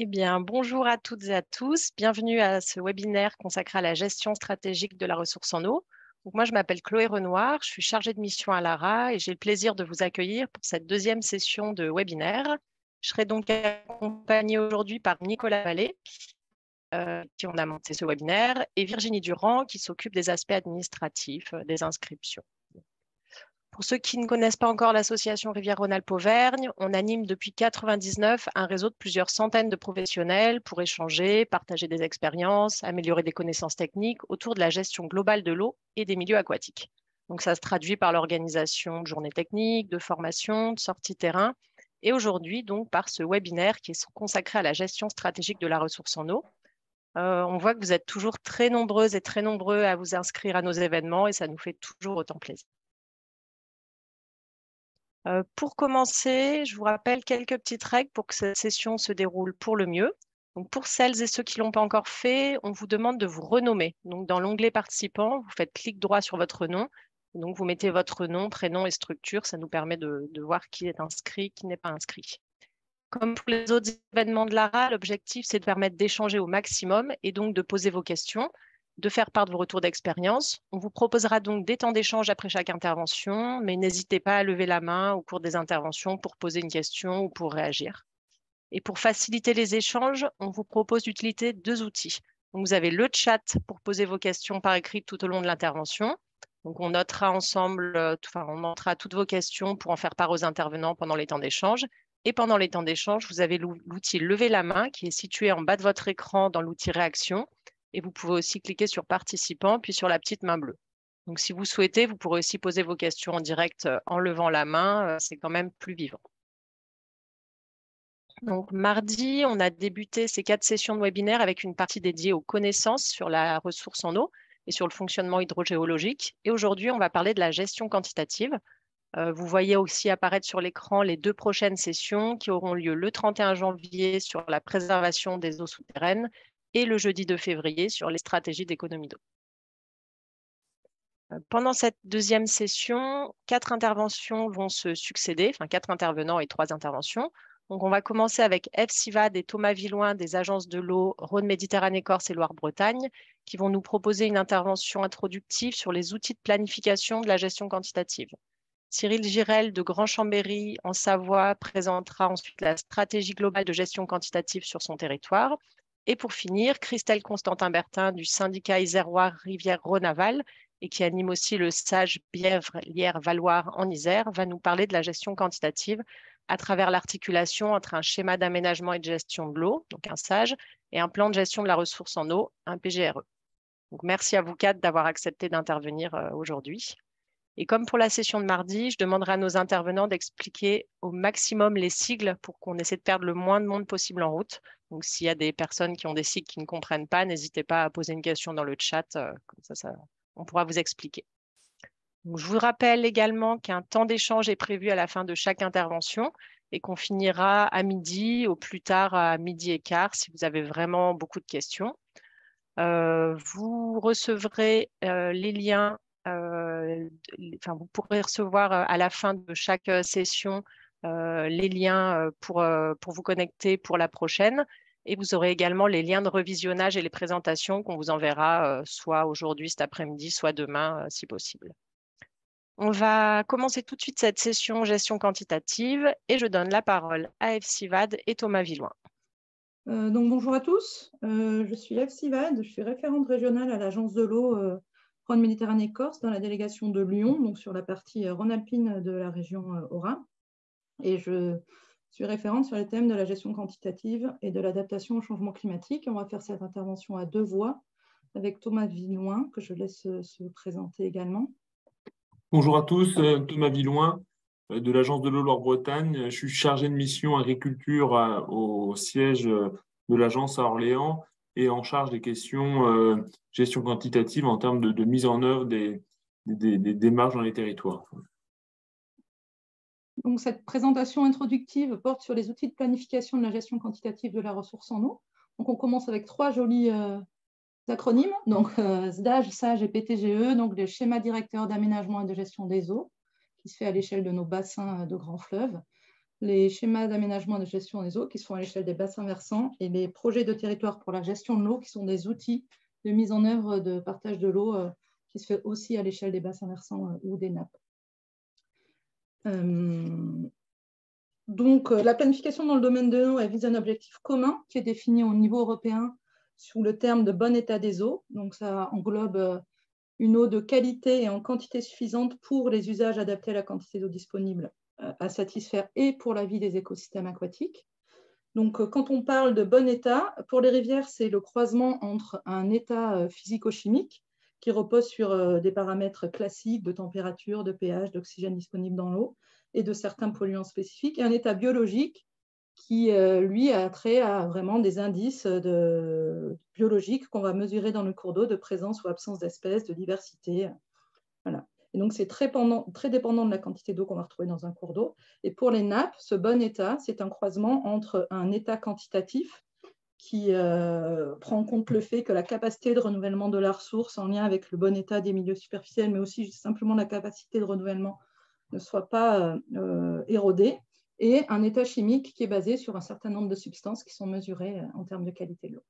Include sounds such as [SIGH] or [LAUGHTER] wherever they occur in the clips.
Eh bien, bonjour à toutes et à tous. Bienvenue à ce webinaire consacré à la gestion stratégique de la ressource en eau. moi, je m'appelle Chloé Renoir, je suis chargée de mission à l'ARA et j'ai le plaisir de vous accueillir pour cette deuxième session de webinaire. Je serai donc accompagnée aujourd'hui par Nicolas Vallée, euh, qui on a monté ce webinaire, et Virginie Durand, qui s'occupe des aspects administratifs euh, des inscriptions. Pour ceux qui ne connaissent pas encore l'association Rivière-Rhône-Alpes-Auvergne, on anime depuis 1999 un réseau de plusieurs centaines de professionnels pour échanger, partager des expériences, améliorer des connaissances techniques autour de la gestion globale de l'eau et des milieux aquatiques. Donc ça se traduit par l'organisation de journées techniques, de formations, de sorties terrain, et aujourd'hui donc par ce webinaire qui est consacré à la gestion stratégique de la ressource en eau. Euh, on voit que vous êtes toujours très nombreuses et très nombreux à vous inscrire à nos événements et ça nous fait toujours autant plaisir. Euh, pour commencer, je vous rappelle quelques petites règles pour que cette session se déroule pour le mieux. Pour celles et ceux qui ne l'ont pas encore fait, on vous demande de vous renommer. Donc, dans l'onglet participant, vous faites clic droit sur votre nom. Donc, vous mettez votre nom, prénom et structure. Ça nous permet de, de voir qui est inscrit, qui n'est pas inscrit. Comme pour les autres événements de l'ARA, l'objectif, c'est de permettre d'échanger au maximum et donc de poser vos questions de faire part de vos retours d'expérience. On vous proposera donc des temps d'échange après chaque intervention, mais n'hésitez pas à lever la main au cours des interventions pour poser une question ou pour réagir. Et pour faciliter les échanges, on vous propose d'utiliser deux outils. vous avez le chat pour poser vos questions par écrit tout au long de l'intervention. Donc on notera ensemble, euh, enfin, on notera toutes vos questions pour en faire part aux intervenants pendant les temps d'échange. Et pendant les temps d'échange, vous avez l'outil Lever la main qui est situé en bas de votre écran dans l'outil Réaction et vous pouvez aussi cliquer sur Participant, puis sur la petite main bleue. Donc, si vous souhaitez, vous pourrez aussi poser vos questions en direct euh, en levant la main. Euh, c'est quand même plus vivant. Donc, mardi, on a débuté ces quatre sessions de webinaire avec une partie dédiée aux connaissances sur la ressource en eau et sur le fonctionnement hydrogéologique. Et aujourd'hui, on va parler de la gestion quantitative. Euh, vous voyez aussi apparaître sur l'écran les deux prochaines sessions qui auront lieu le 31 janvier sur la préservation des eaux souterraines le jeudi 2 février sur les stratégies d'économie d'eau. Euh, pendant cette deuxième session, quatre interventions vont se succéder, enfin quatre intervenants et trois interventions. Donc, on va commencer avec Eve Sivad et Thomas Villoin des agences de l'eau Rhône-Méditerranée-Corse et Loire-Bretagne, qui vont nous proposer une intervention introductive sur les outils de planification de la gestion quantitative. Cyril Girel de Grand Chambéry en Savoie présentera ensuite la stratégie globale de gestion quantitative sur son territoire. Et pour finir, Christelle Constantin-Bertin du syndicat Isérois Rivière-Rhône-Aval et qui anime aussi le SAGE Bièvre-Lière-Valoir en Isère, va nous parler de la gestion quantitative à travers l'articulation entre un schéma d'aménagement et de gestion de l'eau, donc un SAGE, et un plan de gestion de la ressource en eau, un PGRE. Merci à vous quatre d'avoir accepté d'intervenir euh, aujourd'hui. Et comme pour la session de mardi, je demanderai à nos intervenants d'expliquer au maximum les sigles pour qu'on essaie de perdre le moins de monde possible en route. Donc, s'il y a des personnes qui ont des cycles qui ne comprennent pas, n'hésitez pas à poser une question dans le chat, euh, comme ça, on pourra vous expliquer. je vous rappelle également qu'un temps d'échange est prévu à la fin de chaque intervention et qu'on finira à midi, au plus tard à midi et quart, si vous avez vraiment beaucoup de questions. Euh, vous recevrez euh, les liens, enfin, vous pourrez recevoir à la fin de chaque session euh, les liens euh, pour, euh, pour vous connecter pour la prochaine. Et vous aurez également les liens de revisionnage et les présentations qu'on vous enverra soit aujourd'hui, cet après-midi, soit demain, si possible. On va commencer tout de suite cette session gestion quantitative et je donne la parole à Eve Sivad et Thomas Villoin. donc bonjour à tous, je suis Eve Sivad, je suis référente régionale à l'agence de l'eau Rhône-Méditerranée-Corse dans la délégation de Lyon, donc sur la partie Rhône-Alpine de la région Haut-Rhin et je suis référente sur les thèmes de la gestion quantitative et de l'adaptation au changement climatique. On va faire cette intervention à deux voix avec Thomas Villoin, que je laisse se présenter également. Bonjour à tous, euh, Thomas Villoin euh, de l'Agence de l'eau Loire-Bretagne. Je suis chargé de mission agriculture au siège de l'agence à Orléans et en charge des questions euh, gestion quantitative en termes de, mise en œuvre des, démarches dans les territoires. Donc, cette présentation introductive porte sur les outils de planification de la gestion quantitative de la ressource en eau. Donc, on commence avec trois jolis euh, acronymes, donc euh, SDAGE, SAGE et PTGE, donc les schémas directeurs d'aménagement et de gestion des eaux, qui se fait à l'échelle de nos bassins de grands fleuves. Les schémas d'aménagement et de gestion des eaux qui sont à l'échelle des bassins versants et les projets de territoire pour la gestion de l'eau qui sont des outils de mise en œuvre de partage de l'eau euh, qui se fait aussi à l'échelle des bassins versants euh, ou des nappes. donc, la planification dans le domaine de l'eau, vise un objectif commun qui est défini au niveau européen sous le terme de bon état des eaux. Donc, ça englobe une eau de qualité et en quantité suffisante pour les usages adaptés à la quantité d'eau disponible euh, à satisfaire et pour la vie des écosystèmes aquatiques. Donc, euh, quand on parle de bon état, pour les rivières, c'est le croisement entre un état euh, physico-chimique qui repose sur des paramètres classiques de température, de pH, d'oxygène disponible dans l'eau et de certains polluants spécifiques, et un état biologique qui, lui, a trait à vraiment des indices biologiques qu'on va mesurer dans le cours d'eau de présence ou absence d'espèces, de diversité. Voilà. Donc, c'est très, dépendant de la quantité d'eau qu'on va retrouver dans un cours d'eau. Et pour les nappes, ce bon état, c'est un croisement entre un état quantitatif qui euh, prend en compte le fait que la capacité de renouvellement de la ressource en lien avec le bon état des milieux superficiels, mais aussi simplement la capacité de renouvellement ne soit pas euh, érodée, et un état chimique qui est basé sur un certain nombre de substances qui sont mesurées euh, en termes de qualité de l'eau.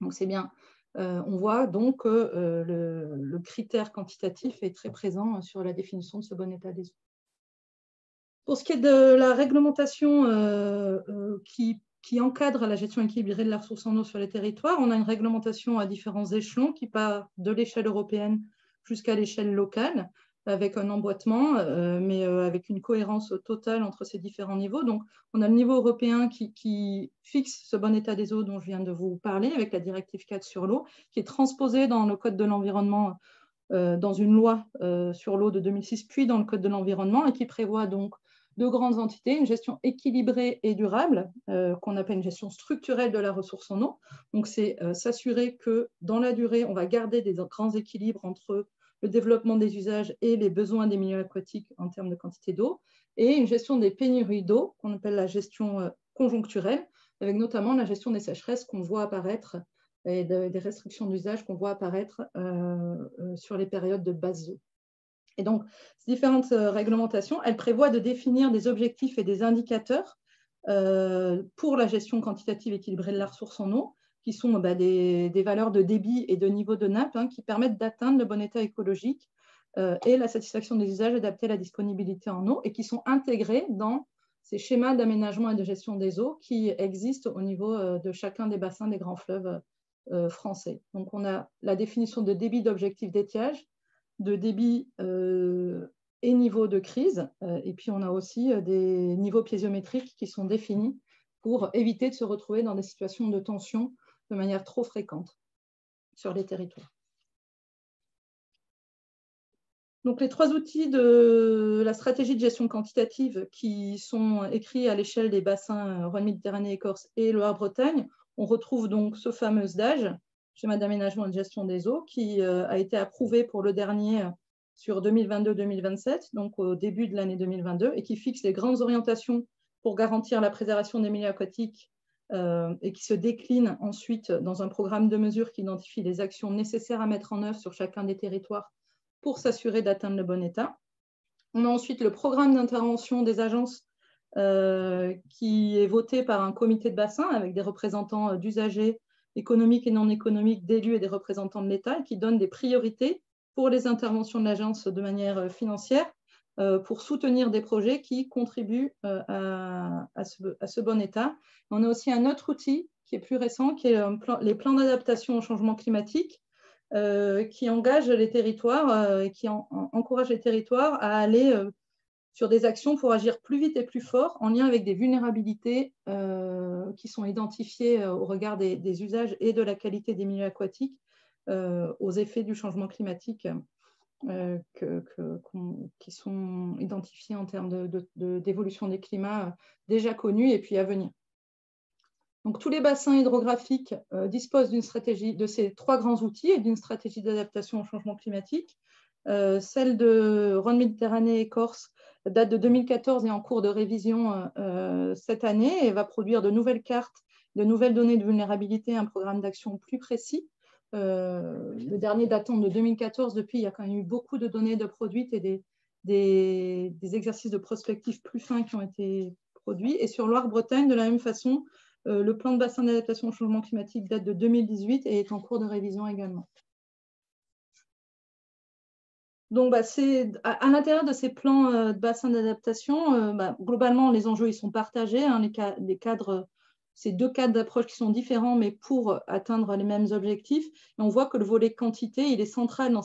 Donc c'est bien euh, on voit donc que euh, le, critère quantitatif est très présent sur la définition de ce bon état des eaux. Pour ce qui est de la réglementation euh, qui, encadre la gestion équilibrée de la ressource en eau sur les territoires, on a une réglementation à différents échelons qui part de l'échelle européenne jusqu'à l'échelle locale avec un emboîtement, euh, mais euh, avec une cohérence totale entre ces différents niveaux. Donc, on a le niveau européen qui, fixe ce bon état des eaux dont je viens de vous parler, avec la directive 4 sur l'eau, qui est transposée dans le Code de l'environnement, euh, dans une loi sur l'eau de 2006, puis dans le Code de l'environnement, et qui prévoit donc deux grandes entités, une gestion équilibrée et durable, qu'on appelle une gestion structurelle de la ressource en eau. Donc, c'est s'assurer que dans la durée, on va garder des grands équilibres entre le développement des usages et les besoins des milieux aquatiques en termes de quantité d'eau, et une gestion des pénuries d'eau, qu'on appelle la gestion euh, conjoncturelle, avec notamment la gestion des sécheresses qu'on voit apparaître et des restrictions d'usage qu'on voit apparaître euh, euh, sur les périodes de basse eau. Et donc, ces différentes réglementations, elles prévoient de définir des objectifs et des indicateurs pour la gestion quantitative équilibrée de la ressource en eau, qui sont bah, des, valeurs de débit et de niveau de nappe hein, qui permettent d'atteindre le bon état écologique euh, et la satisfaction des usages adaptés à la disponibilité en eau et qui sont intégrés dans ces schémas d'aménagement et de gestion des eaux qui existent au niveau euh, de chacun des bassins des grands fleuves euh, français. Donc, on a la définition de débit d'objectif d'étiage, de débit et niveau de crise, et puis on a aussi des niveaux piésiométriques qui sont définis pour éviter de se retrouver dans des situations de tension de manière trop fréquente sur les territoires. Donc, les trois outils de la stratégie de gestion quantitative qui sont écrits à l'échelle des bassins Rhône-Méditerranée et Corse et Loire-Bretagne, on retrouve donc ce fameux DAGE, schéma d'aménagement et de gestion des eaux, qui euh, a été approuvé pour le dernier sur 2022-2027, donc au début de l'année 2022, et qui fixe les grandes orientations pour garantir la préservation des milieux aquatiques euh, et qui se décline ensuite dans un programme de mesures qui identifie les actions nécessaires à mettre en œuvre sur chacun des territoires pour s'assurer d'atteindre le bon état. On a ensuite le programme d'intervention des agences euh, qui est voté par un comité de bassin avec des représentants euh, d'usagers économiques et non économiques, d'élus et des représentants de l'État qui donne des priorités pour les interventions de l'agence de manière financière pour soutenir des projets qui contribuent euh, à, ce, bon état. On a aussi un autre outil qui est plus récent, qui est les plans d'adaptation au changement climatique, euh, qui engage les territoires et qui encourage les territoires à aller sur des actions pour agir plus vite et plus fort en lien avec des vulnérabilités qui sont identifiées au regard des, usages et de la qualité des milieux aquatiques aux effets du changement climatique euh, qui sont identifiés en termes d'évolution des climats euh, déjà connus et puis à venir. Donc, tous les bassins hydrographiques euh, disposent stratégie de ces trois grands outils et d'une stratégie d'adaptation au changement climatique. celle de Rhône-Méditerranée et Corse date de 2014 et en cours de révision cette année et va produire de nouvelles cartes, de nouvelles données de vulnérabilité, un programme d'action plus précis le dernier datant de 2014, depuis, il y a quand même eu beaucoup de données de produites et des, exercices de prospective plus fins qui ont été produits. Et sur Loire-Bretagne, de la même façon, le plan de bassin d'adaptation au changement climatique date de 2018 et est en cours de révision également. Donc, bah, à, l'intérieur de ces plans de bassin d'adaptation, bah, globalement, les enjeux ils sont partagés. Hein, les, cadres c'est deux cadres d'approche qui sont différents, mais pour atteindre les mêmes objectifs. Et on voit que le volet quantité, il est central dans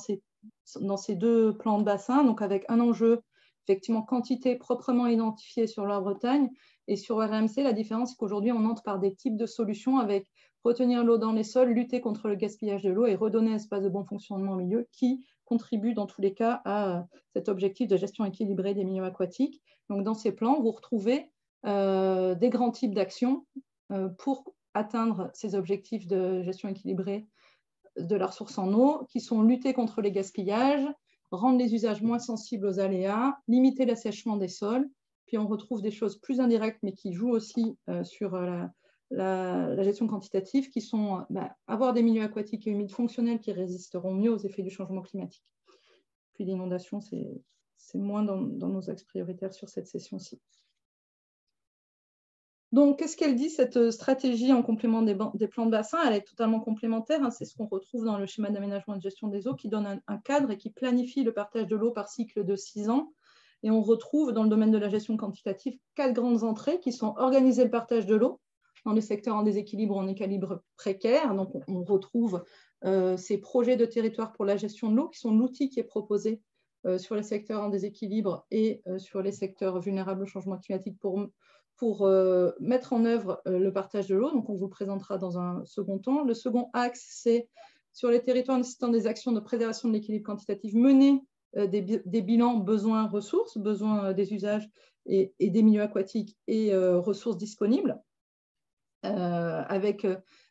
ces, deux plans de bassin, donc avec un enjeu, effectivement, quantité proprement identifiée sur la Bretagne. Et sur RMC, la différence, c'est qu'aujourd'hui, on entre par des types de solutions avec retenir l'eau dans les sols, lutter contre le gaspillage de l'eau et redonner un espace de bon fonctionnement au milieu qui contribue dans tous les cas à cet objectif de gestion équilibrée des milieux aquatiques. Donc, dans ces plans, vous retrouvez euh, des grands types d'actions pour atteindre ces objectifs de gestion équilibrée de la ressource en eau, qui sont lutter contre les gaspillages, rendre les usages moins sensibles aux aléas, limiter l'assèchement des sols. Puis on retrouve des choses plus indirectes, mais qui jouent aussi euh, sur euh, la, gestion quantitative, qui sont bah, avoir des milieux aquatiques et humides fonctionnels qui résisteront mieux aux effets du changement climatique. Puis l'inondation, c'est moins dans nos axes prioritaires sur cette session-ci. Donc, qu'est-ce qu'elle dit, cette euh, stratégie en complément des, plans de bassin? Elle est totalement complémentaire. Hein. c'est ce qu'on retrouve dans le schéma d'aménagement et de gestion des eaux qui donne un, cadre et qui planifie le partage de l'eau par cycle de six ans. Et on retrouve dans le domaine de la gestion quantitative quatre grandes entrées qui sont organiser le partage de l'eau dans les secteurs en déséquilibre ou en équilibre précaire. Donc, on, retrouve euh, ces projets de territoire pour la gestion de l'eau qui sont l'outil qui est proposé euh, sur les secteurs en déséquilibre et sur les secteurs vulnérables au changement climatique pour pour euh, mettre en œuvre euh, le partage de l'eau. Donc, on vous présentera dans un second temps. Le second axe, c'est sur les territoires nécessitant des actions de préservation de l'équilibre quantitatif, mener euh, des, bilans besoins ressources, besoins des usages et, des milieux aquatiques et ressources disponibles, avec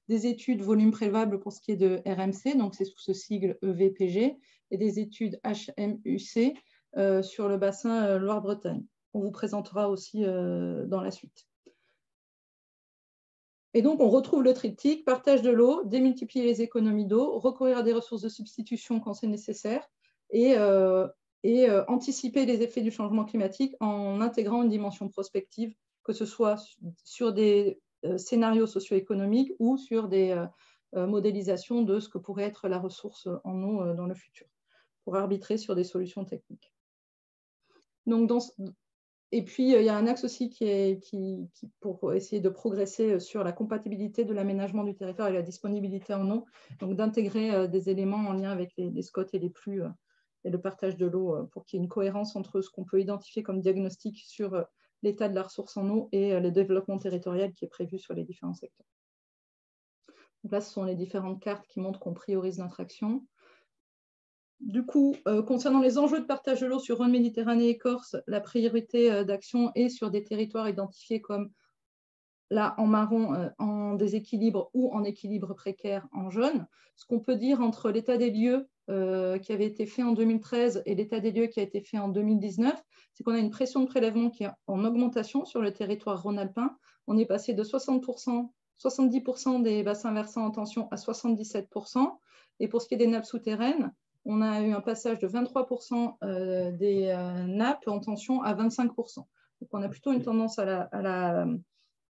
des études volume prélevable pour ce qui est de RMC, donc c'est sous ce sigle EVPG, et des études HMUC sur le bassin Loire-Bretagne qu'on vous présentera aussi euh, dans la suite. Et donc, on retrouve le triptyque, partage de l'eau, démultiplier les économies d'eau, recourir à des ressources de substitution quand c'est nécessaire et, euh, euh, anticiper les effets du changement climatique en intégrant une dimension prospective, que ce soit sur des scénarios socio-économiques ou sur des modélisations de ce que pourrait être la ressource en eau dans le futur, pour arbitrer sur des solutions techniques. Donc, dans, et puis, euh, il y a un axe aussi qui est qui, pour essayer de progresser euh, sur la compatibilité de l'aménagement du territoire et la disponibilité en eau, donc d'intégrer euh, des éléments en lien avec les, les SCOT et les pluies et le partage de l'eau pour qu'il y ait une cohérence entre ce qu'on peut identifier comme diagnostic sur l'état de la ressource en eau et le développement territorial qui est prévu sur les différents secteurs. Là, ce sont les différentes cartes qui montrent qu'on priorise notre action. Du coup, euh, concernant les enjeux de partage de l'eau sur Rhône, Méditerranée et Corse, la priorité euh, d'action est sur des territoires identifiés comme là en marron euh, en déséquilibre ou en équilibre précaire en jaune. Ce qu'on peut dire entre l'état des lieux qui avait été fait en 2013 et l'état des lieux qui a été fait en 2019, c'est qu'on a une pression de prélèvement qui est en augmentation sur le territoire rhône-alpin. On est passé de 60%, 70% des bassins versants en tension à 77%. Et pour ce qui est des nappes souterraines, on a eu un passage de 23% euh, des euh, nappes en tension à 25%. Donc, on a plutôt une tendance à,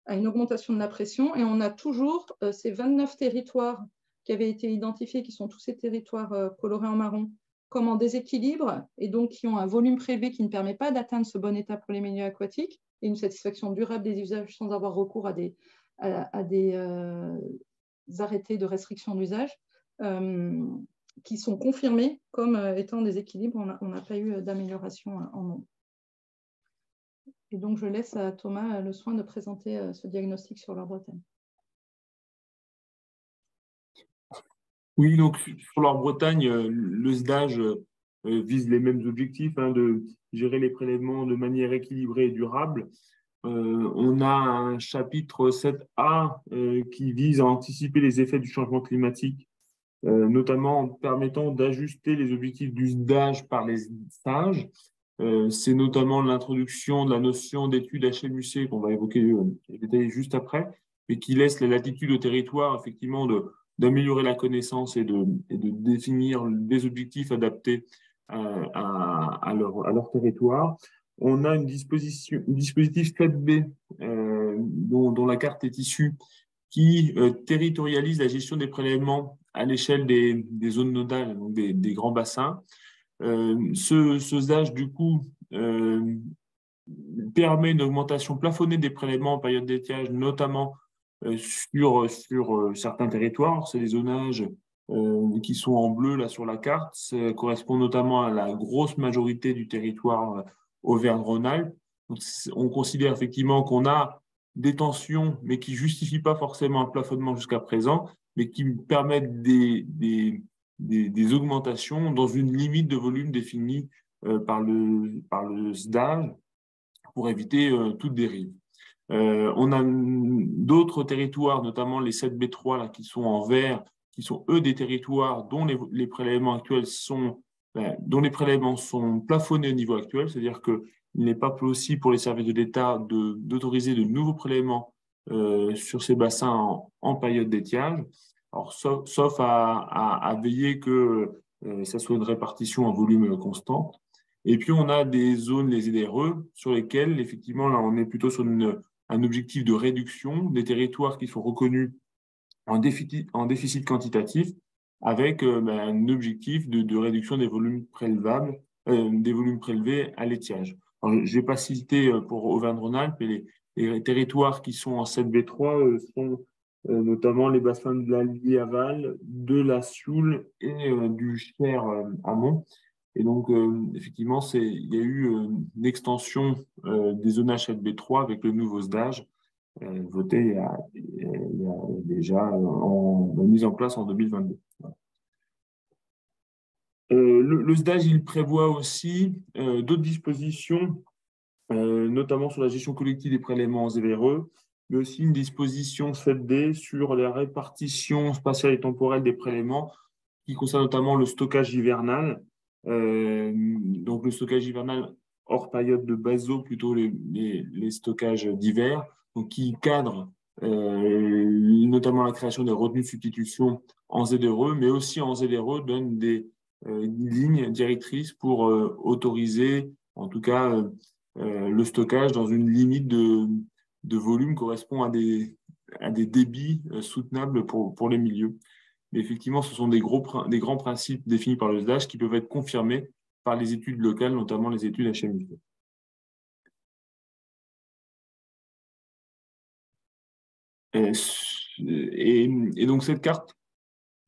une augmentation de la pression et on a toujours euh, ces 29 territoires qui avaient été identifiés, qui sont tous ces territoires colorés en marron, comme en déséquilibre et donc qui ont un volume prélevé qui ne permet pas d'atteindre ce bon état pour les milieux aquatiques et une satisfaction durable des usages sans avoir recours à des, arrêtés de restriction d'usage qui sont confirmés comme euh, étant des équilibres. On n'a pas eu d'amélioration euh, en nombre. Et donc, je laisse à Thomas le soin de présenter euh, ce diagnostic sur leur Bretagne. Oui, donc sur leur Bretagne, le SDAGE vise les mêmes objectifs, hein, de gérer les prélèvements de manière équilibrée et durable. on a un chapitre 7A qui vise à anticiper les effets du changement climatique euh, notamment en permettant d'ajuster les objectifs du stage par les stages. Euh, c'est notamment l'introduction de la notion d'étude HMUC qu'on va évoquer euh, et juste après, mais qui laisse la latitude au territoire effectivement d'améliorer la connaissance et de, de, définir des objectifs adaptés à, à, leur, à leur, territoire. on a une disposition, un dispositif 4B dont, la carte est issue qui territorialise la gestion des prélèvements à l'échelle des, zones nodales, donc des, grands bassins. ce, ce ZAGE, du coup, permet une augmentation plafonnée des prélèvements en période d'étiage, notamment euh, sur, euh, certains territoires. C'est les zonages euh, qui sont en bleu là sur la carte. Ça correspond notamment à la grosse majorité du territoire Auvergne-Rhône-Alpes. On considère effectivement qu'on a des tensions, mais qui ne justifient pas forcément un plafonnement jusqu'à présent, mais qui permettent des, des, augmentations dans une limite de volume définie par, le, par le SDAG pour éviter euh, toute dérive. Euh, on a d'autres territoires, notamment les 7B3 là, qui sont en vert, qui sont eux des territoires dont les, prélèvements actuels sont, ben, dont les prélèvements sont plafonnés au niveau actuel, c'est-à-dire qu'il n'est pas possible pour les services de l'État d'autoriser de, nouveaux prélèvements euh, sur ces bassins en, période d'étiage, alors, sauf, à, veiller que ça soit une répartition en volume constant. Et puis, on a des zones, les EDRE, sur lesquelles, effectivement, là, on est plutôt sur un objectif de réduction des territoires qui sont reconnus en déficit, en déficit quantitatif, avec euh, ben, un objectif de, réduction des volumes prélevables, euh, des volumes prélevés à l'étiage. Je ne vais pas euh, pour Auvergne-Rhône-Alpes, les, les, territoires qui sont en 7B3 sont notamment les bassins de l'Allier aval, de la Sioule et du Cher amont. Et donc, euh, effectivement, il y a eu euh, une extension euh, des zonages 7B3 avec le nouveau SDAGE voté déjà en, mise en place en 2022. le, le, SDAGE, il prévoit aussi d'autres dispositions, notamment sur la gestion collective des prélèvements en ZVRE, mais aussi une disposition 7D sur la répartition spatiale et temporelle des prélèvements, qui concerne notamment le stockage hivernal. Euh, donc le stockage hivernal hors période de baso, plutôt les, les, stockages d'hiver, qui cadrent euh, notamment la création des retenues de substitution en ZRE, mais aussi en ZRE donne des euh, lignes directrices pour autoriser, en tout cas, le stockage dans une limite de, volume correspond à des, débits soutenables pour, les milieux. Mais effectivement, ce sont des, grands principes définis par le SDAGE qui peuvent être confirmés par les études locales, notamment les études HMI. Et, et, donc cette carte,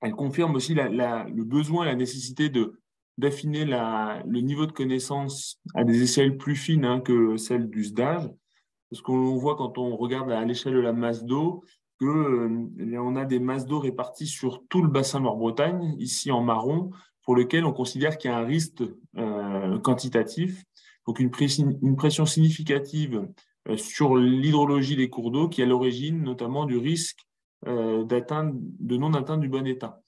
elle confirme aussi le besoin, la nécessité de d'affiner le niveau de connaissance à des échelles plus fines hein, que celles du SDAGE. Parce qu'on voit quand on regarde à l'échelle de la masse d'eau, que euh, on a des masses d'eau réparties sur tout le bassin Nord-Bretagne, ici en marron, pour lequel on considère qu'il y a un risque euh, quantitatif, donc une, pression significative euh, sur l'hydrologie des cours d'eau qui est à l'origine notamment du risque de non-atteinte du bon état.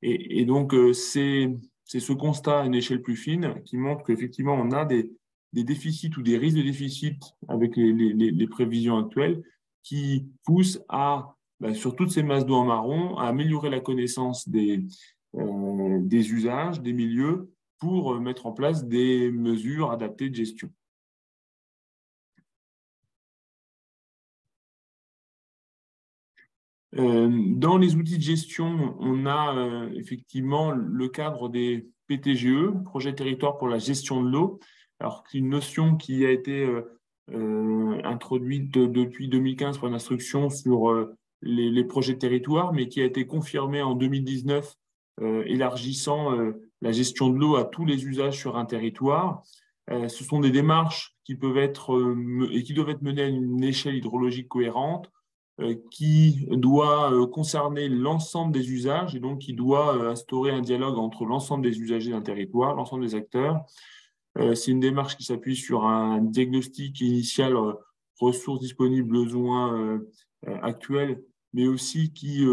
Et, donc, c'est ce constat à une échelle plus fine qui montre qu'effectivement, on a des, déficits ou des risques de déficit avec les, prévisions actuelles qui pousse à, bah, sur toutes ces masses d'eau en marron, à améliorer la connaissance des, euh, usages, des milieux, pour euh, mettre en place des mesures adaptées de gestion. Dans les outils de gestion, on a effectivement le cadre des PTGE, Projet Territoire pour la gestion de l'eau. Alors, c'est une notion qui a été euh, introduite depuis 2015 pour une instruction sur euh, les, projets de territoire, mais qui a été confirmée en 2019, euh, élargissant la gestion de l'eau à tous les usages sur un territoire. ce sont des démarches qui peuvent être et qui doivent être menées à une échelle hydrologique cohérente, qui doit concerner l'ensemble des usages et donc qui doit instaurer un dialogue entre l'ensemble des usagers d'un territoire, l'ensemble des acteurs, euh, c'est une démarche qui s'appuie sur un diagnostic initial euh, ressources disponibles, besoins euh, actuels, mais aussi qui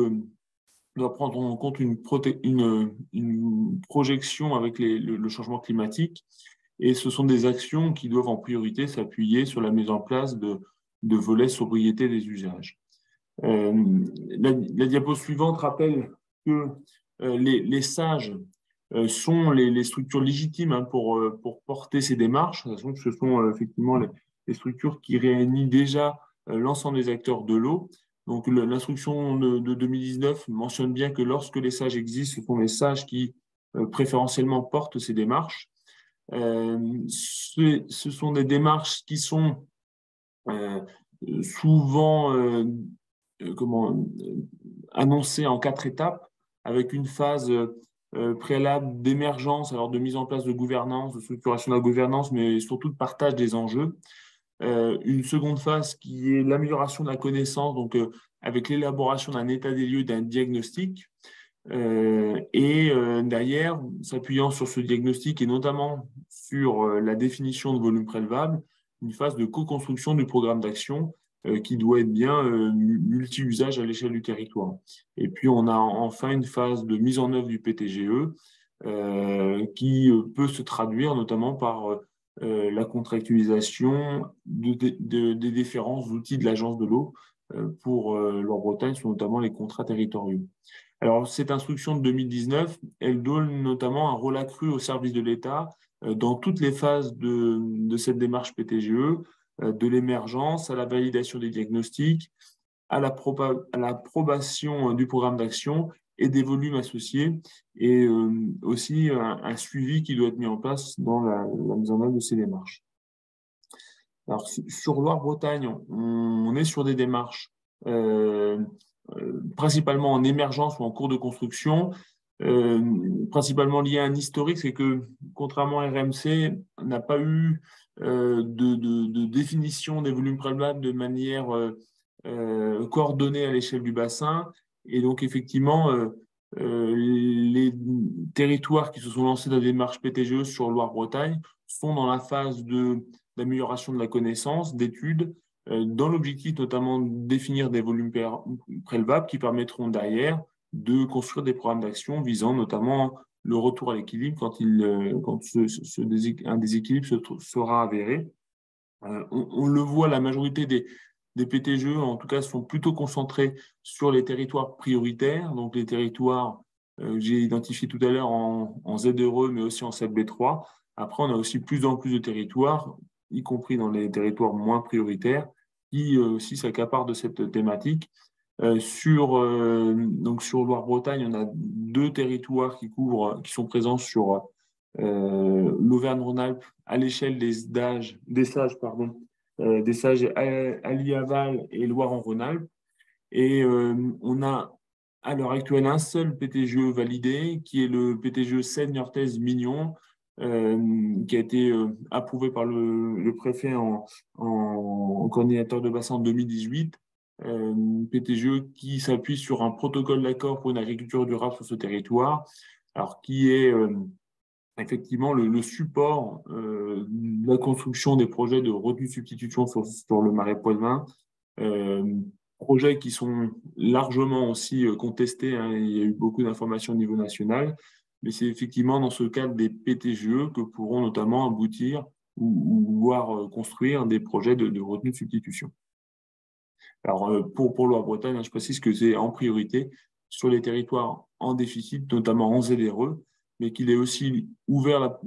doit prendre en compte une, projection avec le, changement climatique. Et ce sont des actions qui doivent en priorité s'appuyer sur la mise en place de, volets sobriété des usages. La, diapo suivante rappelle que les, sages sont les, structures légitimes hein, pour, pour porter ces démarches. Ce sont effectivement les, structures qui réunissent déjà l'ensemble des acteurs de l'eau. Donc l'instruction de, 2019 mentionne bien que lorsque les sages existent, ce sont les sages qui préférentiellement portent ces démarches. ce, sont des démarches qui sont souvent comment, annoncées en quatre étapes avec une phase euh, préalable d'émergence, alors de mise en place de gouvernance, de structuration de la gouvernance, mais surtout de partage des enjeux. Euh, une seconde phase qui est l'amélioration de la connaissance, donc euh, avec l'élaboration d'un état des lieux, d'un diagnostic. et derrière, s'appuyant sur ce diagnostic et notamment sur la définition de volume prélevable, une phase de co-construction du programme d'action euh, qui doit être bien euh, multi-usage à l'échelle du territoire. Et puis, on a enfin une phase de mise en œuvre du PTGE euh, qui peut se traduire notamment par la contractualisation des différents outils de l'agence de l'eau pour leur Bretagne, notamment les contrats territoriaux. Alors, cette instruction de 2019, elle donne notamment un rôle accru au service de l'État dans toutes les phases de, cette démarche PTGE, euh, de l'émergence à la validation des diagnostics, à l'approbation du programme d'action et des volumes associés, et euh, aussi un, suivi qui doit être mis en place dans la, mise en œuvre de ces démarches. Alors, sur Loire-Bretagne, on, est sur des démarches euh, principalement en émergence ou en cours de construction, principalement liées à un historique, c'est que contrairement à RMC, on n'a pas eu euh, de, définition des volumes prélevables de manière euh, euh, coordonnée à l'échelle du bassin. Et donc, effectivement, les territoires qui se sont lancés dans des démarches PTGE sur Loire-Bretagne sont dans la phase d'amélioration de, la connaissance, d'études, dans l'objectif notamment de définir des volumes prélevables qui permettront derrière de construire des programmes d'action visant notamment le retour à l'équilibre quand, euh, un déséquilibre sera avéré. Euh, on, le voit, la majorité des, des PTGE, en tout cas, sont plutôt concentrés sur les territoires prioritaires, donc les territoires euh, que j'ai identifiés tout à l'heure en, en ZRE, mais aussi en 7B3. Après, on a aussi plus en plus de territoires, y compris dans les territoires moins prioritaires, qui aussi s'accaparent de cette thématique. Euh, sur, euh, sur Loire-Bretagne, on a deux territoires qui couvrent, qui sont présents sur euh, l'Auvergne-Rhône-Alpes à l'échelle des, des sages, pardon, des sages Ali-Aval et Loire-en-Rhône-Alpes. Et on a à l'heure actuelle un seul PTGE validé, qui est le PTGE Seine-Niortaise-Mignon, qui a été approuvé par le, préfet en, en, coordinateur de bassin en 2018 euh, PTGE qui s'appuie sur un protocole d'accord pour une agriculture durable sur ce territoire, alors qui est euh, effectivement le, support euh, de la construction des projets de retenue de substitution sur, le marais poitevin, euh, projets qui sont largement aussi contestés. Hein, il y a eu beaucoup d'informations au niveau national, mais c'est effectivement dans ce cadre des PTGE que pourront notamment aboutir ou, ou voir construire des projets de, de retenue de substitution. Alors, euh, pour, pour Loire-Bretagne, hein, je précise que c'est en priorité sur les territoires en déficit, notamment en ZRE, mais qu'il est aussi ouvert,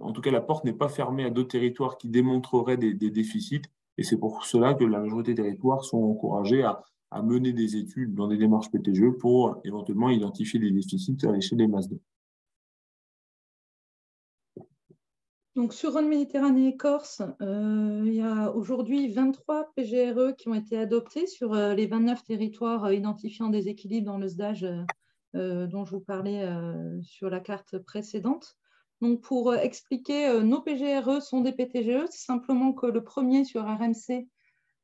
en tout cas la porte n'est pas fermée à d'autres territoires qui démontreraient des, déficits, et c'est pour cela que la majorité des territoires sont encouragés à, à, mener des études dans des démarches PTGE pour éventuellement identifier des déficits à l'échelle des masses d'eau. Sur Rhône-Méditerranée et Corse, euh, il y a aujourd'hui 23 PGRE qui ont été adoptés sur euh, les 29 territoires euh, identifiant des équilibres dans le SDAGE dont je vous parlais sur la carte précédente. Donc, pour expliquer, nos PGRE sont des PTGE, c'est simplement que le premier sur RMC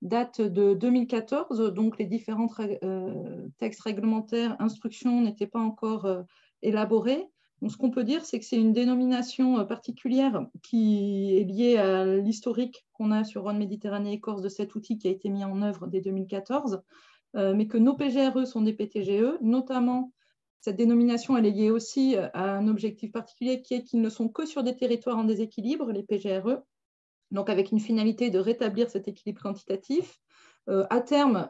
date de 2014, donc les différents textes réglementaires, instructions n'étaient pas encore élaborés ce qu'on peut dire, c'est que c'est une dénomination euh, particulière qui est liée à l'historique qu'on a sur Rhône Méditerranée et Corse de cet outil qui a été mis en œuvre dès 2014, euh, mais que nos PGRE sont des PTGE, notamment cette dénomination est liée aussi euh, à un objectif particulier qui est qu'ils ne sont que sur des territoires en déséquilibre, les PGRE, donc avec une finalité de rétablir cet équilibre quantitatif. À terme,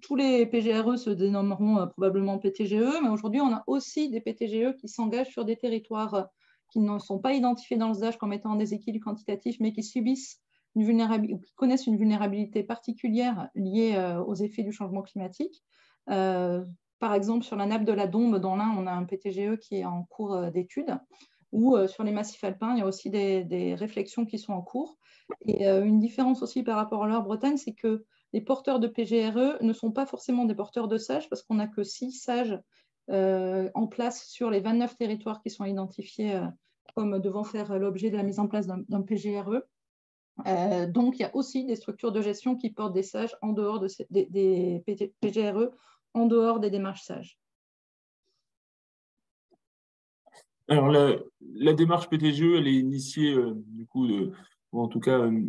tous les PGRE se dénommeront probablement PTGE, mais aujourd'hui, on a aussi des PTGE qui s'engagent sur des territoires qui ne sont pas identifiés dans le ZAGE comme étant en déséquilibre quantitatif, mais qui subissent une vulnérabilité, qui connaissent une vulnérabilité particulière liée aux effets du changement climatique. par exemple, sur la nappe de la Dombe, dans l'Ain, on a un PTGE qui est en cours d'étude ou euh, sur les massifs alpins, il y a aussi des, réflexions qui sont en cours. Et euh, une différence aussi par rapport à l'Or Bretagne, c'est que les porteurs de PGRE ne sont pas forcément des porteurs de sages parce qu'on n'a que six sages euh, en place sur les 29 territoires qui sont identifiés comme devant faire l'objet de la mise en place d'un PGRE. donc, il y a aussi des structures de gestion qui portent des sages en dehors de des, PGRE, en dehors des démarches sages. Alors, la, démarche PTGE, elle est initiée, euh, du coup, ou en tout cas euh,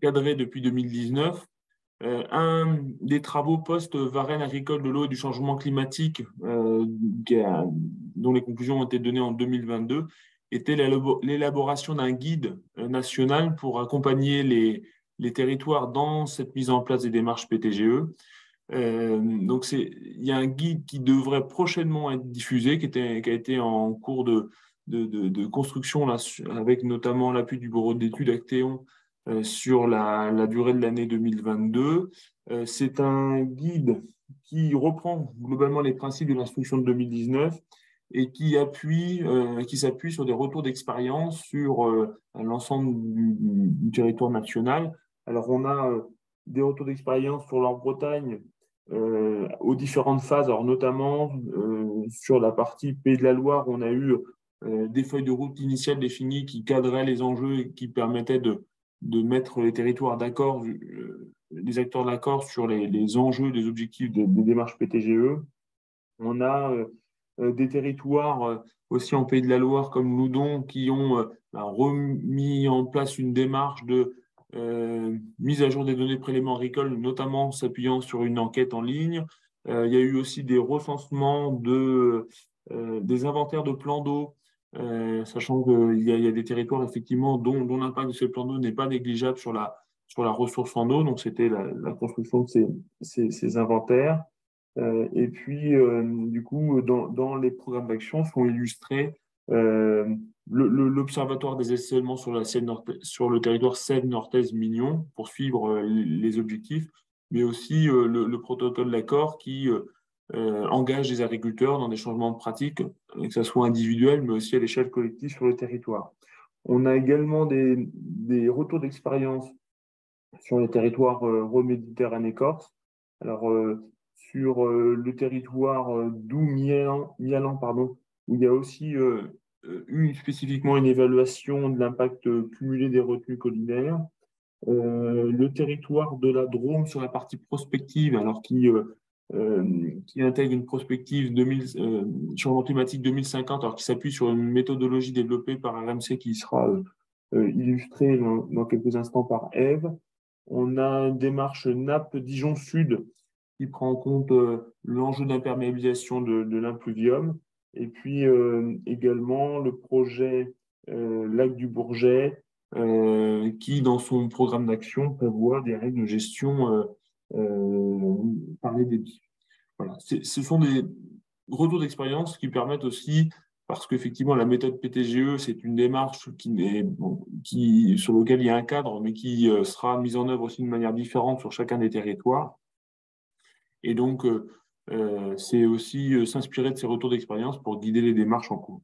cadrée depuis 2019. Euh, un des travaux post-Varenne agricole de l'eau et du changement climatique, dont les conclusions ont été données en 2022, était l'élaboration d'un guide national pour accompagner les, les, territoires dans cette mise en place des démarches PTGE. Euh, donc, il y a un guide qui devrait prochainement être diffusé, qui, était, qui a été en cours de, de, construction, là, avec notamment l'appui du bureau d'études Actéon euh, sur la, durée de l'année 2022. Euh, c'est un guide qui reprend globalement les principes de l'instruction de 2019 et qui appuie, qui s'appuie sur des retours d'expérience sur l'ensemble du, territoire national. Alors, on a des retours d'expérience sur leur Bretagne euh, aux différentes phases, alors notamment euh, sur la partie Pays de la Loire, on a eu euh, des feuilles de route initiales définies qui cadraient les enjeux et qui permettaient de, de mettre les territoires d'accord, les acteurs d'accord sur les, les, enjeux, les objectifs des, démarches PTGE. On a des territoires aussi en Pays de la Loire comme Loudon qui ont bah, remis en place une démarche de euh, mise à jour des données prélèvements agricoles, notamment s'appuyant sur une enquête en ligne. Euh, il y a eu aussi des recensements de, euh, des inventaires de plans d'eau, sachant qu'il y, a des territoires effectivement dont, l'impact de ces plans d'eau n'est pas négligeable sur la, sur la ressource en eau. Donc, c'était la, construction de ces, ces, inventaires. et puis, du coup, dans, les programmes d'action sont illustrés l'Observatoire des essaiements sur, la sur le territoire Seine-Nord-Est-Mignon pour suivre euh, les objectifs, mais aussi euh, le, protocole d'accord qui euh, engage les agriculteurs dans des changements de pratiques, que ce soit individuel, mais aussi à l'échelle collective sur le territoire. On a également des, retours d'expérience sur les territoires Rhône-Méditerranée-Corse. Alors, sur le territoire Doux-Mialan, pardon, où il y a aussi euh, eu spécifiquement une évaluation de l'impact cumulé des retenues collinaires. Euh, le territoire de la Drôme sur la partie prospective, alors qui, euh, qui intègre une prospective 2000, changement climatique 2050, alors qui s'appuie sur une méthodologie développée par RMC qui sera illustrée dans, quelques instants par Eve. On a une démarche NAP Dijon Sud qui prend en compte l'enjeu d'imperméabilisation de, de l'impluvium et puis euh, également le projet euh, Lac du Bourget, euh, qui dans son programme d'action prévoit des règles de gestion par les débits. Voilà. Ce sont des retours d'expérience qui permettent aussi parce qu'effectivement, la méthode PTGE, c'est une démarche qui, est, qui, sur laquelle il y a un cadre, mais qui sera mise en œuvre aussi de manière différente sur chacun des territoires. Et donc, euh, c'est aussi euh, s'inspirer de ces retours d'expérience pour guider les démarches en cours.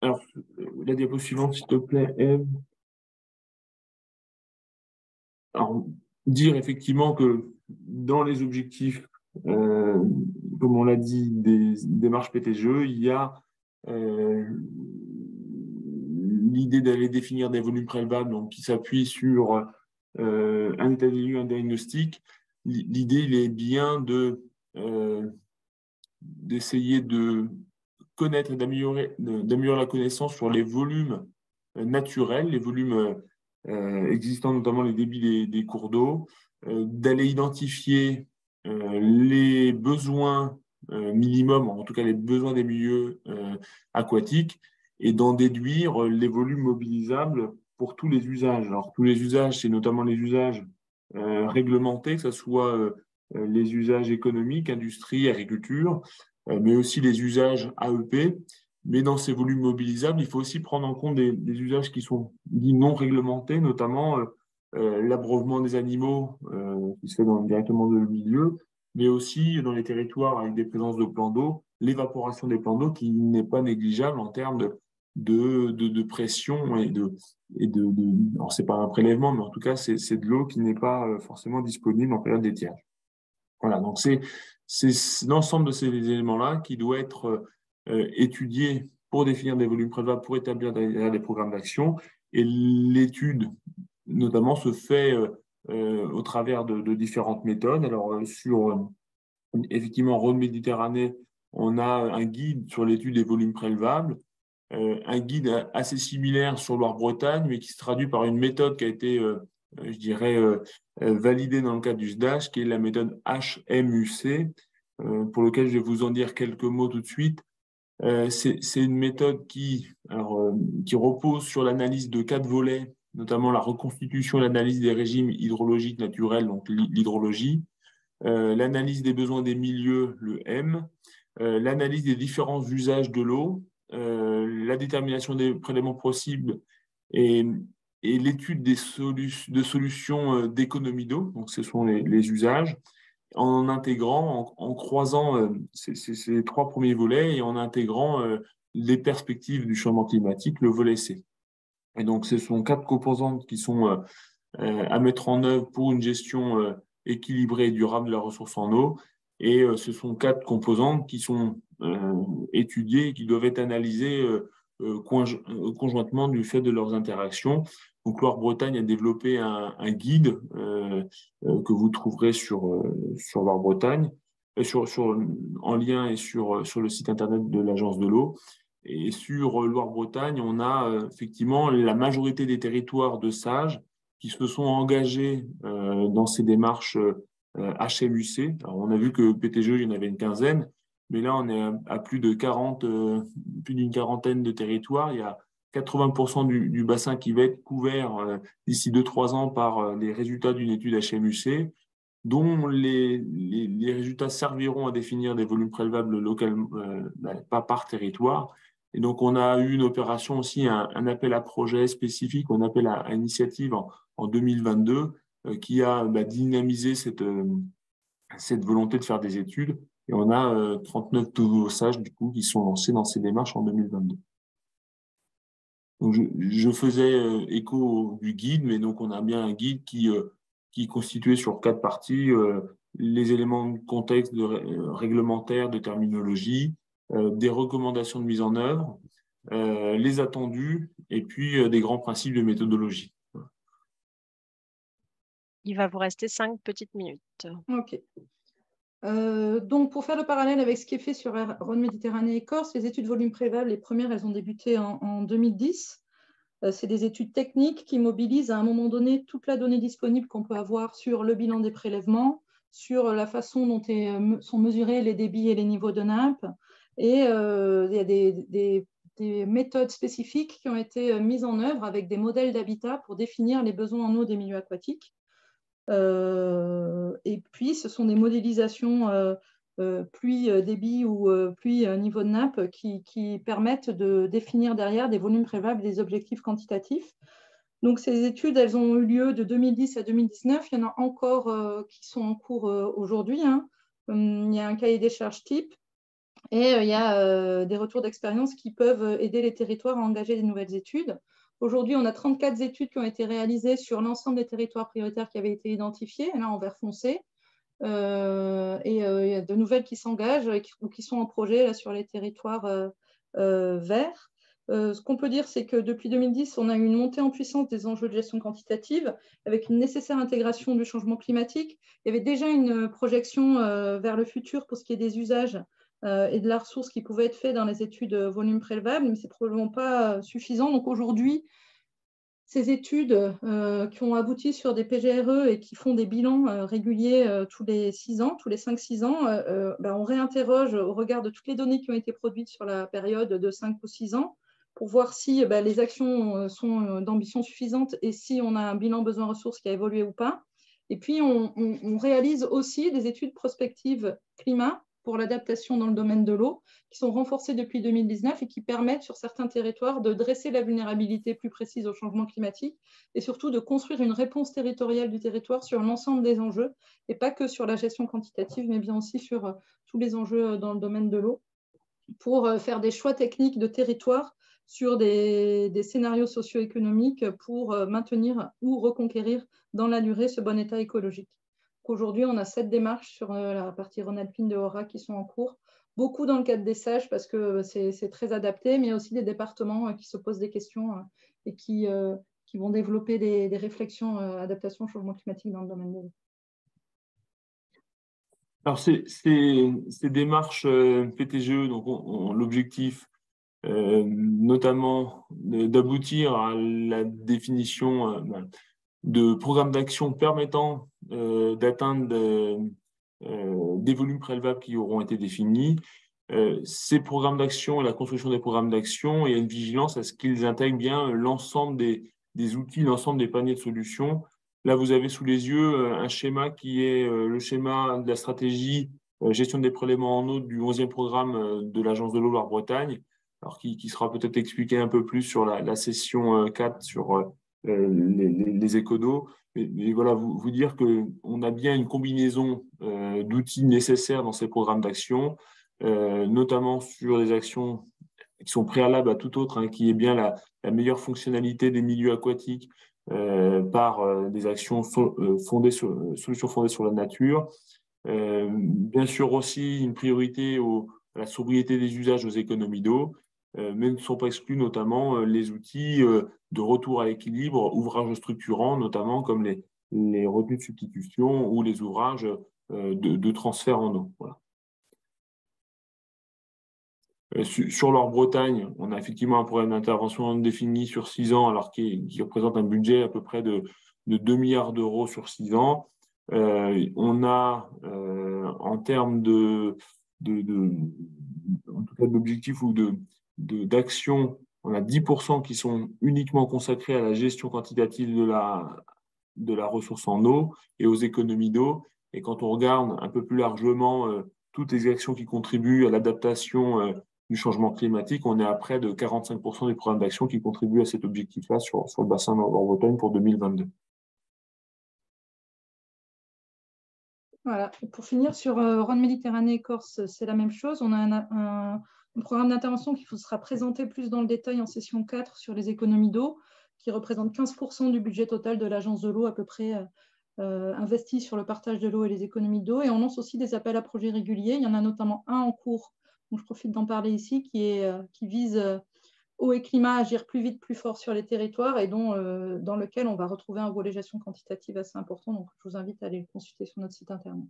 Alors, euh, la diapo suivante, s'il te plaît, Eve. Alors, dire effectivement que dans les objectifs, comme on l'a dit, des démarches PTGE, il y a l'idée d'aller définir des volumes prélevables donc, qui s'appuient sur un état des lieux, un diagnostic, l'idée il est bien de euh, d'essayer de connaître et d'améliorer la connaissance sur les volumes euh, naturels, les volumes euh, existants, notamment les débits des, cours d'eau, d'aller identifier les besoins minimums, en tout cas les besoins des milieux aquatiques, et d'en déduire les volumes mobilisables pour tous les usages. Alors, tous les usages, c'est notamment les usages réglementés, que ce soit les usages économiques, industrie, agriculture, mais aussi les usages AEP. Mais dans ces volumes mobilisables, il faut aussi prendre en compte des, usages qui sont dits non réglementés, notamment l'abreuvement des animaux qui se fait directement dans le milieu, mais aussi dans les territoires avec des présences de plans d'eau, l'évaporation des plans d'eau qui n'est pas négligeable en termes de, de, pression et de, et de, de alors c'est pas un prélèvement, mais en tout cas c'est de l'eau qui n'est pas euh, forcément disponible en période d'étiage. Voilà, donc c'est l'ensemble de ces éléments-là qui doit être euh, étudié pour définir des volumes prélevables, pour établir des, des programmes d'action. Et l'étude, notamment, se fait euh, euh, au travers de, de, différentes méthodes. Alors, euh, sur effectivement Rhône Méditerranée, on a un guide sur l'étude des volumes prélevables. Euh, un guide assez similaire sur Loire-Bretagne, mais qui se traduit par une méthode qui a été, euh, je dirais, euh, validée dans le cadre du SDASH, qui est la méthode HMUC, pour laquelle je vais vous en dire quelques mots tout de suite. C'est une méthode qui, alors, qui repose sur l'analyse de quatre volets, notamment la reconstitution et l'analyse des régimes hydrologiques naturels, donc l'hydrologie, l'analyse des besoins des milieux, le M, l'analyse des différents usages de l'eau, euh, la détermination des prélèvements possibles et, l'étude des de solutions euh, d'économie d'eau, donc ce sont les, usages, en intégrant, en, croisant euh, ces, trois premiers volets et en intégrant les perspectives du changement climatique, le volet C. Et donc, ce sont quatre composantes qui sont à mettre en œuvre pour une gestion équilibrée et durable de la ressource en eau. Et ce sont quatre composantes qui sont euh, étudiées et qui doivent être analysées euh, euh, conjointement du fait de leurs interactions. Donc, Loire-Bretagne a développé un, guide que vous trouverez sur, sur Loire-Bretagne, sur, en lien et sur, le site internet de l'Agence de l'eau. Et sur Loire-Bretagne, on a effectivement la majorité des territoires de sages qui se sont engagés dans ces démarches HMUC. Alors, on a vu que PTGE, il y en avait une quinzaine, mais là, on est à plus de 40, euh, plus d'une quarantaine de territoires. 80% du, bassin qui va être couvert euh, d'ici 2-3 ans par euh, les résultats d'une étude HMUC, dont les, résultats serviront à définir des volumes prélevables localement, bah, pas par territoire. Et donc, on a eu une opération aussi, un, appel à projet spécifique, on appelle à, initiative en, 2022, qui a bah, dynamisé cette, volonté de faire des études et on a 39 euh, nouveaux sages du coup qui sont lancés dans ces démarches en 2022. Donc, je, faisais euh, écho du guide, mais donc on a bien un guide qui, euh, qui est constitué sur quatre parties les éléments de contexte de, réglementaire, de terminologie, des recommandations de mise en œuvre, les attendus et puis des grands principes de méthodologie. Il va vous rester cinq petites minutes. OK. Euh, donc, pour faire le parallèle avec ce qui est fait sur Rhône Méditerranée et Corse, les études volume préval, les premières, elles ont débuté en, 2010. Euh, c'est des études techniques qui mobilisent à un moment donné toute la donnée disponible qu'on peut avoir sur le bilan des prélèvements, sur la façon dont euh, sont mesurés les débits et les niveaux de nappe. Et il y a des, des méthodes spécifiques qui ont été mises en œuvre avec des modèles d'habitat pour définir les besoins en eau des milieux aquatiques. Euh, et puis, ce sont des modélisations euh, euh, pluie débit ou pluie niveau de nappe qui, permettent de définir derrière des volumes prévables des objectifs quantitatifs. Donc, ces études, elles ont eu lieu de 2010 à 2019. Il y en a encore qui sont en cours aujourd'hui. Hein. Hum, il y a un cahier des charges type et il y a des retours d'expérience qui peuvent aider les territoires à engager des nouvelles études. Aujourd'hui, on a 34 études qui ont été réalisées sur l'ensemble des territoires prioritaires qui avaient été identifiés, là en vert foncé. Euh, et euh, il y a de nouvelles qui s'engagent ou qui, sont en projet là, sur les territoires euh, verts. ce qu'on peut dire, c'est que depuis 2010, on a eu une montée en puissance des enjeux de gestion quantitative avec une nécessaire intégration du changement climatique. Il y avait déjà une projection vers le futur pour ce qui est des usages euh, et de la ressource qui pouvait être fait dans les études euh, volume prélevable, mais ce n'est probablement pas euh, suffisant. Donc aujourd'hui, ces études qui ont abouti sur des PGRE et qui font des bilans réguliers tous les 6 ans, tous les 5-6 ans, ben, on réinterroge au regard de toutes les données qui ont été produites sur la période de 5 ou 6 ans, pour voir si bah, les actions sont d'ambition suffisante et si on a un bilan besoin ressources qui a évolué ou pas. Et puis, on réalise aussi des études prospectives climat pour l'adaptation dans le domaine de l'eau, qui sont renforcées depuis 2019 et qui permettent sur certains territoires de dresser la vulnérabilité plus précise au changement climatique et surtout de construire une réponse territoriale du territoire sur l'ensemble des enjeux et pas que sur la gestion quantitative, mais bien aussi sur euh, tous les enjeux euh, dans le domaine de l'eau pour euh, faire des choix techniques de territoire sur des, des scénarios socio-économiques pour maintenir ou reconquérir dans la durée ce bon état écologique. Aujourd'hui, on a sept démarches sur euh, la partie Rhône-Alpine de Aura qui sont en cours. Beaucoup dans le cadre des sages parce que c'est très adapté, mais aussi des départements euh, qui se posent des questions euh, et qui, vont développer des, réflexions adaptation au changement climatique dans le domaine de l'eau. Alors, ces, démarches PTGE, donc l'objectif, notamment d'aboutir à la définition de programmes d'action permettant euh, d'atteindre euh, des volumes prélevables qui auront été définis. Euh, ces programmes d'action et la construction des programmes d'action, a une vigilance à ce qu'ils intègrent bien l'ensemble des, des, outils, l'ensemble des paniers de solutions. Là, vous avez sous les yeux un schéma qui est le schéma de la stratégie gestion des prélèvements en eau du 11e programme de l'Agence de l'eau Loire-Bretagne, qui, qui sera peut-être expliqué un peu plus sur la, la session 4 sur les, les, les écodos. Mais, voilà, vous, dire qu'on a bien une combinaison euh, d'outils nécessaires dans ces programmes d'action, euh, notamment sur les actions qui sont préalables à tout autre, hein, qui est bien la, meilleure fonctionnalité des milieux aquatiques euh, par euh, des actions euh, fondées sur, solutions fondées sur la nature. bien sûr aussi une priorité à la sobriété des usages aux économies d'eau, mais ne sont pas exclus notamment les outils de retour à l'équilibre, ouvrages structurants, notamment comme les, les retenues de substitution ou les ouvrages euh, de, transfert en eau. Voilà. Euh, sur l'Or Bretagne, on a effectivement un programme d'intervention défini sur six ans, alors qui, qui, représente un budget à peu près de, de 2 milliards d'euros sur six ans. Euh, on a, euh, en termes de, de, de, en tout cas d'objectifs ou de d'actions on a 10% qui sont uniquement consacrés à la gestion quantitative de la, de la ressource en eau et aux économies d'eau. Et quand on regarde un peu plus largement euh, toutes les actions qui contribuent à l'adaptation euh, du changement climatique, on est à près de 45% des programmes d'action qui contribuent à cet objectif-là sur, sur le bassin Nord-Bretagne pour 2022. Voilà. pour finir, sur euh, Rhône Méditerranée Corse, c'est la même chose. On a un, un programme d'intervention qui sera présenté plus dans le détail en session 4 sur les économies d'eau, qui représente 15% du budget total de l'agence de l'eau à peu près euh, euh, investi sur le partage de l'eau et les économies d'eau. Et on lance aussi des appels à projets réguliers. Il y en a notamment un en cours, dont je profite d'en parler ici, qui, euh, vise eau et climat à agir plus vite, plus fort sur les territoires et dans lequel on va retrouver un volet gestion quantitative assez important. Donc, je vous invite à aller le consulter sur notre site internet.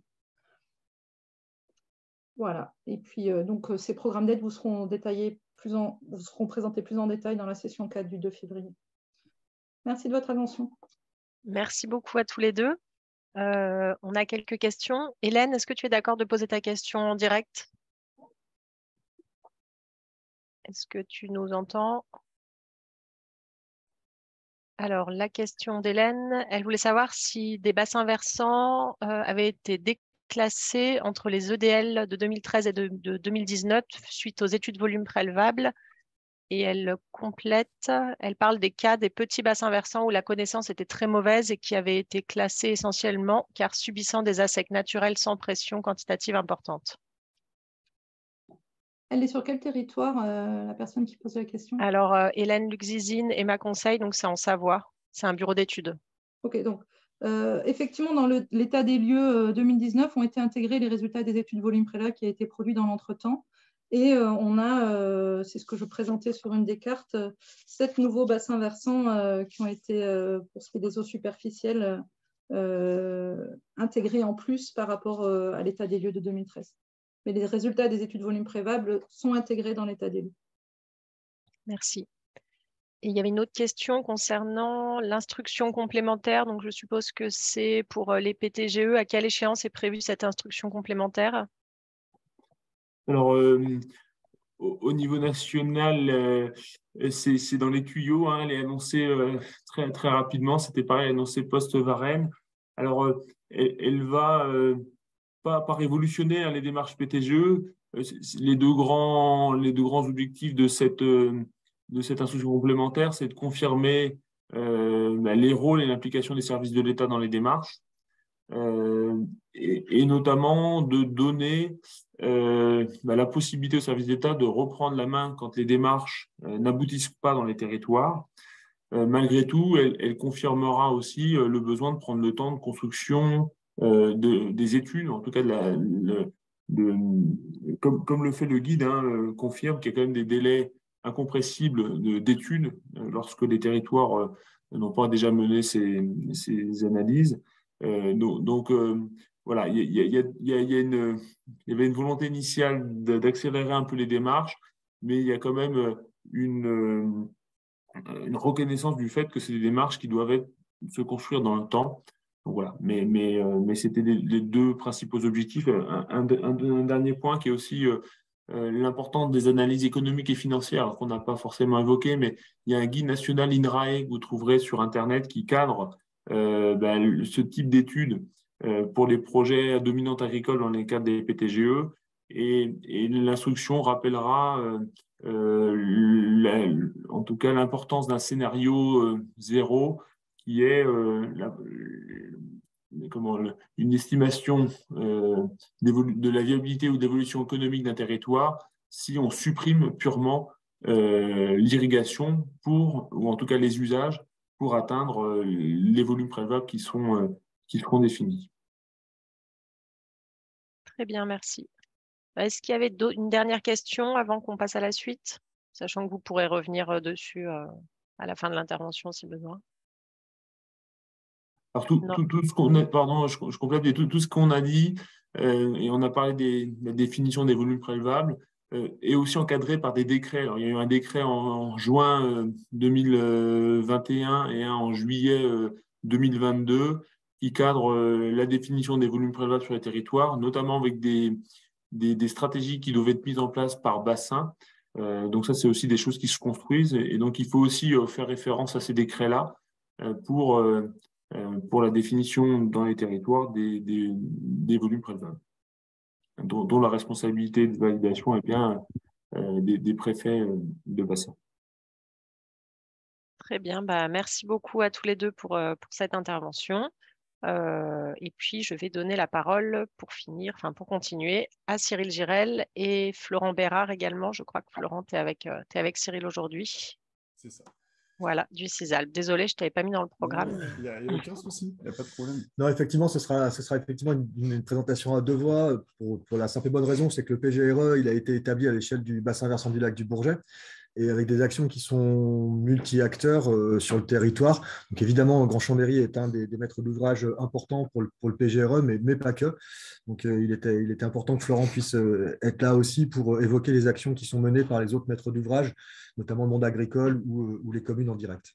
Voilà. Et puis, euh, donc, euh, ces programmes d'aide vous seront détaillés vous seront présentés plus en détail dans la session 4 du 2 février. Merci de votre attention. Merci beaucoup à tous les deux. Euh, on a quelques questions. Hélène, est-ce que tu es d'accord de poser ta question en direct? Est-ce que tu nous entends? Alors, la question d'Hélène, elle voulait savoir si des bassins versants avaient été dé classés entre les EDL de 2013 et de, de 2019 suite aux études volume prélevables. Et elle complète, elle parle des cas des petits bassins versants où la connaissance était très mauvaise et qui avaient été classés essentiellement car subissant des assecs naturels sans pression quantitative importante. Elle est sur quel territoire, euh, la personne qui pose la question? Alors, euh, Hélène Luxizine et ma conseil, donc c'est en Savoie. C'est un bureau d'études. Ok, donc euh, effectivement, dans l'état des lieux 2019, euh, ont été intégrés les résultats des études volume préla qui a été produit dans l'entretemps. Et euh, on a, c'est ce que je présentais sur une des cartes, sept nouveaux bassins versants qui ont été, pour ce qui est des eaux superficielles, intégrés en plus par rapport à l'état des lieux de 2013. Mais les résultats des études volume prévables sont intégrés dans l'état des lieux. Merci il y avait une autre question concernant l'instruction complémentaire. Donc, je suppose que c'est pour euh, les PTGE. À quelle échéance est prévue cette instruction complémentaire? Alors, euh, au, niveau national, c'est dans les tuyaux. Hein, elle est annoncée très, très rapidement. C'était pareil, annoncé post-Varenne. Alors, elle, elle, va pas, pas révolutionner hein, les démarches PTGE. Les deux grands, les deux grands objectifs de cette, de cette instruction complémentaire, c'est de confirmer euh, bah, les rôles et l'implication des services de l'État dans les démarches, euh, et, notamment de donner euh, bah, la possibilité aux services d'État de reprendre la main quand les démarches n'aboutissent pas dans les territoires. malgré tout, elle, confirmera aussi le besoin de prendre le temps de construction de, des études, en tout cas de comme, comme, le fait le guide, hein, confirme qu'il y a quand même des délais incompressible d'études euh, lorsque les territoires euh, n'ont pas déjà mené ces, analyses. Euh, donc, voilà, il y, avait une volonté initiale d'accélérer un peu les démarches, mais il y a quand même une, une reconnaissance du fait que c'est des démarches qui doivent se construire dans le temps. voilà, mais, c'était les, deux principaux objectifs. Un, dernier point qui est aussi euh, l'importance des analyses économiques et financières qu'on n'a pas forcément évoqué, mais il y a un guide national INRAE que vous trouverez sur Internet qui cadre euh, ben, ce type d'études euh, pour les projets à dominante agricole dans les cadres des PTGE. Et, l'instruction rappellera en tout cas l'importance d'un scénario zéro qui est comment, une estimation euh, de la viabilité ou d'évolution économique d'un territoire si on supprime purement euh, l'irrigation pour, ou en tout cas les usages, pour atteindre euh, les volumes prélevables qui seront, qui seront définis? Très bien, merci. Est-ce qu'il y avait une dernière question avant qu'on passe à la suite, sachant que vous pourrez revenir dessus à la fin de l'intervention si besoin alors, tout, ce qu'on a, pardon, je, complète, tout, tout ce qu'on a dit, euh, et on a parlé des, de la définition des volumes prélevables, euh, est aussi encadré par des décrets. Alors, il y a eu un décret en, juin 2021 euh, et un en juillet 2022 qui cadre la définition des volumes prélevables sur les territoires, notamment avec des, des, stratégies qui doivent être mises en place par bassin. donc ça, c'est aussi des choses qui se construisent. Et, donc, il faut aussi faire référence à ces décrets-là pour euh, pour la définition dans les territoires des, des, volumes prélevables, dont, la responsabilité de validation est bien euh, des, préfets euh, de bassin. Très bien, bah, merci beaucoup à tous les deux pour, pour cette intervention. et puis, je vais donner la parole pour finir, enfin pour continuer, à Cyril Girel et Florent Bérard également. Je crois que Florent, tu es, avec, es avec Cyril aujourd'hui. C'est ça. Voilà, du CISAL. Désolé, je ne t'avais pas mis dans le programme. Il n'y a, aucun souci, il n'y a pas de problème. Non, effectivement, ce sera, ce sera effectivement une, présentation à deux voix pour, pour, la simple et bonne raison, c'est que le PGRE il a été établi à l'échelle du bassin versant du lac du Bourget et avec des actions qui sont multi-acteurs euh, sur le territoire. Donc évidemment, Grand Chambéry est un des, maîtres d'ouvrage importants pour le, pour le PGRE, mais, mais, pas que. Donc euh, il, était, il était important que Florent puisse euh, être là aussi pour évoquer les actions qui sont menées par les autres maîtres d'ouvrage, notamment le monde agricole ou, ou, les communes en direct.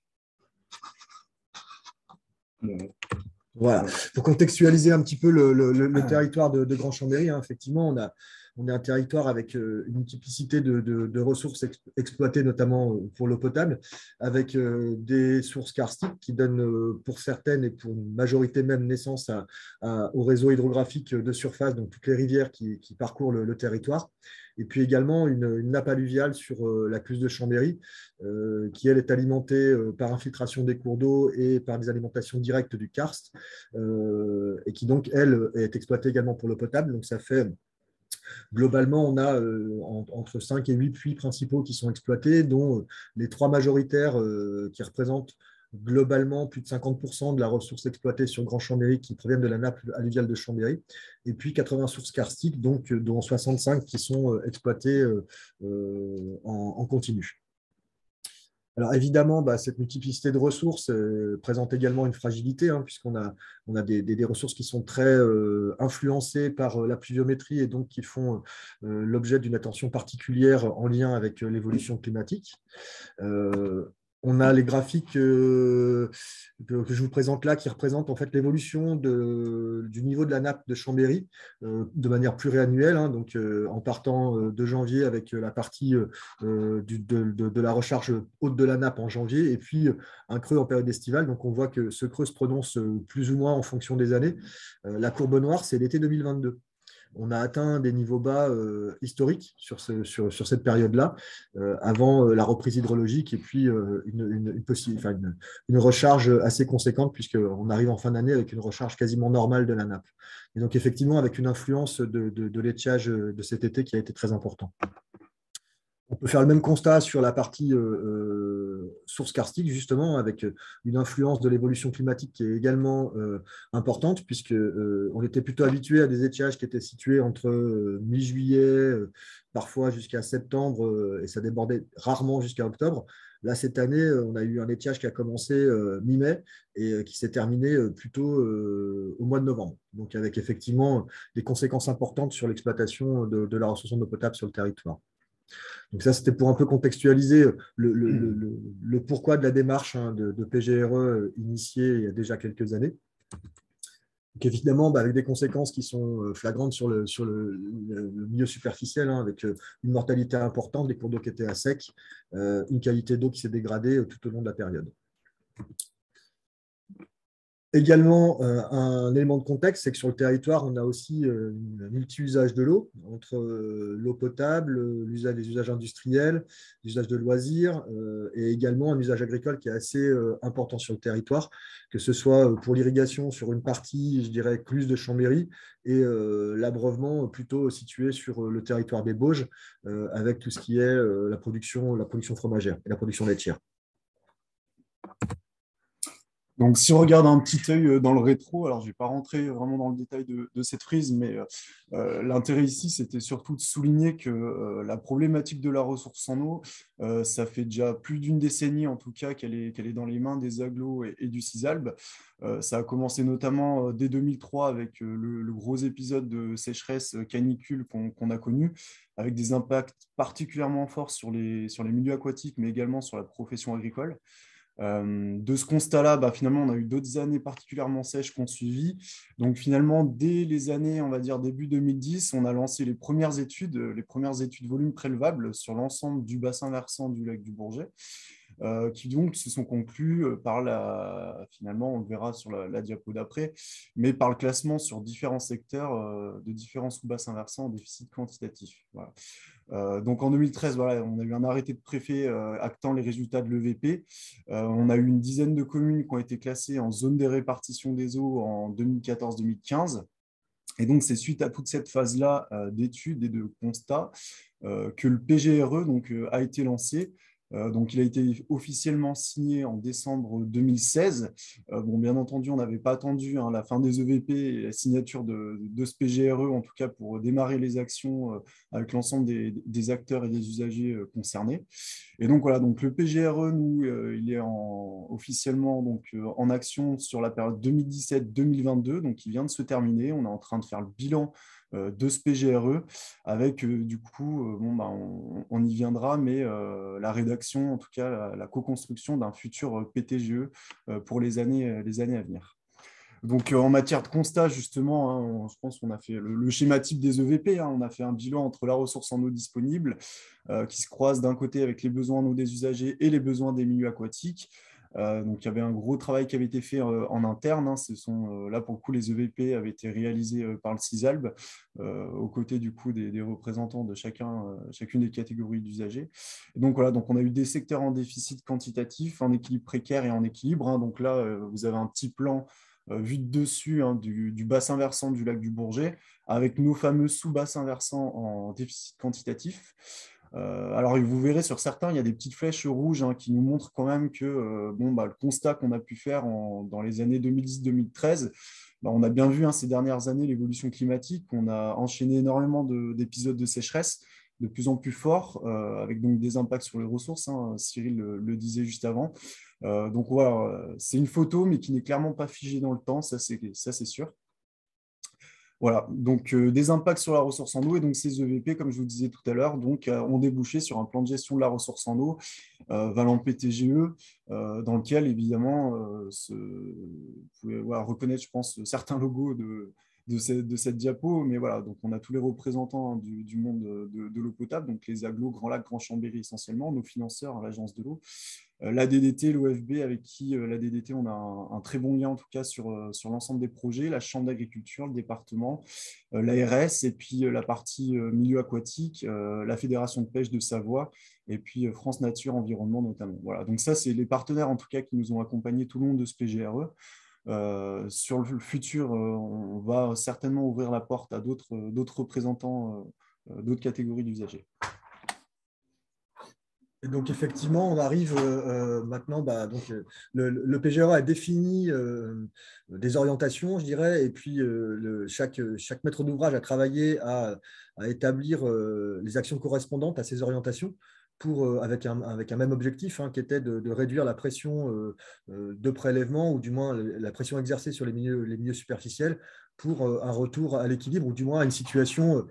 Voilà. Pour contextualiser un petit peu le, le, territoire de, de Grand Chambéry, hein, effectivement, on a, on est un territoire avec euh, une multiplicité de, ressources exploitées, notamment euh, pour l'eau potable, avec euh, des sources karstiques qui donnent pour certaines et pour une majorité même naissance au réseau hydrographique de surface, donc toutes les rivières qui, parcourent le, territoire. Et puis également une, nappe alluviale sur la cluse de Chambéry, qui elle est alimentée par infiltration des cours d'eau et par des alimentations directes du karst, et qui donc elle est exploitée également pour l'eau potable. Donc ça fait Globalement, on a euh, entre 5 et 8 puits principaux qui sont exploités, dont euh, les trois majoritaires euh, qui représentent globalement plus de 50% de la ressource exploitée sur Grand Chambéry qui proviennent de la nappe alluviale de Chambéry, et puis 80 sources karstiques, donc, dont 65 qui sont exploitées en continu. Alors évidemment, bah, cette multiplicité de ressources euh, présente également une fragilité, hein, puisqu'on a, des, ressources qui sont très euh, influencées par euh, la pluviométrie et donc qui font l'objet d'une attention particulière en lien avec l'évolution climatique. On a les graphiques que, je vous présente là qui représentent en fait l'évolution du niveau de la nappe de Chambéry de manière pluriannuelle, hein, donc en partant de janvier avec la partie de, de, la recharge haute de la nappe en janvier et puis un creux en période estivale. Donc on voit que ce creux se prononce plus ou moins en fonction des années. la courbe noire, c'est l'été 2022 on a atteint des niveaux bas euh, historiques sur, cette période-là, euh, avant euh, la reprise hydrologique et puis une, recharge assez conséquente, puisqu'on arrive en fin d'année avec une recharge quasiment normale de la nappe. Et donc, effectivement, avec une influence de, de l'étiage de cet été qui a été très important. On peut faire le même constat sur la partie euh, euh, source karstique, justement, avec une influence de l'évolution climatique qui est également euh, importante, puisqu'on était plutôt habitué à des étiages qui étaient situés entre mi-juillet, parfois jusqu'à septembre, et ça débordait rarement jusqu'à octobre. Là, cette année, on a eu un étiage qui a commencé mi-mai et qui s'est terminé plutôt au mois de novembre. Donc, avec effectivement des conséquences importantes sur l'exploitation de, de la ressource en eau potable sur le territoire. Donc ça, c'était pour un peu contextualiser le, pourquoi de la démarche hein, de, PGRE euh, initiée il y a déjà quelques années. Donc évidemment, bah, avec des conséquences qui sont euh, flagrantes sur le, sur le, milieu superficiel, hein, avec euh, une mortalité importante, des cours d'eau qui étaient à sec, une qualité d'eau qui s'est dégradée tout au long de la période. Également, euh, un élément de contexte, c'est que sur le territoire, on a aussi euh, un multi-usage de l'eau, entre euh, l'eau potable, des usages industriels, l'usage de loisirs, et également un usage agricole qui est assez important sur le territoire, que ce soit pour l'irrigation sur une partie, je dirais, plus de Chambéry, et l'abreuvement plutôt situé sur le territoire des Bauges, avec tout ce qui est la, production, la production fromagère et la production laitière. Donc, si on regarde un petit œil euh, dans le rétro, alors je ne vais pas rentrer vraiment dans le détail de, cette frise, mais euh, euh, l'intérêt ici, c'était surtout de souligner que la problématique de la ressource en eau, ça fait déjà plus d'une décennie en tout cas qu'elle est, est dans les mains des agglos et, du CISALB. ça a commencé notamment dès 2003 avec le, gros épisode de sécheresse canicule qu'on a connu, avec des impacts particulièrement forts sur les, sur les milieux aquatiques, mais également sur la profession agricole. Euh, de ce constat-là, bah, finalement, on a eu d'autres années particulièrement sèches qu'on suivi. Donc finalement, dès les années, on va dire début 2010, on a lancé les premières études, les premières études volume prélevables sur l'ensemble du bassin versant du lac du Bourget. Euh, qui donc se sont conclus euh, par la, finalement, on le verra sur la, diapo d'après, mais par le classement sur différents secteurs de différents sous-bassins versants en déficit quantitatif. donc en 2013, voilà, on a eu un arrêté de préfet actant les résultats de l'EVP. on a eu une dizaine de communes qui ont été classées en zone de répartition des eaux en 2014-2015. Et donc, c'est suite à toute cette phase-là d'études et de constats que le PGRE donc, a été lancé euh, donc, il a été officiellement signé en décembre 2016. Euh, bon, bien entendu, on n'avait pas attendu hein, la fin des EVP et la signature de, ce PGRE, en tout cas pour démarrer les actions euh, avec l'ensemble des, acteurs et des usagers concernés. Et donc, voilà, donc le PGRE, nous, il est officiellement donc, en action sur la période 2017-2022, donc il vient de se terminer. On est en train de faire le bilan euh, de ce PGRE, avec euh, du coup, euh, bah, on, y viendra, mais la rédaction, en tout cas la, co-construction d'un futur PTGE pour les années, à venir. Donc, en matière de constat, justement, hein, je pense qu'on a fait le, schéma type des EVP. Hein. on a fait un bilan entre la ressource en eau disponible, qui se croise d'un côté avec les besoins en eau des usagers et les besoins des milieux aquatiques. Euh, donc, il y avait un gros travail qui avait été fait euh, en interne. Hein. Ce sont, euh, là, pour le coup, les EVP avaient été réalisés par le CISALB, aux côtés du coup des, représentants de chacun, chacune des catégories d'usagers. Donc, voilà, donc on a eu des secteurs en déficit quantitatif, en équilibre précaire et en équilibre. Hein. Donc là, vous avez un petit plan vu de dessus hein, du, du, bassin versant du lac du Bourget, avec nos fameux sous-bassins versants en déficit quantitatif. Euh, alors, vous verrez sur certains, il y a des petites flèches rouges hein, qui nous montrent quand même que euh, bon, bah, le constat qu'on a pu faire dans les années 2010-2013, bah, on a bien vu hein, ces dernières années l'évolution climatique. On a enchaîné énormément d'épisodes de, sécheresse de plus en plus forts, euh, avec donc des impacts sur les ressources. Hein, Cyril le, disait juste avant. donc voilà, c'est une photo, mais qui n'est clairement pas figée dans le temps, ça c'est sûr. Voilà, donc des impacts sur la ressource en eau et donc ces EVP, comme je vous disais tout à l'heure, donc ont débouché sur un plan de gestion de la ressource en eau valant PTGE, dans lequel évidemment vous pouvez reconnaître, je pense, certains logos de, de, cette, diapo, mais voilà, donc on a tous les représentants hein, du, monde de, l'eau potable, donc les agglos, Grand Lac, Grand Chambéry essentiellement, nos financeurs, l'agence de l'eau, euh, la DDT, l'OFB, avec qui euh, la DDT, on a un, très bon lien en tout cas sur, euh, sur l'ensemble des projets, la Chambre d'agriculture, le département, l'ARS, et puis la partie milieu aquatique, la Fédération de pêche de Savoie, et puis France Nature Environnement notamment. Voilà, donc ça, c'est les partenaires en tout cas qui nous ont accompagnés tout le long de ce PGRE. Euh, sur le futur, euh, on va certainement ouvrir la porte à d'autres représentants euh, d'autres catégories d'usagers. Donc effectivement, on arrive maintenant, bah, donc, le, le, PGRA a défini des orientations, je dirais, et puis chaque, maître d'ouvrage a travaillé à, établir les actions correspondantes à ces orientations. Euh, avec, un, même objectif, hein, qui était de, réduire la pression euh, euh, de prélèvement, ou du moins la pression exercée sur les milieux superficiels, pour un retour à l'équilibre, ou du moins à une situation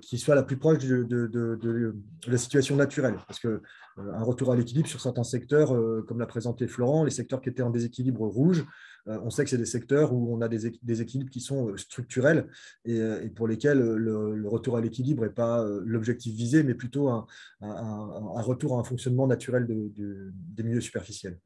qui soit la plus proche de, la situation naturelle. Parce qu'un retour à l'équilibre sur certains secteurs, comme l'a présenté Florent, les secteurs qui étaient en déséquilibre rouge, euh, on sait que c'est des secteurs où on a des, équilibres qui sont euh, structurels euh, et, pour lesquels le, retour à l'équilibre n'est pas l'objectif visé, mais plutôt un, retour à un fonctionnement naturel des milieux superficiels.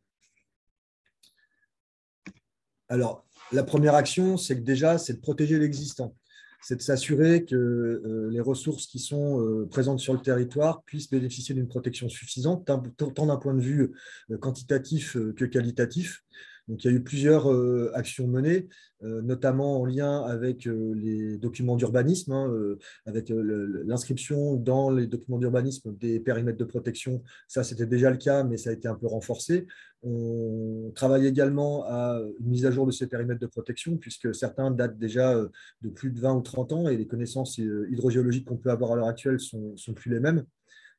Alors, la première action, c'est que déjà, c'est de protéger l'existant c'est de s'assurer que les ressources qui sont présentes sur le territoire puissent bénéficier d'une protection suffisante, tant d'un point de vue quantitatif que qualitatif. Donc, il y a eu plusieurs euh, actions menées, euh, notamment en lien avec euh, les documents d'urbanisme, hein, avec l'inscription dans les documents d'urbanisme des périmètres de protection. Ça, c'était déjà le cas, mais ça a été un peu renforcé. On travaille également à une mise à jour de ces périmètres de protection, puisque certains datent déjà de plus de 20 ou 30 ans et les connaissances hydrogéologiques qu'on peut avoir à l'heure actuelle ne sont, plus les mêmes.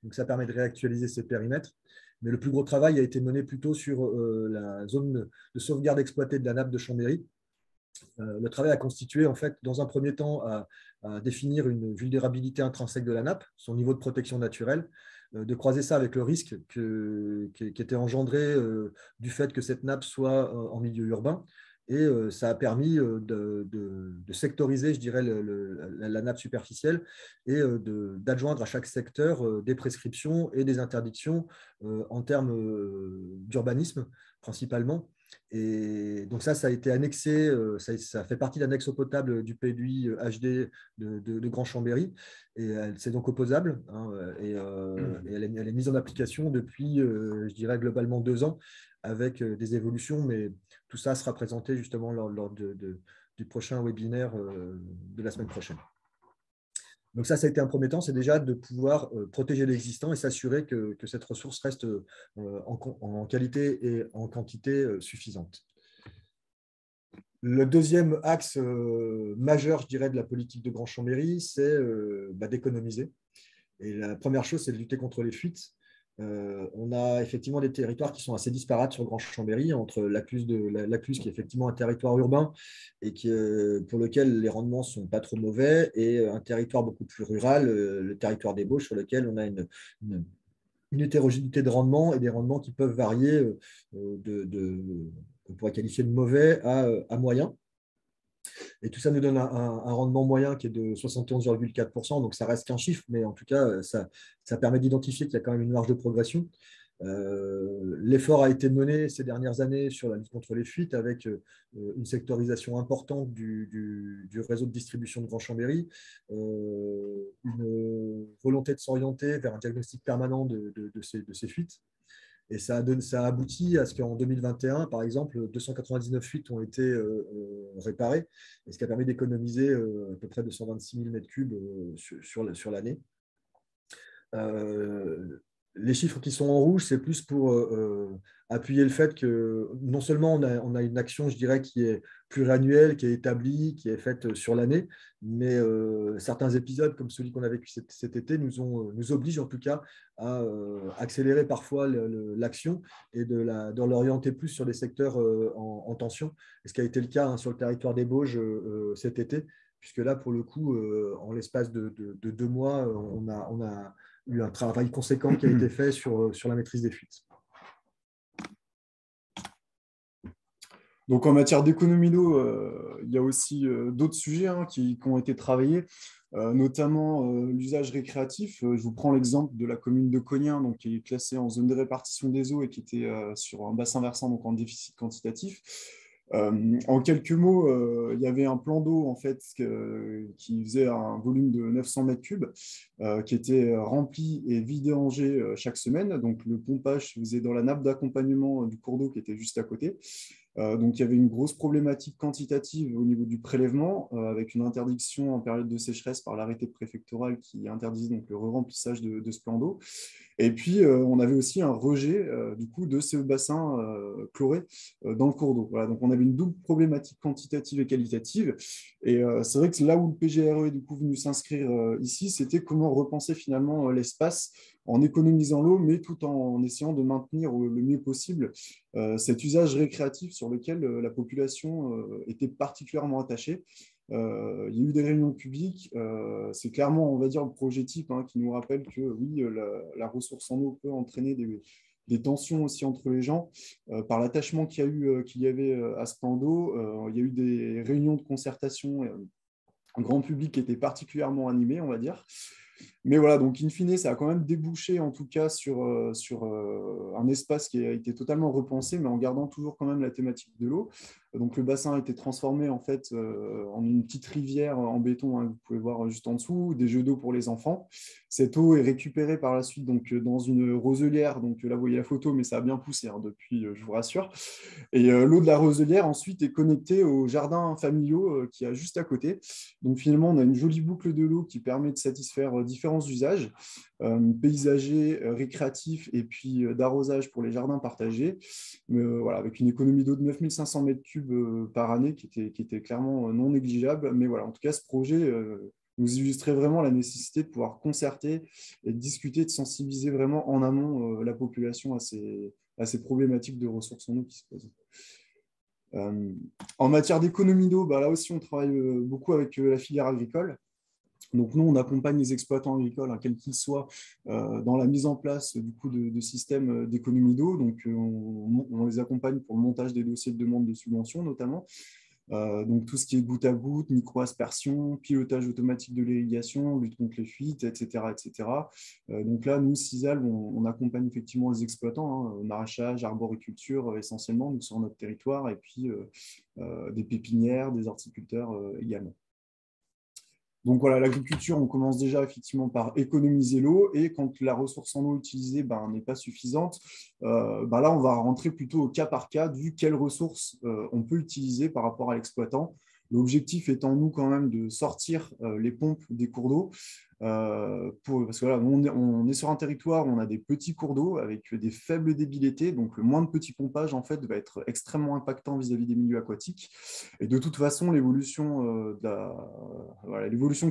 Donc, ça permet de réactualiser ces périmètres. Mais le plus gros travail a été mené plutôt sur euh, la zone de sauvegarde exploitée de la nappe de Chambéry. Euh, le travail a constitué, en fait, dans un premier temps, à, définir une vulnérabilité intrinsèque de la nappe, son niveau de protection naturelle, euh, de croiser ça avec le risque qui, était engendré du fait que cette nappe soit en milieu urbain, et euh, ça a permis euh, de, sectoriser, je dirais, la, nappe superficielle et euh, d'adjoindre à chaque secteur des prescriptions et des interdictions en termes d'urbanisme principalement. Et donc ça, ça a été annexé, ça, fait partie de l'annexe au potable du PDI HD de, Grand Chambéry, et c'est donc opposable, hein, et, mmh. elle, est, elle, est, mise en application depuis, je dirais, globalement deux ans, avec des évolutions, mais tout ça sera présenté justement lors, du prochain webinaire euh, de la semaine prochaine. Donc ça, ça a été un premier temps, c'est déjà de pouvoir euh, protéger l'existant et s'assurer que, cette ressource reste euh, en, qualité et en quantité suffisante. Le deuxième axe majeur, je dirais, de la politique de Grand Chambéry, c'est bah, d'économiser. Et la première chose, c'est de lutter contre les fuites. Euh, on a effectivement des territoires qui sont assez disparates sur Grand Chambéry, entre l'Acluse, de, qui est effectivement un territoire urbain et euh, pour lequel les rendements ne sont pas trop mauvais, et un territoire beaucoup plus rural, euh, le territoire des Bauges, sur lequel on a une, hétérogénéité de rendement et des rendements qui peuvent varier de, on pourrait qualifier de mauvais à moyen. Et tout ça nous donne un, rendement moyen qui est de 71,4%, donc ça reste qu'un chiffre, mais en tout cas, ça, permet d'identifier qu'il y a quand même une marge de progression. Euh, l'effort a été mené ces dernières années sur la lutte contre les fuites avec euh, une sectorisation importante du, réseau de distribution de Grand Chambéry, euh, une volonté de s'orienter vers un diagnostic permanent de ces fuites. Et ça a, abouti à ce qu'en 2021, par exemple, 299 fuites ont été euh, euh, réparées, et ce qui a permis d'économiser euh, à peu près 226 000 m3 sur, sur l'année. Les chiffres qui sont en rouge, c'est plus pour appuyer le fait que non seulement on a, une action, je dirais, qui est pluriannuelle, qui est établie, qui est faite sur l'année, mais euh, certains épisodes, comme celui qu'on a vécu cet, été, nous, ont, nous obligent en tout cas à euh, accélérer parfois l'action et de l'orienter plus sur des secteurs euh, en, tension, ce qui a été le cas hein, sur le territoire des Bauges cet été, puisque là, pour le coup, en l'espace de, deux mois, on a eu un travail conséquent qui a été fait sur, sur la maîtrise des fuites. Donc en matière d'économie d'eau, euh, il y a aussi euh, d'autres sujets hein, qui, ont été travaillés, euh, notamment l'usage récréatif. je vous prends l'exemple de la commune de Cognin, donc, qui est classée en zone de répartition des eaux et qui était sur un bassin versant donc en déficit quantitatif. En quelques mots, il y avait un plan d'eau en fait qui faisait un volume de 900 mètres cubes, qui était rempli et vidangé chaque semaine. Donc le pompage se faisait dans la nappe d'accompagnement du cours d'eau qui était juste à côté. Euh, donc il y avait une grosse problématique quantitative au niveau du prélèvement, euh, avec une interdiction en période de sécheresse par l'arrêté préfectoral qui interdisait donc le re-remplissage de, ce plan d'eau. Et puis euh, on avait aussi un rejet du coup de ces bassins chlorés dans le cours d'eau. Donc on avait une double problématique quantitative et qualitative. Et c'est vrai que là où le PGRE est du coup venu s'inscrire ici, c'était comment repenser finalement l'espace en économisant l'eau, mais tout en essayant de maintenir le mieux possible euh, cet usage récréatif sur lequel euh, la population euh, était particulièrement attachée. Il y a eu des réunions publiques. c'est clairement, on va dire, le projet type hein, qui nous rappelle que oui, la, ressource en eau peut entraîner des, tensions aussi entre les gens. par l'attachement qu'il y avait à ce plan d'eau, il y a eu des réunions de concertation un grand public qui était particulièrement animé, on va dire. Mais voilà, donc in fine, ça a quand même débouché en tout cas sur, euh, sur euh, un espace qui a été totalement repensé, mais en gardant toujours quand même la thématique de l'eau. Donc le bassin a été transformé en fait euh, en une petite rivière en béton, hein, vous pouvez voir juste en dessous, des jeux d'eau pour les enfants. Cette eau est récupérée par la suite donc, dans une roselière, donc là vous voyez la photo, mais ça a bien poussé hein, depuis, je vous rassure. Et l'eau de la roselière ensuite est connectée au jardin familiaux qui est juste à côté. Donc finalement, on a une jolie boucle de l'eau qui permet de satisfaire différents usages, euh, paysagers, euh, récréatifs et puis euh, d'arrosage pour les jardins partagés, voilà, avec une économie d'eau de 9500 m3 par année qui était, clairement non négligeable. Mais voilà, en tout cas, ce projet nous illustrait vraiment la nécessité de pouvoir concerter et de discuter, de sensibiliser vraiment en amont la population à ces, à ces problématiques de ressources en eau qui se posent. en matière d'économie d'eau, bah, là aussi, on travaille beaucoup avec la filière agricole. Donc nous, on accompagne les exploitants agricoles, hein, quels qu'ils soient, euh, dans la mise en place du coup de, systèmes euh, d'économie d'eau. Donc euh, on, les accompagne pour le montage des dossiers de demande de subvention notamment. donc tout ce qui est goutte à goutte, micro-aspersion, pilotage automatique de l'irrigation, lutte contre les fuites, etc. etc. donc là, nous, CISAL, on, accompagne effectivement les exploitants, hein, maraîchage, arboriculture essentiellement, nous sur notre territoire, et puis des pépinières, des horticulteurs également. Donc voilà, l'agriculture, on commence déjà effectivement par économiser l'eau et quand la ressource en eau utilisée ben, n'est pas suffisante, euh, ben là on va rentrer plutôt au cas par cas vu quelles ressources euh, on peut utiliser par rapport à l'exploitant. L'objectif étant nous quand même de sortir euh, les pompes des cours d'eau euh, parce que voilà, on, est, sur un territoire où on a des petits cours d'eau avec des faibles débilités, donc le moins de petits pompages en fait va être extrêmement impactant vis-à-vis des milieux aquatiques. Et de toute façon, l'évolution euh,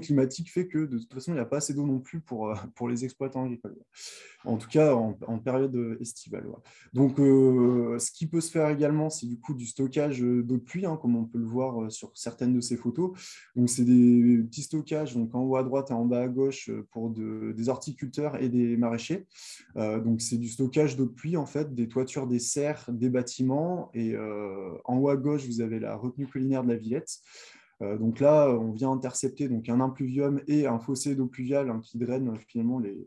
climatique fait que de toute façon, il n'y a pas assez d'eau non plus pour, euh, pour les exploitants agricoles. En tout cas, en, période estivale. Donc, ce qui peut se faire également, c'est du coup du stockage d'eau de pluie, hein, comme on peut le voir sur certaines de ces photos. Donc, c'est des petits stockages, donc en haut à droite et en bas à gauche gauche euh, pour des horticulteurs et des maraîchers. Euh, donc, c'est du stockage d'eau de pluie, en fait, des toitures des serres, des bâtiments. Et euh, en haut à gauche, vous avez la retenue collinaire de la Villette. donc là, on vient intercepter donc, un impluvium et un fossé d'eau pluviale hein, qui draine finalement les,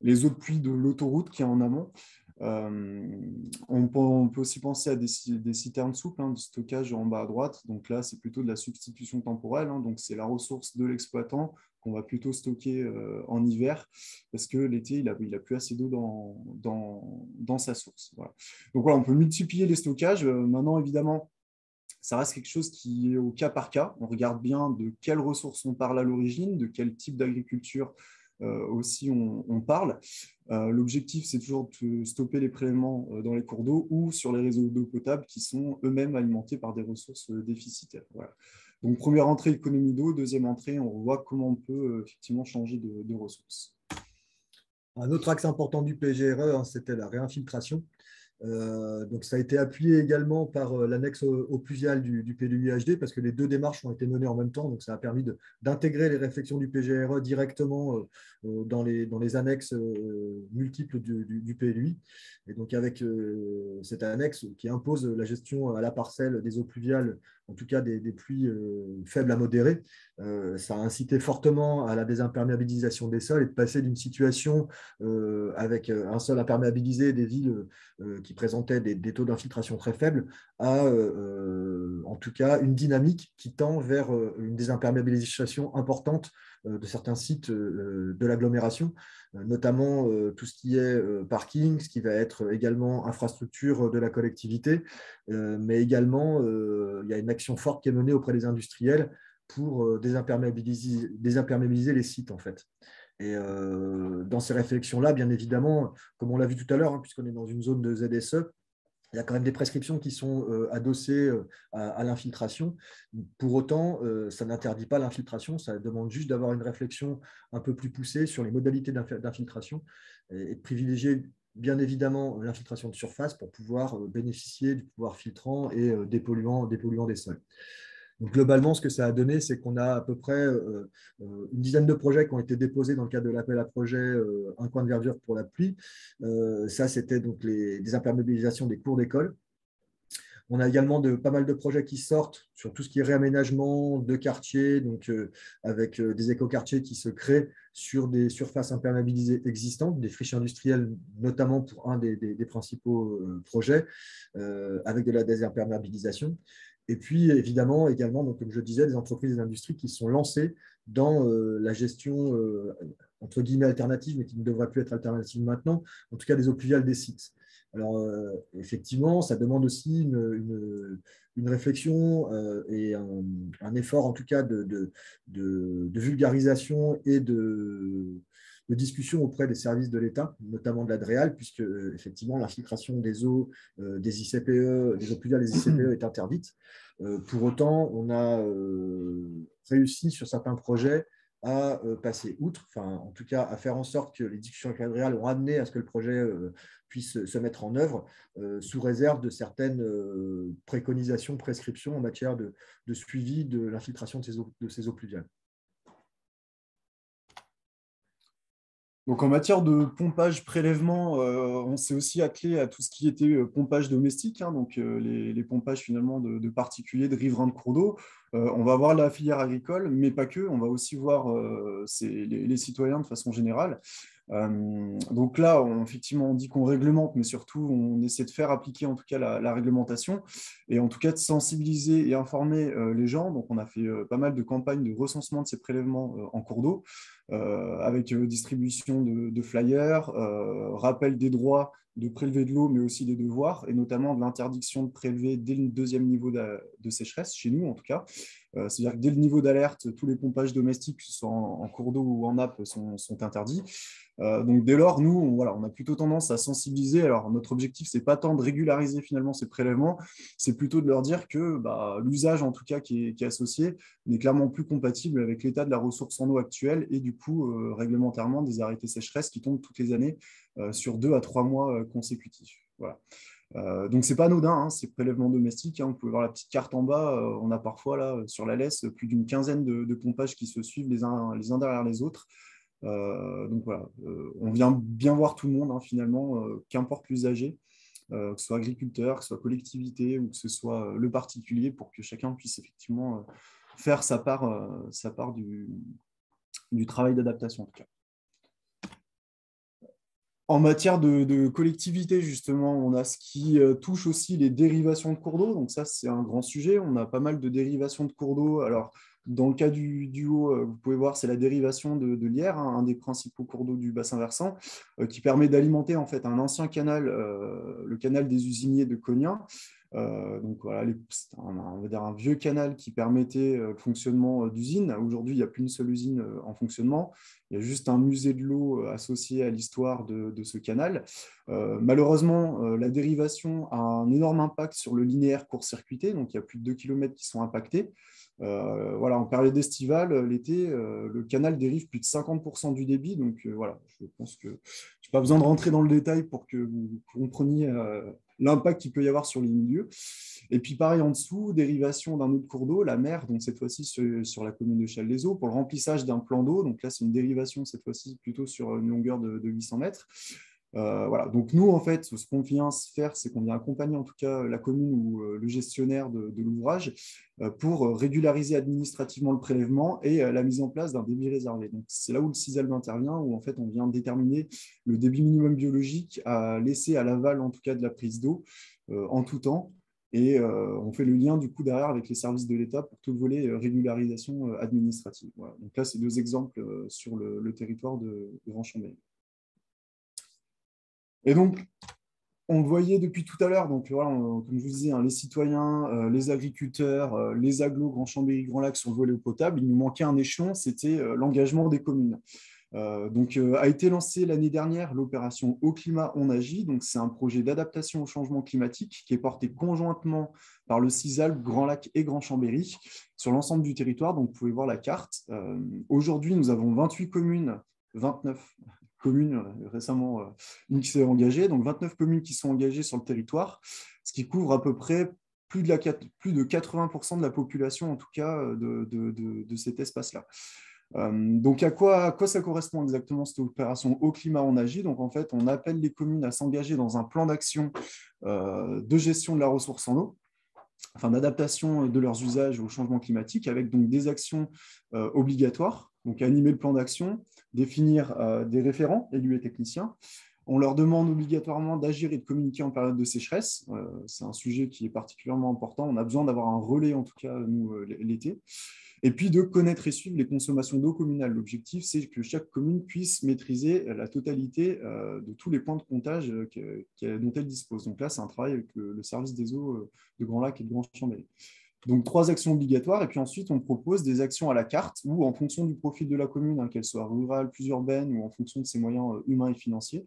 les eaux de pluie de l'autoroute qui est en amont. On, peut, aussi penser à des, citernes souples hein, de stockage en bas à droite. Donc là, c'est plutôt de la substitution temporelle. Hein. donc c'est la ressource de l'exploitant qu'on va plutôt stocker euh, en hiver parce que l'été, il n'a a plus assez d'eau dans, sa source. Donc voilà, on peut multiplier les stockages. Euh, maintenant, évidemment, ça reste quelque chose qui est au cas par cas. On regarde bien de quelles ressources on parle à l'origine, de quel type d'agriculture euh, aussi on, parle. L'objectif, c'est toujours de stopper les prélèvements dans les cours d'eau ou sur les réseaux d'eau potable qui sont eux-mêmes alimentés par des ressources déficitaires. Voilà. Donc, première entrée, économie d'eau. Deuxième entrée, on voit comment on peut euh, effectivement changer de, ressources. Un autre axe important du PGRE, hein, c'était la réinfiltration. Euh, donc, ça a été appuyé également par euh, l'annexe au, du, du parce que les deux démarches ont été menées en même temps. Donc, ça a permis d'intégrer les réflexions du PGRE directement euh, dans, les, dans les annexes multiples du, du, PLUI. Et donc, avec cette annexe qui impose la gestion à la parcelle des eaux pluviales, en tout cas des, des pluies faibles à modérées, ça a incité fortement à la désimperméabilisation des sols et de passer d'une situation avec un sol imperméabilisé des villes qui qui présentait des, taux d'infiltration très faibles à, euh, euh, en tout cas, une dynamique qui tend vers euh, une désimperméabilisation importante de certains sites de l'agglomération, notamment tout ce qui est parking, ce qui va être également infrastructure de la collectivité, mais également il y a une action forte qui est menée auprès des industriels pour désimperméabiliser, les sites en fait. Et euh, dans ces réflexions-là, bien évidemment, comme on l'a vu tout à l'heure, hein, puisqu'on est dans une zone de ZSE, il y a quand même des prescriptions qui sont euh, adossées euh, à, l'infiltration. Pour autant, ça n'interdit pas l'infiltration, ça demande juste d'avoir une réflexion un peu plus poussée sur les modalités d'infiltration et, de privilégier bien évidemment l'infiltration de surface pour pouvoir bénéficier du pouvoir filtrant et dépolluant des sols globalement, ce que ça a donné, c'est qu'on a à peu près euh, euh, une dizaine de projets qui ont été déposés dans le cadre de l'appel à projet euh, Un coin de verdure pour la pluie. ça, c'était donc les, des imperméabilisations des cours d'école. On a également pas mal de projets qui sortent sur tout ce qui est réaménagement de quartiers, donc avec des écoquartiers qui se créent sur des surfaces imperméabilisées existantes, des friches industrielles notamment pour un des, des principaux projets, avec de la désimperméabilisation. Et puis, évidemment, également, donc, comme je disais, des entreprises et des industries qui sont lancées dans euh, la gestion, euh, entre guillemets, alternative, mais qui ne devrait plus être alternative maintenant, en tout cas des eaux pluviales des sites. Alors, euh, effectivement, ça demande aussi une, une, réflexion et un, effort, en tout cas, de, de, de vulgarisation et de, de discussion auprès des services de l'État, notamment de l'ADREAL, puisque euh, effectivement l'infiltration des eaux, euh, des ICPE, des eaux pluviales des ICPE est interdite. Euh, pour autant, on a réussi sur certains projets à passer outre, enfin, en tout cas à faire en sorte que les discussions avec l'ADREAL ont amené à ce que le projet puisse se mettre en œuvre sous réserve de certaines préconisations, prescriptions en matière de, suivi de l'infiltration de ces eaux pluviales. Donc en matière de pompage prélèvement, euh, on s'est aussi attelé à tout ce qui était euh, pompage domestique, hein, donc euh, les, pompages finalement de, particuliers, de riverains de cours d'eau. on va voir la filière agricole, mais pas que. On va aussi voir les, citoyens de façon générale. Donc là, on, effectivement, on dit qu'on réglemente, mais surtout, on essaie de faire appliquer en tout cas la, réglementation et en tout cas de sensibiliser et informer les gens. Donc, on a fait pas mal de campagnes de recensement de ces prélèvements en cours d'eau, avec distribution de, flyers, rappel des droits de prélever de l'eau, mais aussi des devoirs, et notamment de l'interdiction de prélever dès le deuxième niveau de, sécheresse, chez nous en tout cas. C'est-à-dire que dès le niveau d'alerte, tous les pompages domestiques, que ce soit en, cours d'eau ou en nappe, sont interdits. Euh, donc dès lors, nous, on, a plutôt tendance à sensibiliser. Alors notre objectif, c'est pas tant de régulariser finalement ces prélèvements, c'est plutôt de leur dire que bah, l'usage, en tout cas, qui est, associé, n'est clairement plus compatible avec l'état de la ressource en eau actuelle et du coup, euh, réglementairement, des arrêtés sécheresse qui tombent toutes les années euh, sur deux à trois mois consécutifs. Voilà. donc, ce n'est pas anodin, hein, ces prélèvements domestiques. Hein. vous pouvez voir la petite carte en bas. on a parfois, là, sur la laisse, plus d'une quinzaine de, de, pompages qui se suivent les uns, les uns derrière les autres. Euh, donc voilà, euh, on vient bien voir tout le monde hein, finalement, euh, qu'importe l'usager. que ce soit agriculteur, que ce soit collectivité ou que ce soit le particulier, pour que chacun puisse effectivement faire sa part, sa part du, travail d'adaptation en tout cas. En matière de, de, collectivité, justement, on a ce qui touche aussi les dérivations de cours d'eau. Donc ça, c'est un grand sujet. On a pas mal de dérivations de cours d'eau. Alors, dans le cas du, duo, euh, vous pouvez voir, c'est la dérivation de, de hein, un des principaux cours d'eau du bassin versant, euh, qui permet d'alimenter en fait un ancien canal, euh, le canal des usiniers de Cognin. donc voilà, un, un vieux canal qui permettait le fonctionnement d'usines. Aujourd'hui, il n'y a plus une seule usine en fonctionnement. Il y a juste un musée de l'eau associé à l'histoire de, de, ce canal. malheureusement, la dérivation a un énorme impact sur le linéaire court-circuité. Donc il y a plus de 2 km qui sont impactés. Euh, voilà, en période estivale, l'été, euh, le canal dérive plus de 50% du débit. Donc euh, voilà, je pense que je n'ai pas besoin de rentrer dans le détail pour que vous compreniez l'impact qu'il peut y avoir sur les milieux. Et puis pareil en dessous, dérivation d'un autre cours d'eau, la mer, donc cette fois-ci sur, la commune de Châles-les-Eaux, pour le remplissage d'un plan d'eau. Donc là, c'est une dérivation cette fois-ci plutôt sur une longueur de, de 800 mètres. Euh, voilà. Donc nous, en fait, ce qu'on vient faire, c'est qu'on vient accompagner en tout cas la commune ou euh, le gestionnaire de, l'ouvrage euh, pour régulariser administrativement le prélèvement et la mise en place d'un débit réservé. C'est là où le CISALB intervient, où en fait on vient déterminer le débit minimum biologique à laisser à l'aval en tout cas de la prise d'eau en tout temps. Et on fait le lien du coup derrière avec les services de l'État pour tout le volet régularisation administrative. Donc là, c'est deux exemples sur le, territoire de, de Grand-Chambéry. Et donc, on le voyait depuis tout à l'heure, donc voilà, comme je vous disais, hein, les citoyens, euh, les agriculteurs, euh, les agglos, Grand Chambéry, Grand Lac sur le potable, il nous manquait un échelon, c'était euh, l'engagement des communes. donc, a été lancée l'année dernière l'opération Au climat, on agit. Donc, c'est un projet d'adaptation au changement climatique qui est porté conjointement par le CISAL, Grand Lac et Grand Chambéry sur l'ensemble du territoire. Donc, vous pouvez voir la carte. Aujourd'hui, nous avons 28 communes, 29 communes euh, récemment euh, une qui s'est engagée, donc 29 communes qui sont engagées sur le territoire, ce qui couvre à peu près plus de, la, plus de 80% de la population, en tout cas, euh, de, de, cet espace-là. donc, à quoi, à quoi ça correspond exactement cette opération Au climat, on agit. Donc, en fait, on appelle les communes à s'engager dans un plan d'action de gestion de la ressource en eau, enfin d'adaptation de leurs usages au changement climatique, avec donc des actions obligatoires. Donc, animer le plan d'action, définir euh, des référents élus et techniciens. On leur demande obligatoirement d'agir et de communiquer en période de sécheresse. Euh, c'est un sujet qui est particulièrement important. On a besoin d'avoir un relais, en tout cas, nous, euh, l'été. Et puis de connaître et suivre les consommations d'eau communale. L'objectif, c'est que chaque commune puisse maîtriser la totalité de tous les points de comptage dont elle dispose. Donc là, c'est un travail avec le service des eaux de Grand Lac et de Grand Chambéry. Donc, trois actions obligatoires. Et puis ensuite, on propose des actions à la carte ou en fonction du profil de la commune, hein, qu'elle soit rurale, plus urbaine ou en fonction de ses moyens euh, humains et financiers.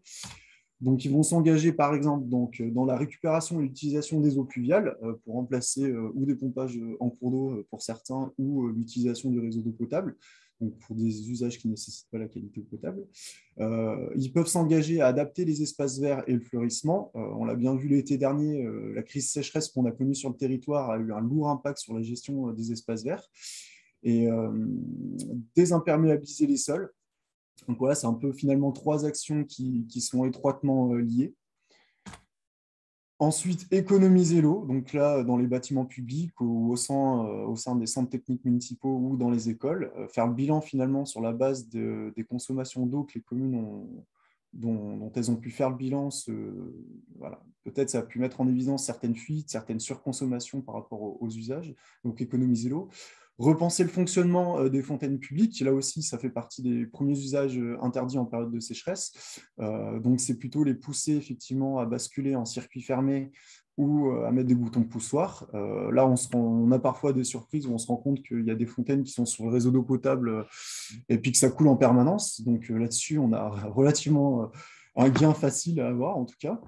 Donc, ils vont s'engager, par exemple, euh, dans la récupération et l'utilisation des eaux pluviales euh, pour remplacer ou des pompages en cours d'eau pour certains ou l'utilisation du réseau d'eau potable pour des usages qui ne nécessitent pas la qualité potable. Euh, ils peuvent s'engager à adapter les espaces verts et le fleurissement. Euh, on l'a bien vu l'été dernier, euh, la crise sécheresse qu'on a connue sur le territoire a eu un lourd impact sur la gestion des espaces verts. Et désimperméabiliser les sols. Donc voilà, c'est un peu finalement trois actions qui sont étroitement liées. Ensuite, économiser l'eau, donc là, dans les bâtiments publics ou au sein, euh, au sein des centres techniques municipaux ou dans les écoles, euh, faire le bilan finalement sur la base des consommations d'eau que les communes ont, dont, elles ont pu faire le bilan. Peut-être ça a pu mettre en évidence certaines fuites, certaines surconsommations par rapport aux usages, donc économiser l'eau repenser le fonctionnement euh, des fontaines publiques. Là aussi, ça fait partie des premiers usages euh, interdits en période de sécheresse. Euh, donc, c'est plutôt les pousser effectivement à basculer en circuit fermé ou à mettre des boutons poussoirs. là, on, on, a parfois des surprises où on se rend compte qu'il y a des fontaines qui sont sur le réseau d'eau potable et puis que ça coule en permanence. Donc là-dessus, on a [LAUGHS] relativement un gain facile à avoir en tout cas.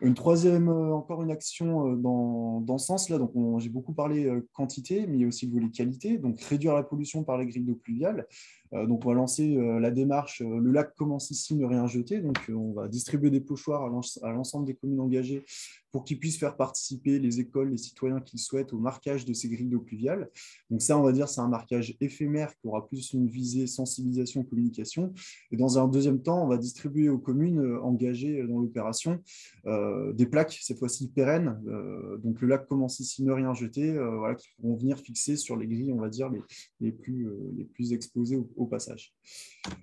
Une troisième, euh, encore une action euh, dans, dans ce sens-là. Donc, j'ai beaucoup parlé euh, quantité, mais il y a aussi le volet qualité. Donc, réduire la pollution par les grilles d'eau pluviale. donc, on va lancer la démarche Le lac commence ici, ne rien jeter. Donc, on va distribuer des pochoirs à l'ensemble des communes engagées pour qu'ils puissent faire participer les écoles, les citoyens qu'ils souhaitent au marquage de ces grilles d'eau pluviale. Donc ça, on va dire, c'est un marquage éphémère qui aura plus une visée sensibilisation, communication. Et dans un deuxième temps, on va distribuer aux communes euh, engagées dans l'opération euh, des plaques, cette fois-ci pérennes. Euh, donc le lac commence ici, ne rien jeter, voilà, qui vont venir fixer sur les grilles, on va dire, les, les plus, les plus exposées au, passage.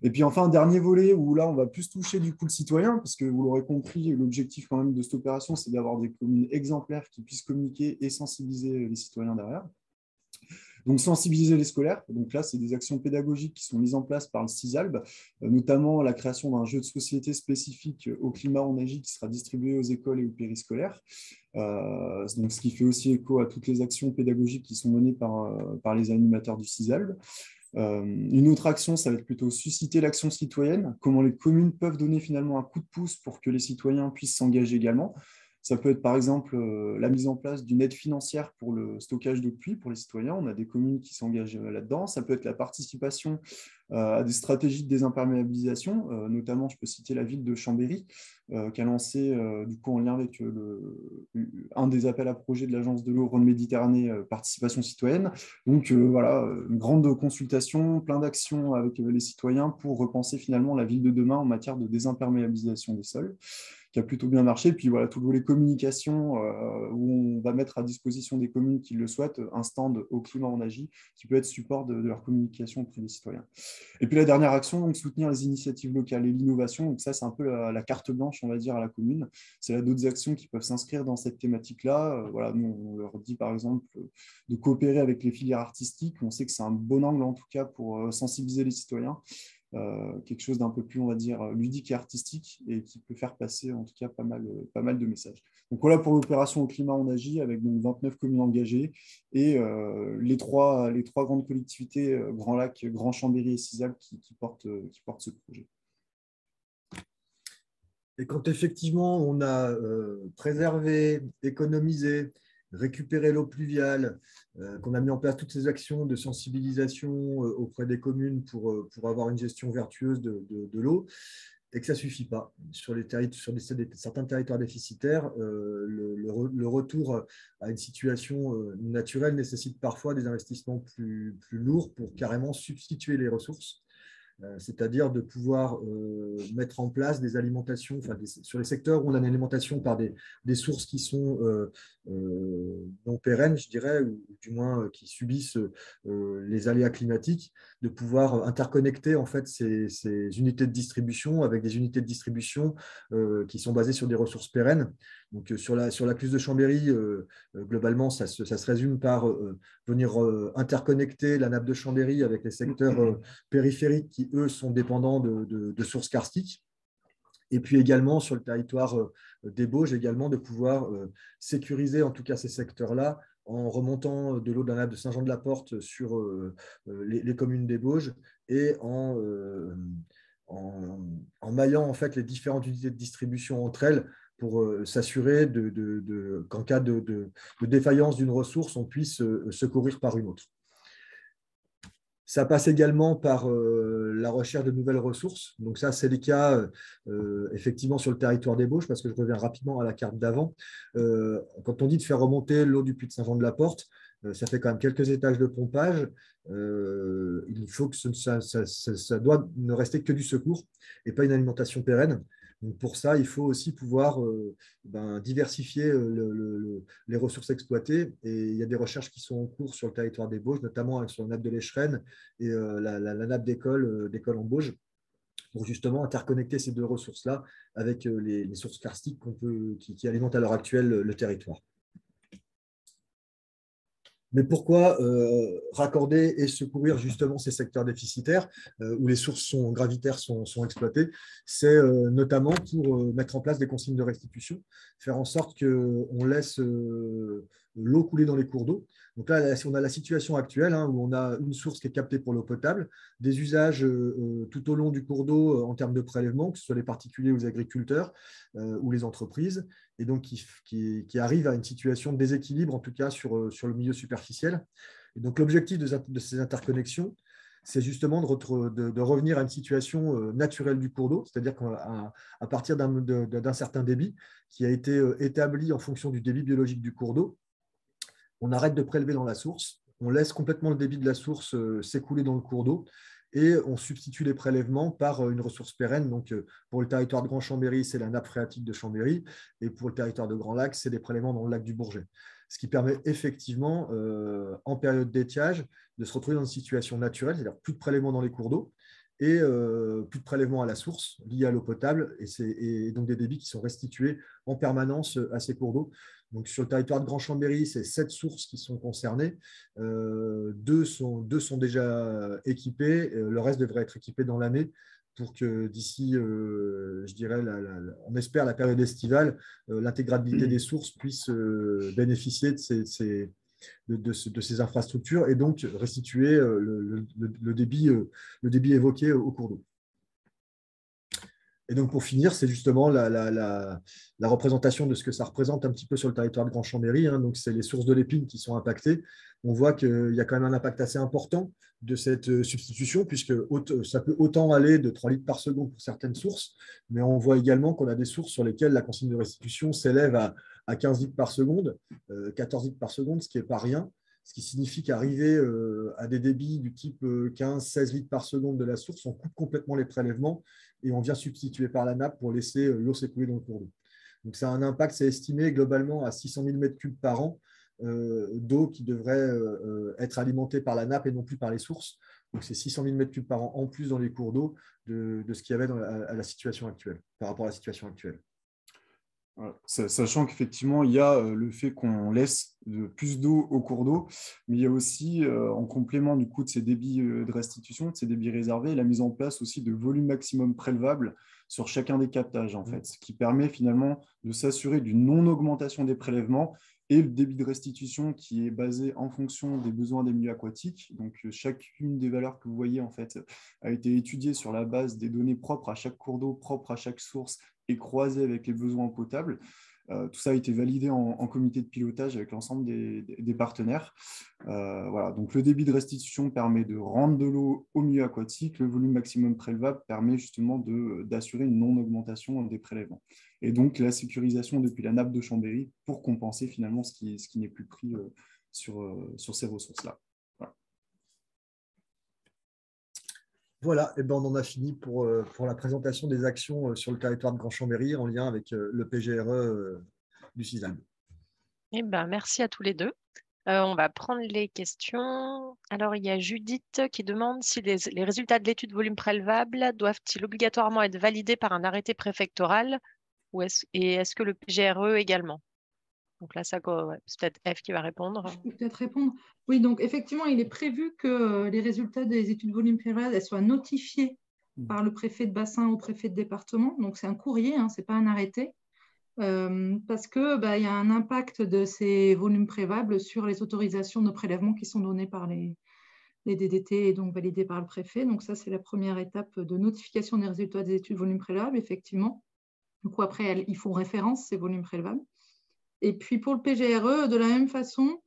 Et puis enfin, dernier volet où là, on va plus toucher du coup le citoyen, parce que vous l'aurez compris, l'objectif quand même de cette opération, c'est d'avoir des communes exemplaires qui puissent communiquer et sensibiliser les citoyens derrière. Donc, sensibiliser les scolaires. Donc là, c'est des actions pédagogiques qui sont mises en place par le CISALB, euh, notamment la création d'un jeu de société spécifique au climat en agit qui sera distribué aux écoles et aux périscolaires. Euh, donc, ce qui fait aussi écho à toutes les actions pédagogiques qui sont menées par, euh, par les animateurs du CISALB. une autre action, ça va être plutôt susciter l'action citoyenne, comment les communes peuvent donner finalement un coup de pouce pour que les citoyens puissent s'engager également. Ça peut être par exemple euh, la mise en place d'une aide financière pour le stockage de pluie pour les citoyens. On a des communes qui s'engagent euh, là-dedans. Ça peut être la participation à des stratégies de désimperméabilisation, notamment je peux citer la ville de Chambéry, qui a lancé, du coup en lien avec un des appels à projets de l'Agence de l'eau Rhône-Méditerranée Participation Citoyenne. Donc voilà, une grande consultation, plein d'actions avec les citoyens pour repenser finalement la ville de demain en matière de désimperméabilisation des sols qui a plutôt bien marché. Puis voilà, tout le volet communication, euh, où on va mettre à disposition des communes qui le souhaitent un stand au climat en agit, qui peut être support de, leur communication auprès des citoyens. Et puis la dernière action, soutenir les initiatives locales et l'innovation. Donc ça, c'est un peu la, carte blanche, on va dire, à la commune. C'est là d'autres actions qui peuvent s'inscrire dans cette thématique-là. Euh, voilà, nous, on leur dit par exemple de coopérer avec les filières artistiques. On sait que c'est un bon angle en tout cas pour euh, sensibiliser les citoyens. Euh, quelque chose d'un peu plus, on va dire, ludique et artistique et qui peut faire passer en tout cas pas mal, pas mal de messages. Donc voilà pour l'opération au climat on agit avec donc 29 communes engagées et euh, les, trois, les trois grandes collectivités, euh, Grand Lac, Grand Chambéry et Cisac, qui, portent, qui portent ce projet. Et quand effectivement on a préservé, économisé, récupérer l'eau pluviale, euh, qu'on a mis en place toutes ces actions de sensibilisation euh, auprès des communes pour, euh, pour avoir une gestion vertueuse de, de, l'eau, et que ça ne suffit pas. Sur, les sur certains territoires déficitaires, le, retour à une situation naturelle nécessite parfois des investissements plus, plus lourds pour carrément substituer les ressources. Euh, c'est-à-dire de pouvoir euh, mettre en place des alimentations, sur les secteurs où on a une alimentation par des, sources qui sont euh, non pérennes, je dirais, ou du moins qui subissent les aléas climatiques, de pouvoir interconnecter en fait ces, unités de distribution avec des unités de distribution qui sont basées sur des ressources pérennes. Donc sur la, sur la de Chambéry, globalement, ça se, ça se, résume par venir interconnecter la nappe de Chambéry avec les secteurs périphériques qui eux, sont dépendants de, sources karstiques. Et puis également sur le territoire euh, des Bauges, également de pouvoir euh, sécuriser en tout cas ces secteurs-là en remontant de l'eau d'un lac de Saint-Jean-de-la-Porte sur euh, les, communes des Bauges et en, en, maillant en fait les différentes unités de distribution entre elles pour s'assurer de, qu'en cas de, défaillance d'une ressource, on puisse secourir par une autre. Ça passe également par euh, la recherche de nouvelles ressources. Donc ça, c'est le cas euh, effectivement sur le territoire des Bauges, parce que je reviens rapidement à la carte d'avant. Euh, quand on dit de faire remonter l'eau du puits de Saint-Jean-de-la-Porte, ça fait quand même quelques étages de pompage. il faut que ça, ne rester que du secours et pas une alimentation pérenne pour ça, il faut aussi pouvoir euh, ben, diversifier euh, les ressources exploitées. Il y a des recherches qui sont en cours sur le territoire des Bauges, notamment sur la nappe de l'Echerenne et euh, la, nappe d'école en Bauges, pour justement interconnecter ces deux ressources-là avec les, sources karstiques qui, alimentent à l'heure actuelle le territoire. Mais pourquoi euh, raccorder et secourir justement ces secteurs déficitaires euh, où les sources gravitaires sont, exploitées? C'est euh, notamment pour mettre en place des consignes de restitution, faire en sorte qu'on laisse l'eau couler dans les cours d'eau. Donc là, on a la situation actuelle hein, où on a une source qui est captée pour l'eau potable, des usages tout au long du cours d'eau en termes de prélèvement, que ce soit les particuliers ou les agriculteurs ou les entreprises, et donc qui, qui, arrive à une situation de déséquilibre, en tout cas sur, euh, le milieu superficiel. Donc l'objectif de, ces interconnexions, c'est justement de, revenir à une situation euh, naturelle du cours d'eau, c'est-à-dire qu'à à partir d'un certain débit qui a été euh, établi en fonction du débit biologique du cours d'eau, on arrête de prélever dans la source, on laisse complètement le débit de la source s'écouler dans le cours d'eau et on substitue les prélèvements par euh, une ressource pérenne. Donc, euh, pour le territoire de Grand Chambéry, c'est la nappe phréatique de Chambéry, et pour le territoire de Grand Lac, c'est des prélèvements dans le lac du Bourget. Ce qui permet effectivement, euh, en période d'étiage, de se retrouver dans une situation naturelle, c'est-à-dire plus de prélèvements dans les cours d'eau et plus de prélèvements à la source liés à l'eau potable, et, donc des débits qui sont restitués en permanence à ces cours d'eau. Donc, sur le territoire de Grand Chambéry, c'est sept sources qui sont concernées. Euh, deux, sont, déjà équipées. Euh, le reste devrait être équipé dans l'année pour que d'ici, euh, je dirais, on espère la période estivale, l'intégralité des sources puisse bénéficier de ces, infrastructures et donc restituer le, débit, le débit évoqué au cours d'eau. Et donc, pour finir, c'est justement la, représentation de ce que ça représente un petit peu sur le territoire de Grand Chambéry. Hein. Donc, c'est les sources de l'épine qui sont impactées. On voit qu'il y a quand même un impact assez important de cette euh, substitution, puisque ça peut autant aller de 3 litres par seconde pour certaines sources, mais on voit également qu'on a des sources sur lesquelles la consigne de restitution s'élève à, 15 litres par seconde, 14 euh, litres par seconde, ce qui n'est pas rien ce qui signifie qu'arriver euh, à des débits du type 15-16 litres par seconde de la source, on coupe complètement les prélèvements et on vient substituer par la nappe pour laisser euh, l'eau s'écouler dans le cours d'eau. Donc, ça a un impact, c'est estimé globalement à 600 000 m3 par an euh, d'eau qui devrait euh, être alimentée par la nappe et non plus par les sources. Donc, c'est 600 000 m3 par an en plus dans les cours d'eau de, ce qu'il y avait à la situation actuelle, par rapport à la situation actuelle. Sachant qu'effectivement, il y a le fait qu'on laisse plus d'eau au cours d'eau, mais il y a aussi, en complément du coup de ces débits de restitution, de ces débits réservés, la mise en place aussi de volumes maximum prélevables sur chacun des captages, en mmh. fait, ce qui permet finalement de s'assurer d'une non-augmentation des prélèvements et le débit de restitution qui est basé en fonction des besoins des milieux aquatiques. Donc, chacune des valeurs que vous voyez, en fait, a été étudiée sur la base des données propres à chaque cours d'eau, propres à chaque source et croisé avec les besoins potables. Euh, tout ça a été validé en, comité de pilotage avec l'ensemble des, partenaires. Euh, voilà. Donc, le débit de restitution permet de rendre de l'eau au milieu aquatique. Le volume maximum prélevable permet justement d'assurer une non-augmentation des prélèvements. Et donc, la sécurisation depuis la nappe de Chambéry pour compenser finalement ce qui, n'est plus pris euh, sur, sur ces ressources-là. Voilà, et ben on en a fini pour, euh, la présentation des actions euh, sur le territoire de Grand Chambéry en lien avec euh, le PGRE du CISALB. Eh ben, merci à tous les deux. on va prendre les questions. Alors, il y a Judith qui demande si les, résultats de l'étude volume prélevable doivent-ils obligatoirement être validés par un arrêté préfectoral ou et est-ce que le PGRE également? Donc là, ça, c'est peut-être F qui va répondre. Je peux peut-être répondre. Oui, donc effectivement, il est prévu que euh, les résultats des études volume elles soient notifiés mmh. par le préfet de bassin au préfet de département. Donc c'est un courrier, hein, ce n'est pas un arrêté. Euh, parce qu'il bah, y a un impact de ces volumes prévables sur les autorisations de prélèvements qui sont données par les, les DDT et donc validées par le préfet. Donc ça, c'est la première étape de notification des résultats des études volume prélevables, effectivement. Du coup, après, ils font référence, ces volumes prélevables. Et puis pour le PGRE, de la même façon,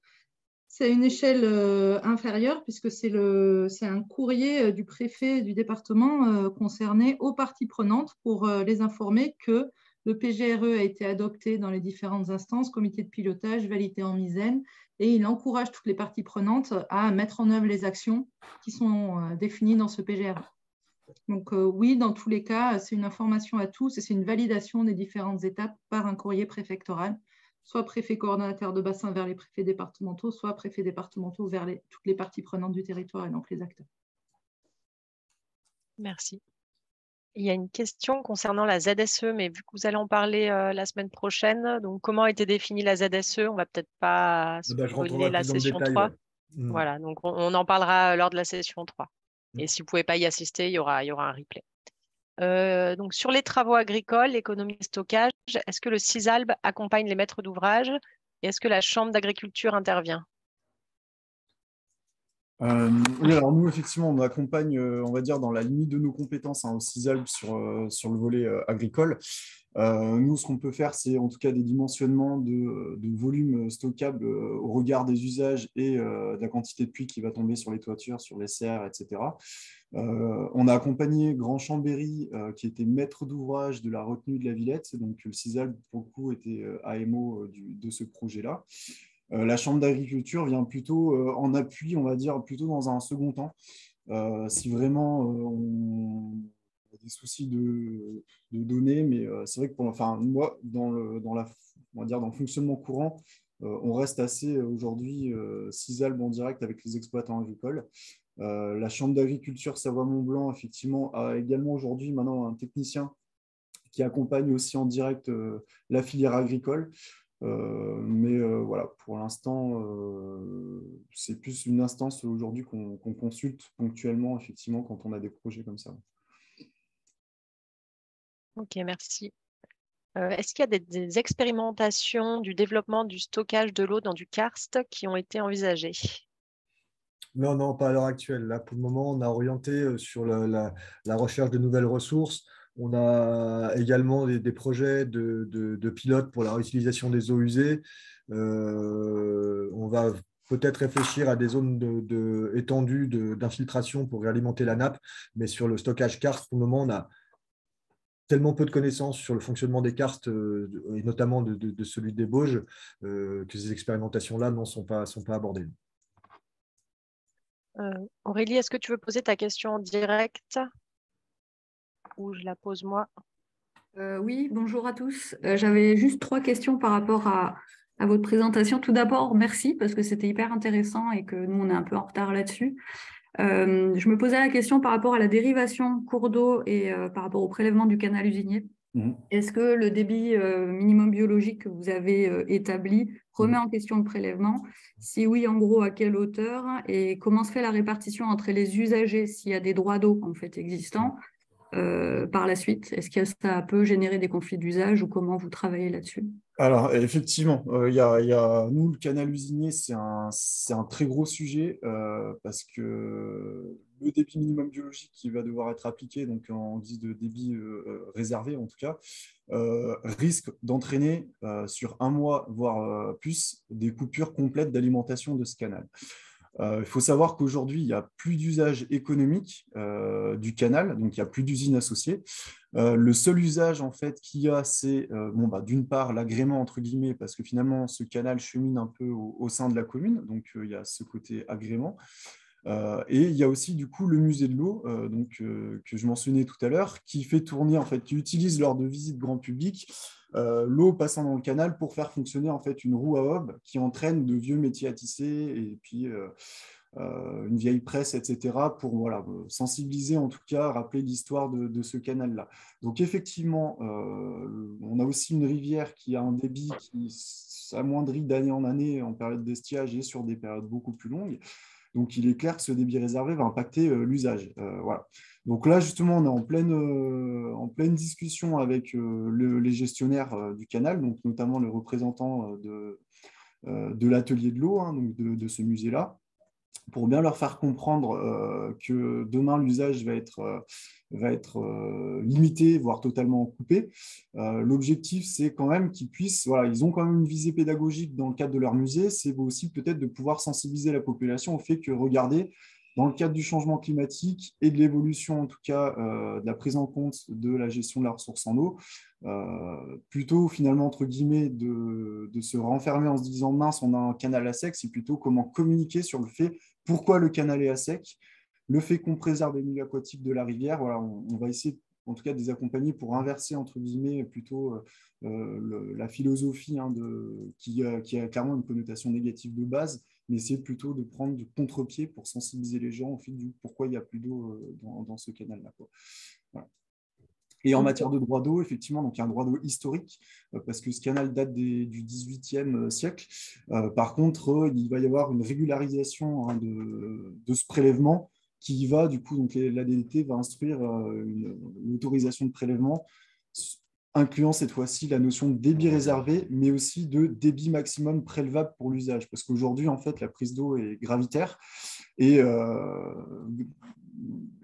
c'est une échelle euh, inférieure puisque c'est un courrier euh, du préfet du département euh, concerné aux parties prenantes pour les informer que le PGRE a été adopté dans les différentes instances, comité de pilotage, validé en misaine, et il encourage toutes les parties prenantes à mettre en œuvre les actions qui sont définies dans ce PGRE. Donc oui, dans tous les cas, c'est une information à tous et c'est une validation des différentes étapes par un courrier préfectoral soit préfet coordonnateur de bassin vers les préfets départementaux, soit préfets départementaux vers toutes les parties prenantes du territoire et donc les acteurs. Merci. Il y a une question concernant la ZSE, mais vu que vous allez en parler euh, la semaine prochaine, donc comment a été définie la ZSE On va peut-être pas se ah bah, la session 3. Hmm. Voilà, donc on, en parlera lors de la session 3. Hmm. Et si vous ne pouvez pas y assister, il y aura, il y aura un replay. Euh, donc sur les travaux agricoles, l'économie de stockage, est-ce que le CISALB accompagne les maîtres d'ouvrage et est-ce que la Chambre d'agriculture intervient? Euh, oui, alors nous, effectivement, on accompagne, euh, on va dire, dans la limite de nos compétences hein, au CISALB sur, sur le volet agricole. nous, ce qu'on peut faire, c'est en tout cas des dimensionnements de, de volume stockable au regard des usages et de la quantité de pluie qui va tomber sur les toitures, sur les serres, etc. Euh, on a accompagné Grand Chambéry, euh, qui était maître d'ouvrage de la retenue de la Villette. Donc, le CISAL, pour le coup, était euh, AMO de ce projet-là. la Chambre d'agriculture vient plutôt en appui, on va dire, plutôt dans un second temps. si vraiment on a des soucis de, données, mais c'est vrai que pour, enfin, moi, dans le, dans, la, on dire, dans le fonctionnement courant, on reste assez aujourd'hui CISAL en direct avec les exploitants agricoles. Euh, la Chambre d'agriculture Savoie-Mont-Blanc, effectivement, a également aujourd'hui maintenant un technicien qui accompagne aussi en direct euh, la filière agricole. Euh, mais voilà, pour l'instant, c'est plus une instance aujourd'hui qu'on consulte ponctuellement, effectivement, quand on a des projets comme ça. Ok, merci. Est-ce qu'il y a des, expérimentations du développement du stockage de l'eau dans du karst qui ont été envisagées? Non, non, pas à l'heure actuelle. Là, pour le moment, on a orienté euh, sur la, recherche de nouvelles ressources. On a également des, projets de, pilotes pour la réutilisation des eaux usées. on va peut-être réfléchir à des zones étendues d'infiltration pour réalimenter la nappe, mais sur le stockage karst, pour le moment, on a tellement peu de connaissances sur le fonctionnement des karsts, euh, et notamment de, celui des Bauges, euh, que ces expérimentations-là pas, sont pas abordées. Euh, Aurélie, est-ce que tu veux poser ta question en direct ou je la pose moi? Oui, bonjour à tous. J'avais juste trois questions par rapport à, à votre présentation. Tout d'abord, merci parce que c'était hyper intéressant et que nous, on est un peu en retard là-dessus. Euh, je me posais la question par rapport à la dérivation cours d'eau et euh, par rapport au prélèvement du canal usinier. Mhm. Est-ce que le débit euh, minimum biologique que vous avez établi remet mhm. en question le prélèvement. Si oui, en gros, à quelle hauteur Et comment se fait la répartition entre les usagers s'il y a des droits d'eau en fait existants euh, par la suite? Est-ce que ça peut générer des conflits d'usage ou comment vous travaillez là-dessus? Alors, effectivement, euh, y a, nous, le canal usinier, c'est un, un, très gros sujet euh, parce que le débit minimum biologique qui va devoir être appliqué, donc en guise de débit réservé en tout cas, risque d'entraîner sur un mois, voire plus, des coupures complètes d'alimentation de ce canal. Euh, il faut savoir qu'aujourd'hui, il n'y a plus d'usage économique euh, du canal, donc il n'y a plus d'usines associées. Euh, le seul usage en fait qu'il y a, c'est bon, bah, d'une part l'agrément entre guillemets, parce que finalement ce canal chemine un peu au, sein de la commune, donc il y a ce côté agrément. Et il y a aussi du coup le musée de l'eau, donc que je mentionnais tout à l'heure, qui fait tourner en fait, qui utilise lors de visites grand public euh, l'eau passant dans le canal pour faire fonctionner en fait une roue à hob qui entraîne de vieux métiers à tisser et puis euh, euh, une vieille presse, etc. pour voilà, sensibiliser en tout cas, rappeler l'histoire de, ce canal-là. Donc effectivement, on a aussi une rivière qui a un débit qui s'amoindrit d'année en année en période d'estiage et sur des périodes beaucoup plus longues. Donc il est clair que ce débit réservé va impacter l'usage. voilà. Donc là, justement, on est en pleine, euh, discussion avec euh, les gestionnaires euh, du canal, notamment le représentant de, de l'atelier de l'eau, hein, de, ce musée-là, pour bien leur faire comprendre que demain, l'usage va être, va être limité, voire totalement coupé. L'objectif, c'est quand même qu'ils puissent, voilà, ils ont quand même une visée pédagogique dans le cadre de leur musée, c'est aussi peut-être de pouvoir sensibiliser la population au fait que, regardez, dans le cadre du changement climatique et de l'évolution, en tout cas, euh, de la prise en compte de la gestion de la ressource en eau, euh, plutôt finalement, entre guillemets, de, se renfermer en se disant mince, on a un canal à sec, c'est plutôt comment communiquer sur le fait pourquoi le canal est à sec, le fait qu'on préserve les milieux aquatiques de la rivière. Voilà, on, va essayer en tout cas des accompagner pour inverser entre guillemets plutôt euh, la philosophie hein, de, qui, qui, a clairement une connotation négative de base mais c'est plutôt de prendre du contre-pied pour sensibiliser les gens au fait du pourquoi il n'y a plus d'eau euh, dans, ce canal-là. Et en matière de droit d'eau, effectivement, donc il y a un droit d'eau historique, euh, parce que ce canal date du XVIIIe euh, siècle. par contre, il va y avoir une régularisation hein, de, ce prélèvement qui va, du coup, donc l'ADT va instruire une, autorisation de prélèvement incluant cette fois-ci la notion de débit réservé, mais aussi de débit maximum prélevable pour l'usage. Parce qu'aujourd'hui, en fait, la prise d'eau est gravitaire et euh,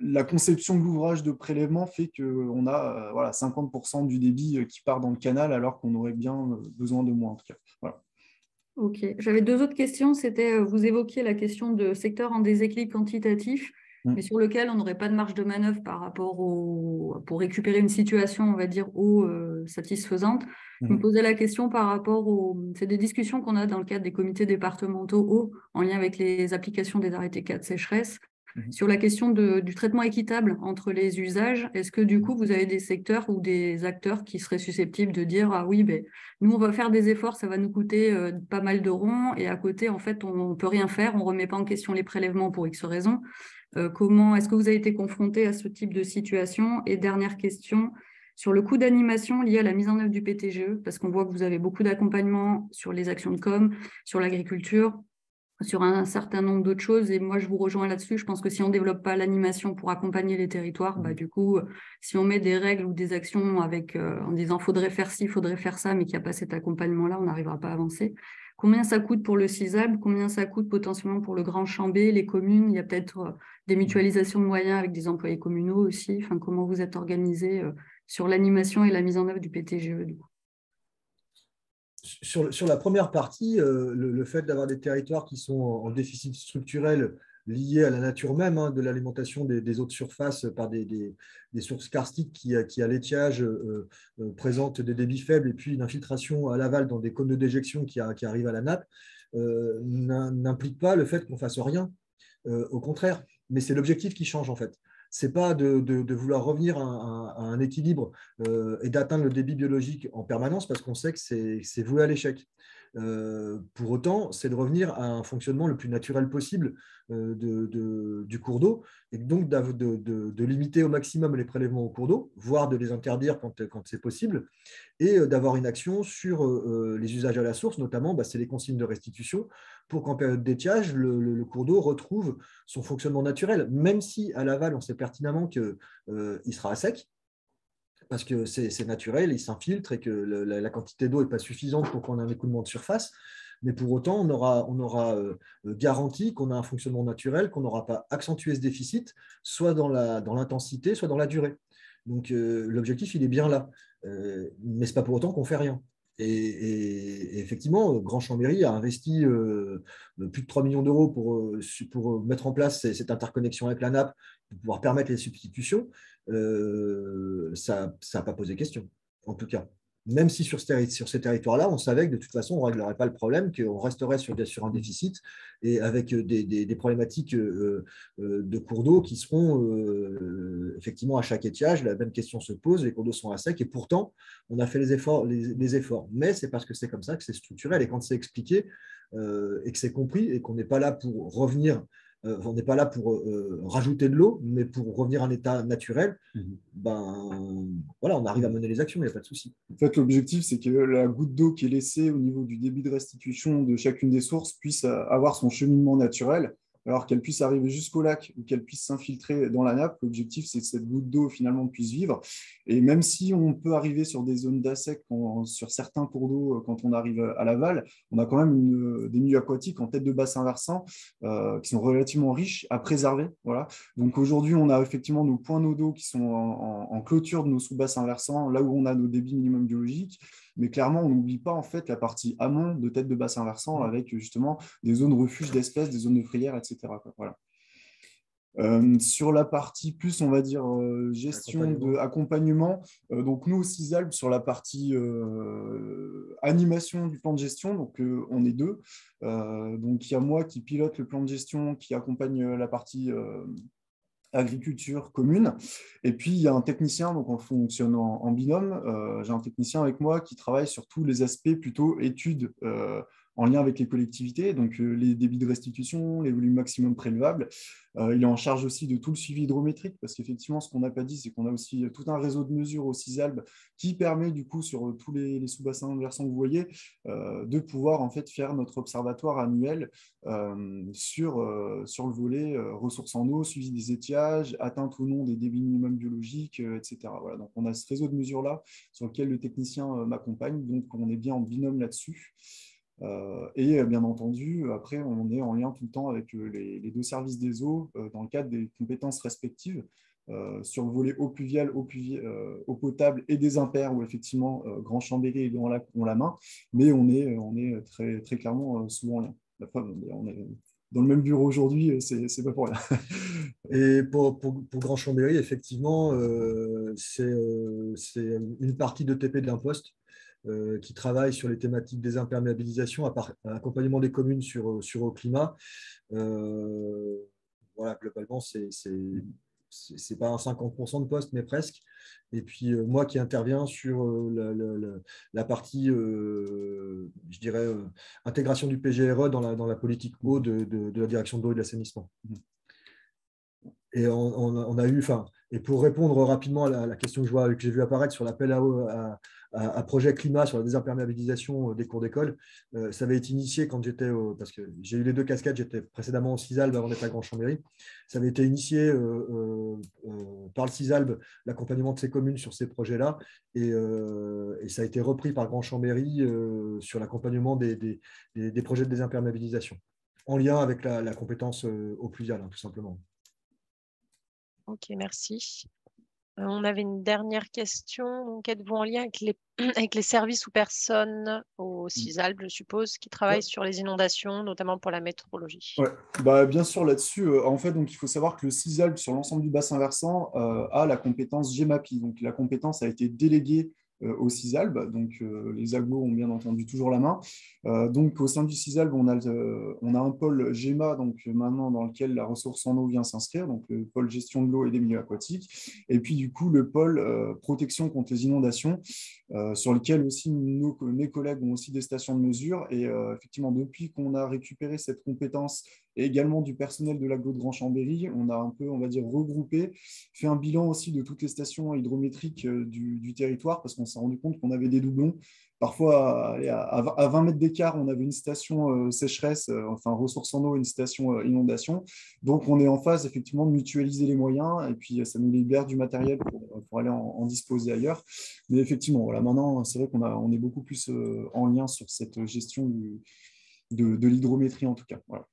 la conception de l'ouvrage de prélèvement fait qu'on a euh, voilà, 50% du débit euh, qui part dans le canal alors qu'on aurait bien besoin de moins en tout cas. J'avais deux autres questions. C'était, vous évoquiez la question de secteur en déséquilibre quantitatif. Mm. mais sur lequel on n'aurait pas de marge de manœuvre par rapport au, pour récupérer une situation, on va dire, eau euh, satisfaisante. Je me mm. posais la question par rapport aux... C'est des discussions qu'on a dans le cadre des comités départementaux eau, en lien avec les applications des arrêtés 4 sécheresse. Mm-hmm. Sur la question du traitement équitable entre les usages, est-ce que du coup, vous avez des secteurs ou des acteurs qui seraient susceptibles de dire Ah oui, ben, nous, on va faire des efforts, ça va nous coûter euh, pas mal de ronds, et à côté, en fait, on ne peut rien faire, on ne remet pas en question les prélèvements pour X raisons. Euh, comment est-ce que vous avez été confronté à ce type de situation? Et dernière question, sur le coût d'animation lié à la mise en œuvre du PTGE, parce qu'on voit que vous avez beaucoup d'accompagnement sur les actions de com, sur l'agriculture, sur un certain nombre d'autres choses. Et moi, je vous rejoins là-dessus. Je pense que si on ne développe pas l'animation pour accompagner les territoires, bah, du coup, si on met des règles ou des actions euh, en disant faudrait faire ci, faudrait faire ça, mais qu'il n'y a pas cet accompagnement-là, on n'arrivera pas à avancer. Combien ça coûte pour le CISAB Combien ça coûte potentiellement pour le Grand Chambé, les communes Il y a peut-être euh, des mutualisations de moyens avec des employés communaux aussi. Enfin, comment vous êtes organisé euh, sur l'animation et la mise en œuvre du PTGE sur, sur, la première partie, le, fait d'avoir des territoires qui sont en, déficit structurel lié à la nature même hein, de l'alimentation des, eaux de surface par des, sources karstiques qui, qui à l'étiage, présentent des débits faibles et puis une infiltration à l'aval dans des cônes déjection qui, arrivent à la nappe, n'implique pas le fait qu'on fasse rien. au contraire, mais c'est l'objectif qui change en fait c'est pas de, vouloir revenir à, un équilibre euh, et d'atteindre le débit biologique en permanence parce qu'on sait que c'est voué à l'échec. Euh, pour autant, c'est de revenir à un fonctionnement le plus naturel possible euh, du cours d'eau et donc de, limiter au maximum les prélèvements au cours d'eau, voire de les interdire quand, quand c'est possible, et euh, d'avoir une action sur les usages à la source, notamment, bah, c'est les consignes de restitution, pour qu'en période d'étiage, le, cours d'eau retrouve son fonctionnement naturel, même si à l'aval, on sait pertinemment qu'il sera à sec, parce que c'est naturel, il s'infiltre et que la, quantité d'eau n'est pas suffisante pour qu'on ait un écoulement de surface. Mais pour autant, on aura, on aura euh, garanti qu'on a un fonctionnement naturel, qu'on n'aura pas accentué ce déficit, soit dans l'intensité, dans soit dans la durée. Donc euh, l'objectif, il est bien là. Euh, mais ce n'est pas pour autant qu'on ne fait rien. Et, effectivement, Grand Chambéry a investi plus de 3 millions d'euros pour, pour mettre en place cette interconnexion avec la nappe, pour pouvoir permettre les substitutions. Euh, ça n'a pas posé question, en tout cas. Même si sur, ce sur ces territoires-là, on savait que de toute façon, on ne réglerait pas le problème, qu'on resterait sur, un déficit et avec des, des, problématiques euh, euh, de cours d'eau qui seront effectivement à chaque étiage. La même question se pose, les cours d'eau sont à sec et pourtant, on a fait les efforts. Les, efforts. Mais c'est parce que c'est comme ça que c'est structurel et quand c'est expliqué et que c'est compris et qu'on n'est pas là pour revenir euh, on n'est pas là pour euh, rajouter de l'eau, mais pour revenir à un état naturel, mhm. ben, voilà, on arrive à mener les actions, il n'y a pas de souci. En fait, l'objectif, c'est que la goutte d'eau qui est laissée au niveau du débit de restitution de chacune des sources puisse avoir son cheminement naturel alors qu'elle puisse arriver jusqu'au lac ou qu'elle puisse s'infiltrer dans la nappe. L'objectif, c'est que cette goutte d'eau finalement puisse vivre. Et même si on peut arriver sur des zones d'assec, sur certains cours d'eau, euh, quand on arrive à l'aval, on a quand même des milieux aquatiques en tête de bassin versant euh, qui sont relativement riches à préserver. Voilà. Donc aujourd'hui, on a effectivement nos points d'eau qui sont en, clôture de nos sous-bassins versants, là où on a nos débits minimum biologiques. Mais clairement, on n'oublie pas en fait la partie amont de tête de bassin versant mmh. avec justement des zones refuge d'espèces, des zones de frières, etc. Voilà. Euh, sur la partie plus, on va dire, euh, gestion de accompagnement, euh, donc nous au CISALB, sur la partie animation du plan de gestion, donc on est deux. donc il y a moi qui pilote le plan de gestion, qui accompagne la partie agriculture commune. Et puis, il y a un technicien, donc on fonctionne en, binôme. Euh, j'ai un technicien avec moi qui travaille sur tous les aspects plutôt études euh, en lien avec les collectivités, donc euh, les débits de restitution, les volumes maximum prélevables. Euh, il est en charge aussi de tout le suivi hydrométrique, parce qu'effectivement, ce qu'on n'a pas dit, c'est qu'on a aussi tout un réseau de mesures au CISALB qui permet, du coup, sur tous les, sous-bassins versants que vous voyez, euh, de pouvoir en fait faire notre observatoire annuel sur, sur le volet ressources en eau, suivi des étiages, atteinte ou non des débits minimums biologiques, etc. Voilà, donc on a ce réseau de mesures-là sur lequel le technicien m'accompagne, donc on est bien en binôme là-dessus. Euh, et euh, bien entendu, après, on est en lien tout le temps avec euh, les, deux services des eaux dans le cadre des compétences respectives. sur le volet eau pluviale, eau, potable et des impairs, où effectivement Grand Chambéry et Grand Lac ont la main, mais on est, on est très, très clairement souvent en lien. on est dans le même bureau aujourd'hui, c'est pas pour rien. [LAUGHS] Et pour, Grand Chambéry, effectivement, c'est une partie de TP de l'imposte euh, qui travaille sur les thématiques des imperméabilisations, accompagnement des communes sur, sur climat. Euh, voilà, globalement, c'est n'est pas un 50% de poste, mais presque. Et puis euh, moi qui interviens sur la, partie, je dirais, intégration du PGRE dans la, dans la politique eau de, de, la direction de l'eau et de l'assainissement. Et on, a eu, enfin, et pour répondre rapidement à la, question que j'ai vu apparaître sur l'appel à, à, projet climat sur la désimperméabilisation euh, des cours d'école. Euh, ça avait été initié quand j'étais, parce que j'ai eu les deux casquettes, j'étais précédemment au CISALB avant d'être à Grand Chambéry. Ça avait été initié euh, par le CISALB, l'accompagnement de ces communes sur ces projets-là, et, ça a été repris par Grand Chambéry sur l'accompagnement des, des, projets de désimperméabilisation, en lien avec la, compétence au pluvial, hein, tout simplement. Ok, merci. Euh, on avait une dernière question. Donc, êtes-vous en lien avec les, [CLEARS THROAT] avec les services ou personnes au CISALP, je suppose, qui travaillent sur les inondations, notamment pour la météorologie? Ouais. bah, Bien sûr, là-dessus, euh, en fait, donc, il faut savoir que le CISALP, sur l'ensemble du bassin versant, euh, a la compétence GEMAPI. Donc, la compétence a été déléguée au CISALB. Donc, euh, les aglos ont bien entendu toujours la main. Euh, donc, au sein du CISALB, on a, on a un pôle GEMA, donc maintenant dans lequel la ressource en eau vient s'inscrire, donc le pôle gestion de l'eau et des milieux aquatiques. Et puis, du coup, le pôle protection contre les inondations, sur lequel aussi nos, mes collègues ont aussi des stations de mesure. Et effectivement, depuis qu'on a récupéré cette compétence et également du personnel de l'aglo de Grand Chambéry. On a un peu, on va dire, regroupé, fait un bilan aussi de toutes les stations hydrométriques euh, du, territoire parce qu'on s'est rendu compte qu'on avait des doublons. Parfois, à, 20 mètres d'écart, on avait une station euh, sécheresse, euh, enfin ressources en eau, une station inondation. Donc, on est en phase effectivement de mutualiser les moyens et puis ça nous libère du matériel pour, aller en, disposer ailleurs. Mais effectivement, voilà, maintenant, c'est vrai qu'on on est beaucoup plus en lien sur cette gestion de, de l'hydrométrie en tout cas. Voilà.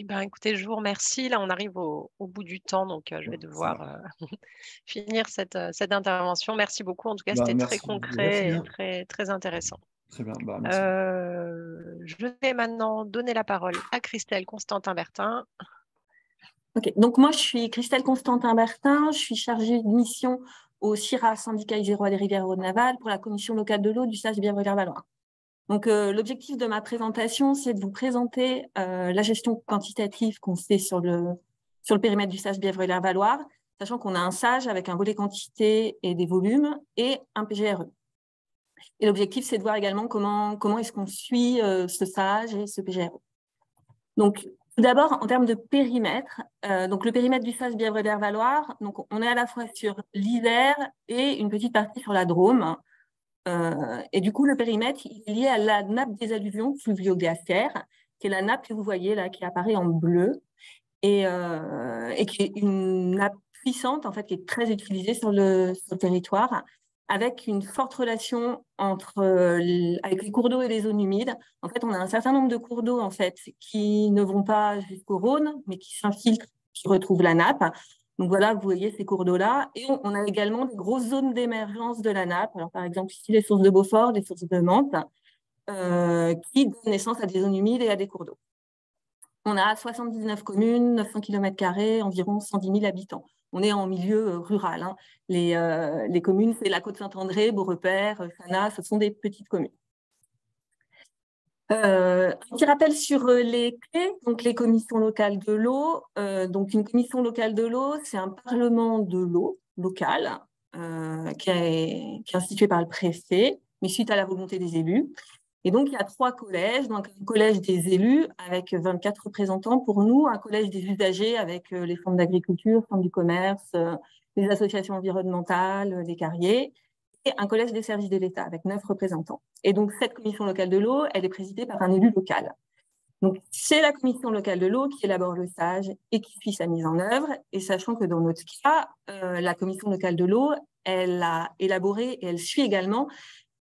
Eh ben, écoutez, je vous remercie. Là, on arrive au, bout du temps, donc euh, je vais devoir euh, [LAUGHS] finir cette, euh, cette, intervention. Merci beaucoup. En tout cas, bah, c'était très concret et très, très intéressant. Très bien. Bah, je vais maintenant donner la parole à Christelle Constantin-Bertin. Ok, donc moi, je suis Christelle Constantin-Bertin. Je suis chargée de mission au CIRA, syndicat isérois des rivières Rhône-Naval, pour la commission locale de l'eau du sage Bièvre-Valois. Donc, euh, l'objectif de ma présentation, c'est de vous présenter euh, la gestion quantitative qu'on fait sur le, sur le périmètre du sage bièvre et valoir sachant qu'on a un sage avec un volet quantité et des volumes et un PGRE. Et l'objectif, c'est de voir également comment, comment est-ce qu'on suit euh, ce sage et ce PGRE. Donc, tout d'abord, en termes de périmètre, donc le périmètre du sage bièvre valoir donc on est à la fois sur l'hiver et une petite partie sur la Drôme. Euh, et du coup, le périmètre est lié à la nappe des alluvions fluvio-glaciaires, qui est la nappe que vous voyez là, qui apparaît en bleu, et, euh, et qui est une nappe puissante, en fait, qui est très utilisée sur le, territoire, avec une forte relation entre euh, avec les cours d'eau et les zones humides. En fait, on a un certain nombre de cours d'eau en fait qui ne vont pas jusqu'au Rhône, mais qui s'infiltrent, qui retrouvent la nappe. Donc voilà, vous voyez ces cours d'eau-là. Et on, a également des grosses zones d'émergence de la nappe. Alors par exemple, ici, les sources de Beaufort, les sources de Mantes, euh, qui donnent naissance à des zones humides et à des cours d'eau. On a 79 communes, 900 km, environ 110 000 habitants. On est en milieu euh, rural. Hein. Euh, les, communes, c'est la Côte-Saint-André, Beaurepaire, Sana, ce sont des petites communes. Euh, un petit rappel sur euh, les clés, donc les commissions locales de l'eau. Euh, donc une commission locale de l'eau, c'est un parlement de l'eau local qui, est, institué par le préfet, mais suite à la volonté des élus. Et donc il y a trois collèges, donc un collège des élus avec 24 représentants pour nous, un collège des usagers avec les formes d'agriculture, formes du commerce, les associations environnementales, les carriers, un collège des services de l'État avec neuf représentants. Et donc, cette commission locale de l'eau, elle est présidée par un élu local. Donc, c'est la commission locale de l'eau qui élabore le SAGE et qui suit sa mise en œuvre. Et sachant que dans notre cas, euh, la commission locale de l'eau, elle a élaboré et elle suit également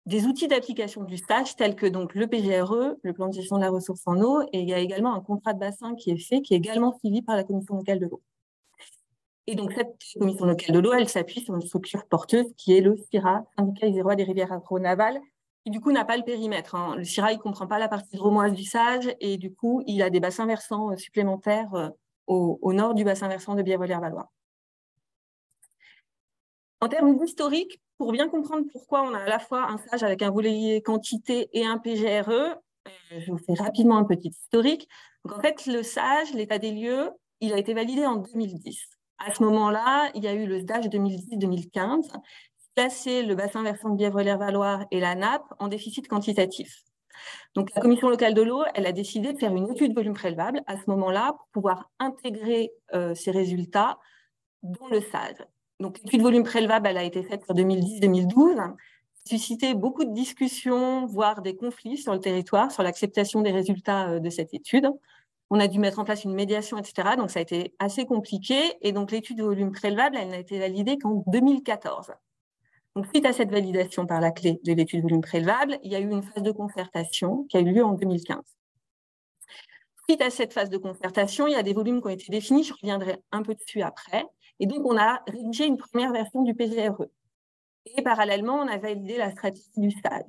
des outils d'application du SAGE tels que donc le PGRE, le plan de gestion de la ressource en eau, et il y a également un contrat de bassin qui est fait, qui est également suivi par la commission locale de l'eau. Et donc, cette commission locale de l'eau, elle s'appuie sur une structure porteuse qui est le CIRA, syndicat isérois des rivières agro-navales, qui du coup n'a pas le périmètre. Hein. Le CIRA, il ne comprend pas la partie dromoise du Sage et du coup, il a des bassins versants euh, supplémentaires euh, au, nord du bassin versant de Bièvre-Valois. En termes d'historique, pour bien comprendre pourquoi on a à la fois un Sage avec un volet quantité et un PGRE, euh, je vous fais rapidement un petit historique. En fait, le Sage, l'état des lieux, il a été validé en 2010. À ce moment-là, il y a eu le SDAGE 2010-2015 placer le bassin versant de Bièvre-Valoir et la nappe en déficit quantitatif. Donc, la commission locale de l'eau, elle a décidé de faire une étude de volume prélevable à ce moment-là pour pouvoir intégrer euh, ces résultats dans le SAD. Donc, l'étude de volume prélevable, elle a été faite en 2010-2012, suscité beaucoup de discussions, voire des conflits sur le territoire, sur l'acceptation des résultats euh, de cette étude on a dû mettre en place une médiation, etc. Donc, ça a été assez compliqué. Et donc, l'étude de volume prélevable, elle n'a été validée qu'en 2014. Donc, suite à cette validation par la clé de l'étude de volume prélevable, il y a eu une phase de concertation qui a eu lieu en 2015. Suite à cette phase de concertation, il y a des volumes qui ont été définis, je reviendrai un peu dessus après. Et donc, on a rédigé une première version du PGRE. Et parallèlement, on a validé la stratégie du stage.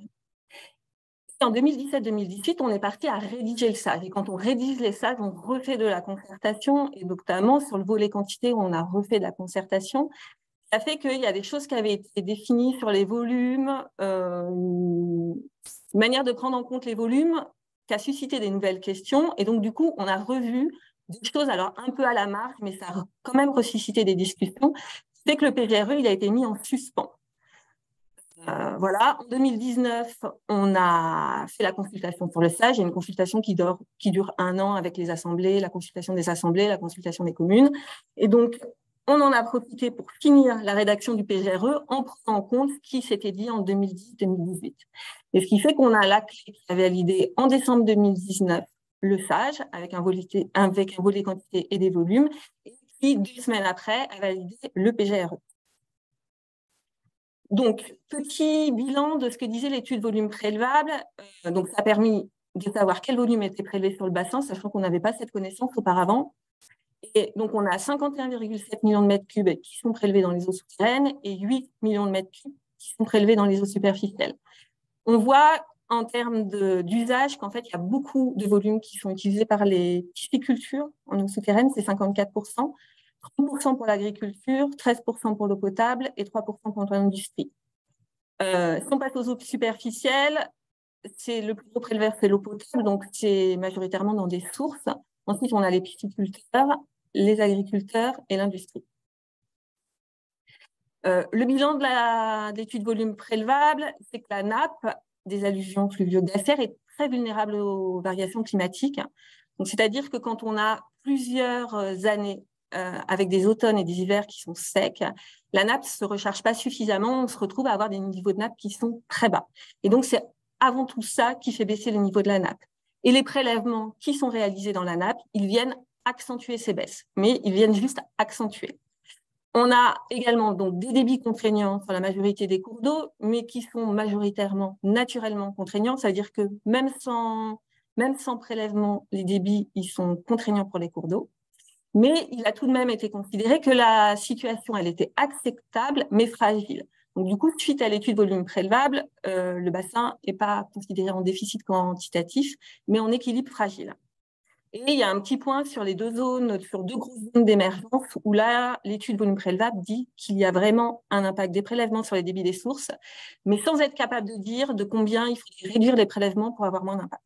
En 2017-2018, on est parti à rédiger le SAGE. Et quand on rédige les SAGE, on refait de la concertation, et notamment sur le volet quantité, on a refait de la concertation. Ça fait qu'il y a des choses qui avaient été définies sur les volumes, euh, manière de prendre en compte les volumes qui a suscité des nouvelles questions. Et donc, du coup, on a revu des choses, alors un peu à la marge, mais ça a quand même ressuscité des discussions. C'est que le PGRE, a été mis en suspens. Voilà, en 2019, on a fait la consultation pour le SAGE. Il y a une consultation qui, qui dure un an avec les assemblées, la consultation des assemblées, la consultation des communes. Et donc, on en a profité pour finir la rédaction du PGRE en prenant en compte ce qui s'était dit en 2010-2018. Et ce qui fait qu'on a la clé qui a validé en décembre 2019 le SAGE avec un volet, avec un volet quantité et des volumes, et qui, deux semaines après, a validé le PGRE. Donc, petit bilan de ce que disait l'étude volume prélevable. Euh, donc, ça a permis de savoir quel volume était prélevé sur le bassin, sachant qu'on n'avait pas cette connaissance auparavant. Et donc, on a 51,7 millions de mètres cubes qui sont prélevés dans les eaux souterraines et 8 millions de mètres cubes qui sont prélevés dans les eaux superficielles. On voit en termes d'usage qu'en fait, il y a beaucoup de volumes qui sont utilisés par les piscicultures en eau souterraine, c'est 54%. 30% pour l'agriculture, 13% pour l'eau potable et 3% pour l'industrie. Euh, si on passe aux eaux superficielles, c'est le plus gros préleveur, c'est l'eau potable, donc c'est majoritairement dans des sources. Ensuite, on a les pisciculteurs, les agriculteurs et l'industrie. Euh, le bilan de l'étude volume prélevable, c'est que la nappe des alluvions fluvio-glaciaires est très vulnérable aux variations climatiques. C'est-à-dire que quand on a plusieurs années euh, avec des automnes et des hivers qui sont secs, la nappe ne se recharge pas suffisamment, on se retrouve à avoir des niveaux de nappe qui sont très bas. Et donc, c'est avant tout ça qui fait baisser le niveau de la nappe. Et les prélèvements qui sont réalisés dans la nappe, ils viennent accentuer ces baisses, mais ils viennent juste accentuer. On a également donc des débits contraignants sur la majorité des cours d'eau, mais qui sont majoritairement naturellement contraignants, c'est-à-dire que même sans, même sans prélèvement, les débits ils sont contraignants pour les cours d'eau mais il a tout de même été considéré que la situation, elle était acceptable, mais fragile. Donc, du coup, suite à l'étude volume prélevable, euh, le bassin n'est pas considéré en déficit quantitatif, mais en équilibre fragile. Et il y a un petit point sur les deux zones, sur deux grosses zones d'émergence, où là, l'étude volume prélevable dit qu'il y a vraiment un impact des prélèvements sur les débits des sources, mais sans être capable de dire de combien il faut réduire les prélèvements pour avoir moins d'impact.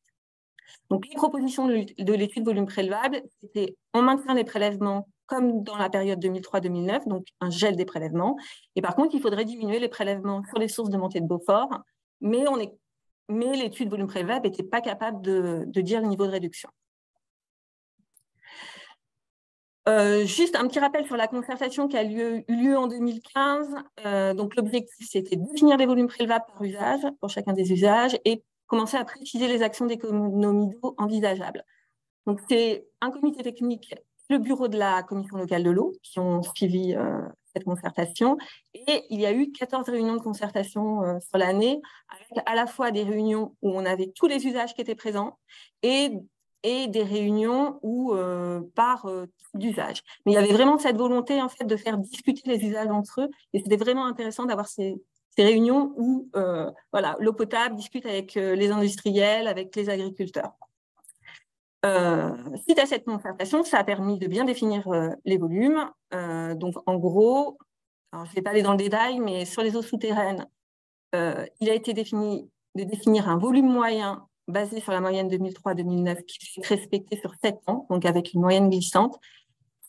Donc, les propositions de l'étude volume prélevable, c'était on maintient les prélèvements comme dans la période 2003-2009, donc un gel des prélèvements. Et par contre, il faudrait diminuer les prélèvements sur les sources de montée de Beaufort, mais, mais l'étude volume prélevable n'était pas capable de, dire le niveau de réduction. Euh, juste un petit rappel sur la concertation qui a eu lieu en 2015. Euh, donc, l'objectif, c'était de définir les volumes prélevables par usage, pour chacun des usages, et commencer à préciser les actions d'économie d'eau envisageables. Donc, c'est un comité technique, le bureau de la commission locale de l'eau qui ont suivi euh, cette concertation. Et il y a eu 14 réunions de concertation euh, sur l'année, à la fois des réunions où on avait tous les usages qui étaient présents et, des réunions où, euh, par d'usage. Mais il y avait vraiment cette volonté en fait, de faire discuter les usages entre eux. Et c'était vraiment intéressant d'avoir ces, ces réunions où euh, voilà, l'eau potable discute avec euh, les industriels, avec les agriculteurs. Euh, suite à cette concertation, ça a permis de bien définir les volumes. donc, en gros, je ne vais pas aller dans le détail, mais sur les eaux souterraines, il a été défini de définir un volume moyen basé sur la moyenne 2003-2009 qui est respecté sur 7 ans, donc avec une moyenne glissante,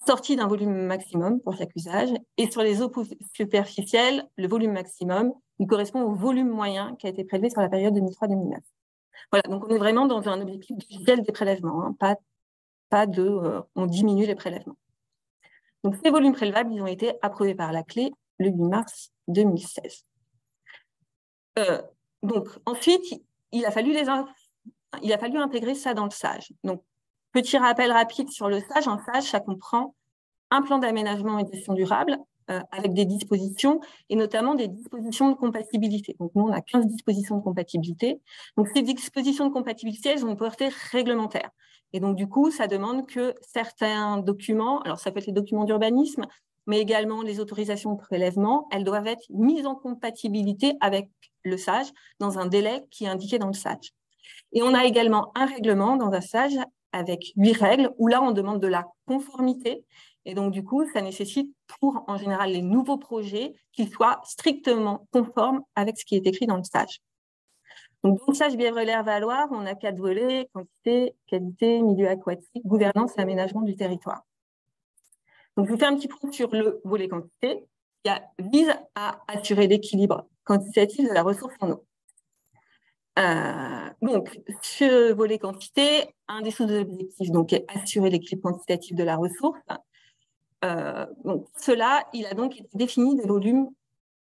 sortie d'un volume maximum pour chaque usage. Et sur les eaux superficielles, le volume maximum, il correspond au volume moyen qui a été prélevé sur la période 2003-2009. Voilà, donc on est vraiment dans un objectif de gel des prélèvements, hein, pas, pas de euh, on diminue les prélèvements. Donc ces volumes prélevables, ils ont été approuvés par la clé le 8 mars 2016. Euh, donc ensuite, il a fallu les il a fallu intégrer ça dans le SAGE. Donc Petit rappel rapide sur le SAGE. Un SAGE, ça comprend un plan d'aménagement et de gestion durable euh, avec des dispositions et notamment des dispositions de compatibilité. Donc, nous, on a 15 dispositions de compatibilité. Donc, ces dispositions de compatibilité, elles ont une portée réglementaire. Et donc, du coup, ça demande que certains documents, alors ça peut être les documents d'urbanisme, mais également les autorisations de prélèvement, elles doivent être mises en compatibilité avec le SAGE dans un délai qui est indiqué dans le SAGE. Et on a également un règlement dans un SAGE avec huit règles, où là, on demande de la conformité. Et donc, du coup, ça nécessite pour, en général, les nouveaux projets qu'ils soient strictement conformes avec ce qui est écrit dans le SAGE. Donc, dans le SAGE Bièvre-L'air Valoir, on a quatre volets, quantité, qualité, milieu aquatique, gouvernance et aménagement du territoire. Donc, je vous fais un petit point sur le volet quantité qui vise à assurer l'équilibre quantitatif de la ressource en eau. Euh, donc, ce volet quantité, un des sous-objectifs donc, est assurer l'équilibre quantitatif de la ressource. Euh, donc, cela, il a donc été défini des volumes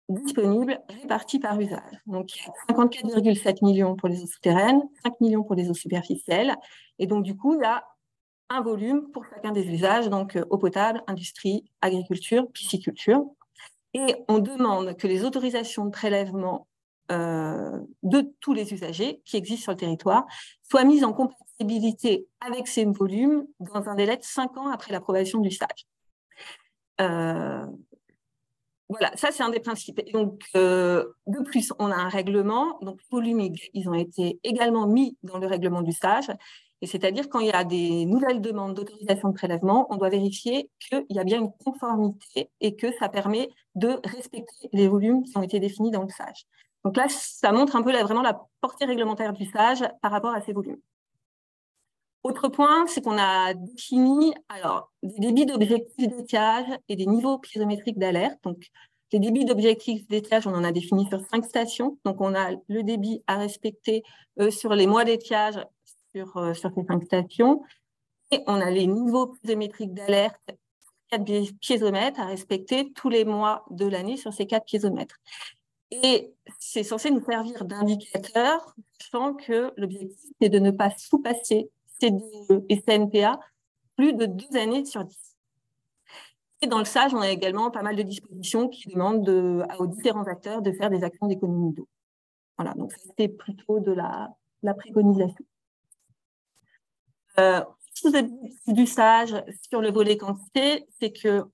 disponibles répartis par usage. Donc, il y a 54,7 millions pour les eaux souterraines, 5 millions pour les eaux superficielles. Et donc, du coup, il y a un volume pour chacun des usages, donc eau potable, industrie, agriculture, pisciculture. Et on demande que les autorisations de prélèvement de tous les usagers qui existent sur le territoire soient mises en compatibilité avec ces volumes dans un délai de cinq ans après l'approbation du stage. Euh, voilà, ça c'est un des principes. Donc, euh, de plus, on a un règlement, donc volumes, ils ont été également mis dans le règlement du stage. Et c'est-à-dire quand il y a des nouvelles demandes d'autorisation de prélèvement, on doit vérifier qu'il y a bien une conformité et que ça permet de respecter les volumes qui ont été définis dans le SAGE. Donc là, ça montre un peu vraiment la portée réglementaire du SAGE par rapport à ces volumes. Autre point, c'est qu'on a défini alors, des débits d'objectifs d'étiage et des niveaux piézométriques d'alerte. Donc, les débits d'objectifs d'étiage, on en a défini sur cinq stations. Donc, on a le débit à respecter euh, sur les mois d'étiage sur, euh, sur ces cinq stations. Et on a les niveaux piézométriques d'alerte, quatre piézomètres à respecter tous les mois de l'année sur ces quatre piézomètres. Et c'est censé nous servir d'indicateur, sachant que l'objectif est de ne pas sous-passer CDE et CNPA plus de deux années sur dix. Et dans le SAGE, on a également pas mal de dispositions qui demandent aux différents acteurs de faire des actions d'économie d'eau. Voilà, donc c'était plutôt de la, la préconisation. Euh, du SAGE sur le volet quantité, c'est que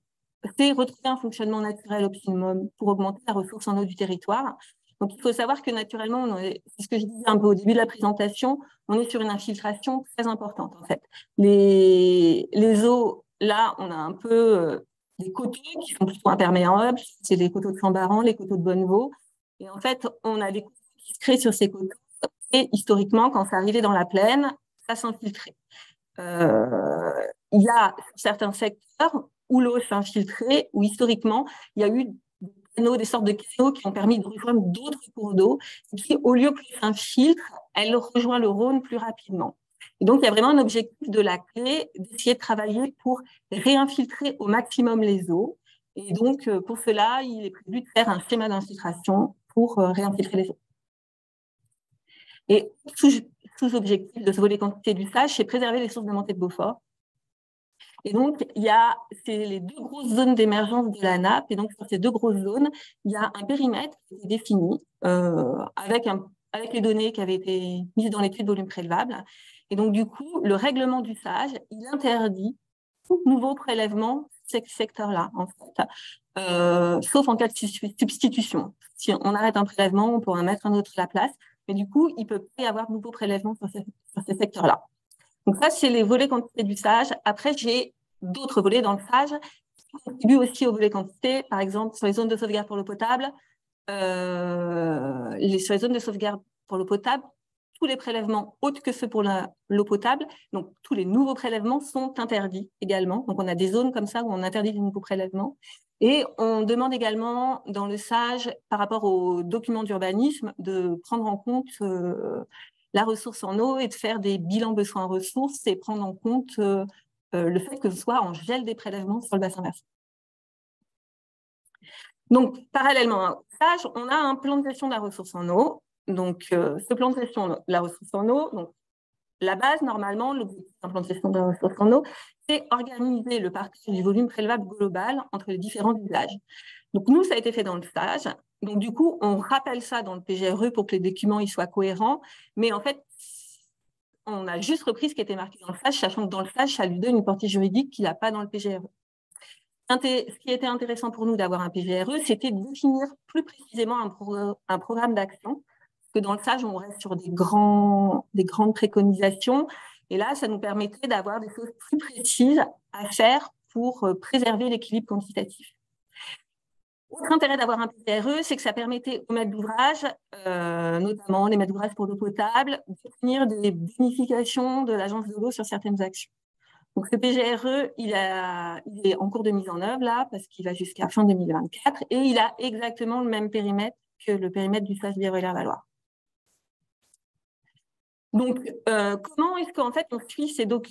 c'est retrouver un fonctionnement naturel optimum pour augmenter la ressource en eau du territoire. Donc, il faut savoir que naturellement, c'est ce que je disais un peu au début de la présentation, on est sur une infiltration très importante en fait. Les, les eaux, là, on a un peu euh, des coteaux qui sont plutôt imperméables, c'est les coteaux de Sambaran, les coteaux de Bonnevaux. Et en fait, on a des coteaux qui se créent sur ces coteaux. Et historiquement, quand ça arrivait dans la plaine, ça s'infiltrait. Euh, il y a certains secteurs où l'eau s'est infiltrée, où historiquement, il y a eu des, canaux, des sortes de canaux qui ont permis de rejoindre d'autres cours d'eau, et qui, au lieu que s'infiltre, elle rejoint le Rhône plus rapidement. Donc, il y a vraiment un objectif de la clé d'essayer de travailler pour réinfiltrer au maximum les eaux. Et donc, euh, pour cela, il est prévu de faire un schéma d'infiltration pour euh, réinfiltrer les eaux. Et sous-objectif de ce volet quantité du SAGE, c'est préserver les sources de montée de Beaufort et donc, il y a les deux grosses zones d'émergence de la nappe. Et donc, sur ces deux grosses zones, il y a un périmètre qui est défini euh, avec, avec les données qui avaient été mises dans l'étude volume prélevable. Et donc, du coup, le règlement du SAGE, il interdit tout nouveau prélèvement ce secteur-là, en fait, euh, sauf en cas de substitution. Si on arrête un prélèvement, on pourra mettre un autre à la place. Mais du coup, il peut pas y avoir de nouveaux prélèvements sur ces secteurs-là. Donc ça, c'est les volets quantité du SAGE. Après, j'ai d'autres volets dans le SAGE qui contribuent aussi aux volets quantité, par exemple sur les zones de sauvegarde pour l'eau potable, euh, sur les zones de sauvegarde pour l'eau potable, tous les prélèvements autres que ceux pour l'eau potable, donc tous les nouveaux prélèvements sont interdits également. Donc on a des zones comme ça où on interdit les nouveaux prélèvements. Et on demande également dans le SAGE, par rapport aux documents d'urbanisme, de prendre en compte euh, la ressource en eau et de faire des bilans besoins ressources et prendre en compte euh, le fait que ce soit en gel des prélèvements sur le bassin versant. Donc, parallèlement à ça, on a un plan de gestion de la ressource en eau. Donc, euh, ce plan de gestion de la ressource en eau, donc, la base, normalement, l'objectif plan de gestion de la ressource en eau, c'est organiser le partage du volume prélevable global entre les différents usages. Donc, nous, ça a été fait dans le stage. Donc, du coup, on rappelle ça dans le PGRE pour que les documents ils soient cohérents. Mais en fait, on a juste repris ce qui était marqué dans le stage, sachant que dans le stage, ça lui donne une portée juridique qu'il n'a pas dans le PGRE. ce qui était intéressant pour nous d'avoir un PGRE, c'était de définir plus précisément un, programme d'action. Parce que dans le SAGE, on reste sur des grandes préconisations. Et là, ça nous permettait d'avoir des choses plus précises à faire pour euh, préserver l'équilibre quantitatif. Autre intérêt d'avoir un PGRE, c'est que ça permettait aux maîtres d'ouvrage, euh, notamment les maîtres d'ouvrage pour l'eau potable, d'obtenir des bonifications de l'agence de l'eau sur certaines actions. Donc, ce PGRE, il, est en cours de mise en œuvre là, parce qu'il va jusqu'à fin 2024 et il a exactement le même périmètre que le périmètre du phase Valois. Donc, euh, comment est-ce qu'en fait on suit ces, deux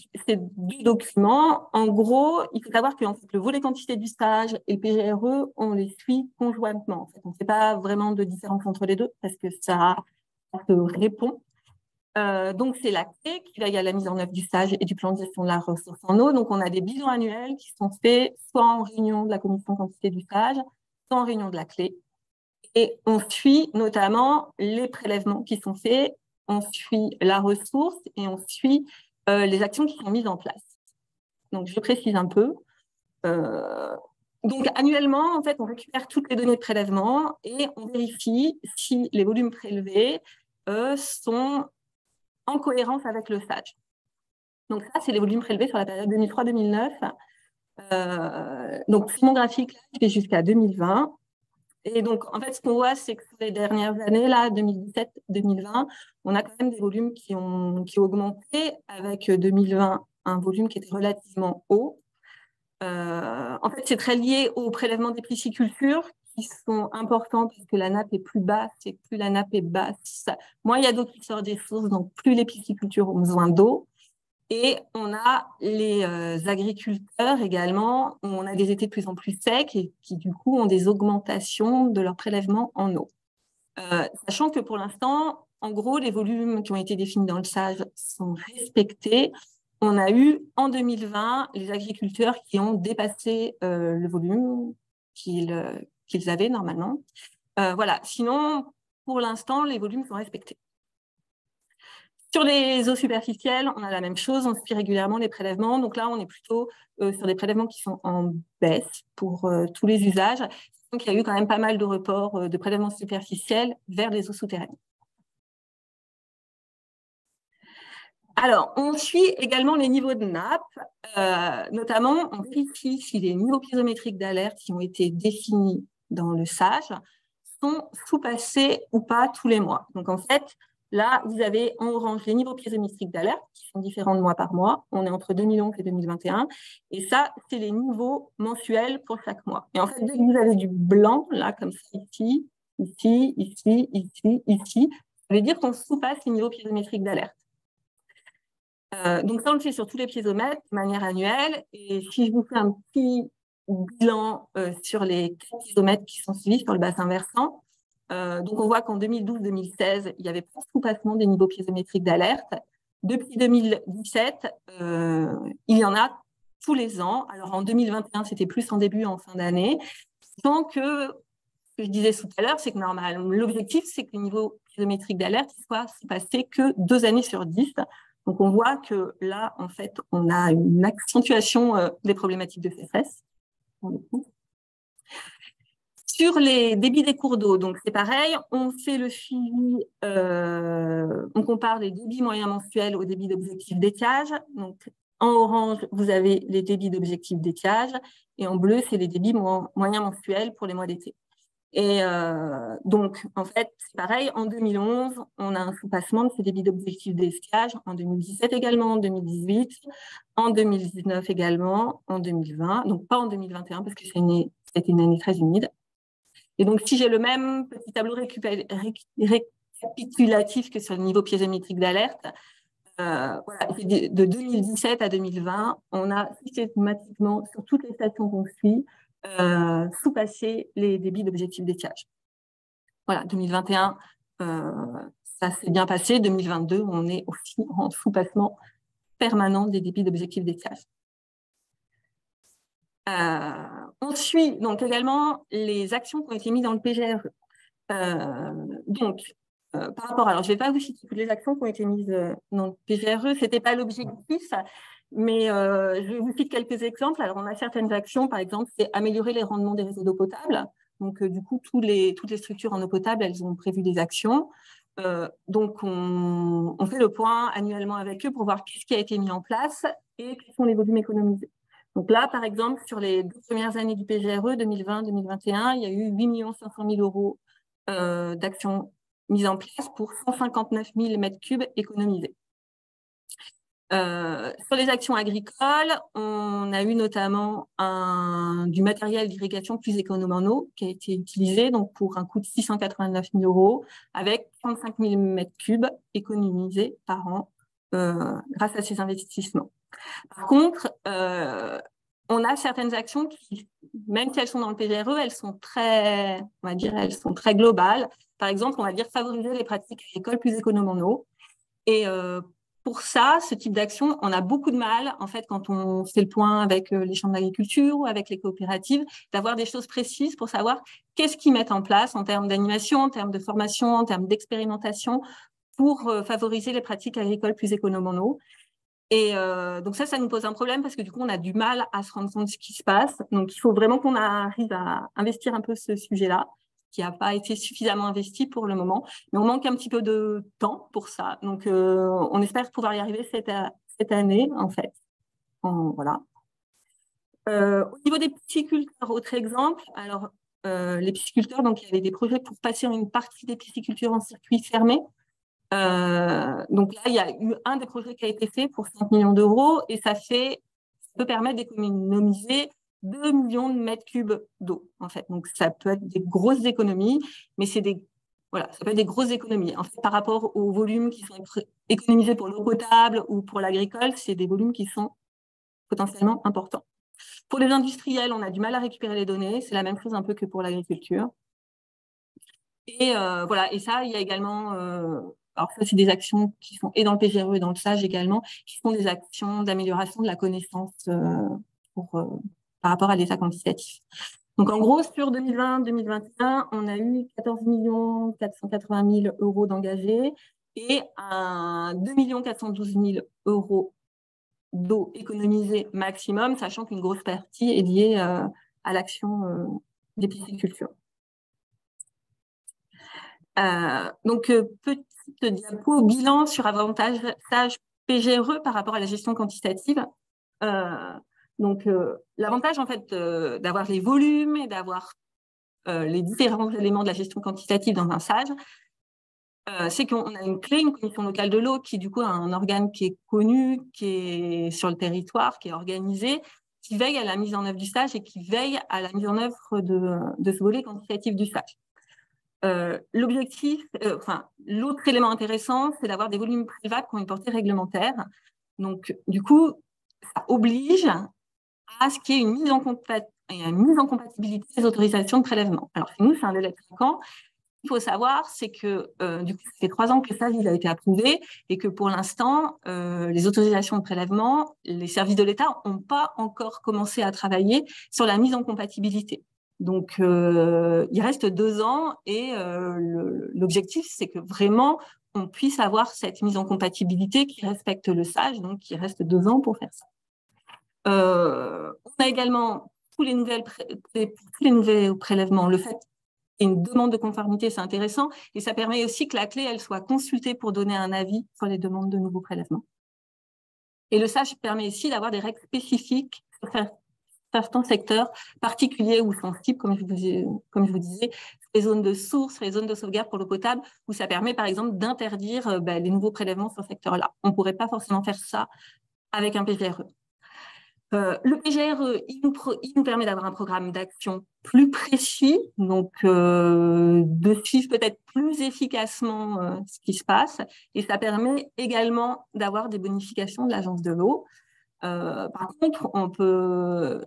documents? En gros, il faut savoir que le volet quantité du stage et le PGRE, on les suit conjointement. on ne fait pas vraiment de différence entre les deux parce que ça, se répond. Euh, donc, c'est la clé qui veille à la mise en œuvre du stage et du plan de gestion de la ressource en eau. Donc, on a des bilans annuels qui sont faits soit en réunion de la commission quantité du stage, soit en réunion de la clé. Et on suit notamment les prélèvements qui sont faits, on suit la ressource et on suit euh, les actions qui sont mises en place. Donc, je précise un peu. Euh, donc, annuellement, en fait, on récupère toutes les données de prélèvement et on vérifie si les volumes prélevés sont en cohérence avec le stage. Donc ça, c'est les volumes prélevés sur la période 2003-2009. Euh, donc, mon graphique, là, je vais jusqu'à 2020. Et donc, en fait, ce qu'on voit, c'est que sur les dernières années, là, 2017-2020, on a quand même des volumes qui ont, qui augmenté, avec 2020 un volume qui était relativement haut. Euh, en fait, c'est très lié au prélèvement des piscicultures qui sont importants puisque la nappe est plus basse et plus la nappe est basse, moins il y a d'eau qui sort des sources, donc plus les piscicultures ont besoin d'eau. Et on a les euh, agriculteurs également, où on a des étés de plus en plus secs et qui du coup ont des augmentations de leur prélèvement en eau. Euh, sachant que pour l'instant, en gros, les volumes qui ont été définis dans le SAGE sont respectés. On a eu en 2020 les agriculteurs qui ont dépassé euh, le volume qu'ils avaient normalement. Voilà. Sinon, pour l'instant, les volumes sont respectés. Sur les eaux superficielles, on a la même chose, on suit régulièrement les prélèvements. Donc là, on est plutôt euh, sur des prélèvements qui sont en baisse pour euh, tous les usages. Donc il y a eu quand même pas mal de reports de prélèvements superficiels vers les eaux souterraines. Alors, on suit également les niveaux de nappe, notamment on vérifie si les niveaux piézométriques d'alerte qui ont été définis dans le SAGE sont sous-passés ou pas tous les mois. Donc en fait, là, vous avez en orange les niveaux piézométriques d'alerte qui sont différents de mois par mois. On est entre 2011 et 2021. Et ça, c'est les niveaux mensuels pour chaque mois. Et en fait, dès que vous avez du blanc, là, comme ça, ici, ici, ici, ici, ici, ça veut dire qu'on sous-passe les niveaux piézométriques d'alerte. Euh, donc ça, on le fait sur tous les piézomètres de manière annuelle. Et si je vous fais un petit bilan euh, sur les kilomètres qui sont suivis sur le bassin versant. Euh, donc, on voit qu'en 2012-2016, il y avait de passement des niveaux piézométriques d'alerte. Depuis 2017, euh, il y en a tous les ans. Alors, en 2021, c'était plus en début, en fin d'année. Tant que, ce que je disais tout à l'heure, c'est que normalement, l'objectif, c'est que le niveau piézométrique d'alerte soit passé que deux années sur dix. Donc, on voit que là, en fait, on a une accentuation des problématiques de CFS. Sur les débits des cours d'eau, c'est pareil, on fait le euh, on compare les débits moyens mensuels aux débits d'objectifs d'étiage. Donc en orange, vous avez les débits d'objectifs d'étiage et en bleu, c'est les débits moyens mensuels pour les mois d'été. Et euh, donc, en fait, c'est pareil, en 2011, on a un sous-passement de ces débits d'objectifs d'esquiage, en 2017 également, en 2018, en 2019 également, en 2020, donc pas en 2021 parce que c'est une, une année très humide. Et donc, si j'ai le même petit tableau récapitulatif que sur le niveau piézométrique d'alerte, euh, de 2017 à 2020, on a systématiquement, sur toutes les stations qu'on suit, euh, sous-passer les débits d'objectifs d'étiage. Voilà, 2021, euh, ça s'est bien passé. 2022, on est aussi en sous-passement permanent des débits d'objectifs d'étiage. Euh, on suit donc également les actions qui ont été mises dans le PGRE. donc, par rapport, alors je ne vais pas vous citer toutes les actions qui ont été mises dans le PGRE, ce n'était pas l'objectif, Mais je vous cite quelques exemples. Alors, on a certaines actions, par exemple, c'est améliorer les rendements des réseaux d'eau potable. Donc, du coup, toutes les structures en eau potable, elles ont prévu des actions. donc, on, on, fait le point annuellement avec eux pour voir ce qui a été mis en place et quels sont les volumes économisés. Donc là, par exemple, sur les deux premières années du PGRE, 2020-2021, il y a eu 8 500 000 euros euh, d'actions mises en place pour 159 000 mètres cubes économisés. Euh, sur les actions agricoles, on a eu notamment du matériel d'irrigation plus économe en eau qui a été utilisé donc pour un coût de 689 000 euros avec 35 000 mètres cubes économisés par an euh, grâce à ces investissements. Par contre, euh, on a certaines actions qui, même si elles sont dans le PGRE, elles sont très, on va dire, globales. Par exemple, on va dire favoriser les pratiques agricoles plus économes en eau. Et euh, pour ça, ce type d'action, on a beaucoup de mal, en fait, quand on fait le point avec les chambres d'agriculture ou avec les coopératives, d'avoir des choses précises pour savoir qu'est-ce qu'ils mettent en place en termes d'animation, en termes de formation, en termes d'expérimentation pour euh, favoriser les pratiques agricoles plus économes en eau. Et euh, donc ça, ça nous pose un problème parce que du coup, on a du mal à se rendre compte de ce qui se passe. Donc, il faut vraiment qu'on arrive à investir un peu ce sujet-là, qui n'a pas été suffisamment investi pour le moment. Mais on manque un petit peu de temps pour ça. Donc, euh, on espère pouvoir y arriver cette, cette année, en fait. voilà. au niveau des pisciculteurs, autre exemple. Alors, les pisciculteurs, donc il y avait des projets pour passer une partie des piscicultures en circuit fermé. Euh, donc là, il y a eu un des projets qui a été fait pour 5 millions d'euros et ça fait, peut permettre d'économiser 2 millions de mètres cubes d'eau, en fait. Donc ça peut être des grosses économies, mais c'est des voilà, ça peut être des grosses économies. En fait, par rapport aux volumes qui sont économisés pour l'eau potable ou pour l'agricole, c'est des volumes qui sont potentiellement importants. Pour les industriels, on a du mal à récupérer les données. C'est la même chose un peu que pour l'agriculture. Et euh, voilà, et ça, il y a également euh, alors ça, c'est des actions qui sont et dans le PGRE et dans le SAGE également, qui sont des actions d'amélioration de la connaissance euh, pour, euh, par rapport à l'état quantitatif. Donc en gros, sur 2020-2021, on a eu 14 480 000 euros d'engagés et un 2 412 000 euros d'eau économisée maximum, sachant qu'une grosse partie est liée euh, à l'action des piscicultures. donc, petit de diapo bilan sur avantage PGRE par rapport à la gestion quantitative. Euh, donc, euh, l'avantage, en fait, euh, d'avoir les volumes et d'avoir les différents éléments de la gestion quantitative dans un SAGE, c'est qu'on a une clé, une commission locale de l'eau, qui du coup a un organe qui est connu, qui est sur le territoire, qui est organisé, qui veille à la mise en œuvre du stage et qui veille à la mise en œuvre de, de ce volet quantitatif du stage. Euh, l'objectif, euh, enfin, l'autre élément intéressant, c'est d'avoir des volumes privés qui ont une portée réglementaire. Donc, du coup, ça oblige à ce qu'il y ait une mise en, compatibilité des autorisations de prélèvement. Alors, nous, c'est un délai de 5 ans. Il faut savoir, c'est que euh, du coup, ça fait trois ans que ça il a été approuvé et que pour l'instant, les autorisations de prélèvement, les services de l'État n'ont pas encore commencé à travailler sur la mise en compatibilité. Donc, euh, il reste deux ans et euh, l'objectif, c'est que vraiment, on puisse avoir cette mise en compatibilité qui respecte le SAGE, donc il reste deux ans pour faire ça. Euh, on a également tous les, nouvelles nouveaux prélèvements, le fait une demande de conformité, c'est intéressant, et ça permet aussi que la clé, elle soit consultée pour donner un avis sur les demandes de nouveaux prélèvements. Et le SAGE permet aussi d'avoir des règles spécifiques certains secteurs particuliers ou sensibles, comme je vous, comme je vous disais, les zones de source, les zones de sauvegarde pour l'eau potable, où ça permet par exemple d'interdire euh, ben, les nouveaux prélèvements sur ce secteur-là. On ne pourrait pas forcément faire ça avec un PGRE. Euh, le PGRE, il nous, il nous permet d'avoir un programme d'action plus précis, donc euh, de suivre peut-être plus efficacement ce qui se passe, et ça permet également d'avoir des bonifications de l'agence de l'eau. par contre, on peut,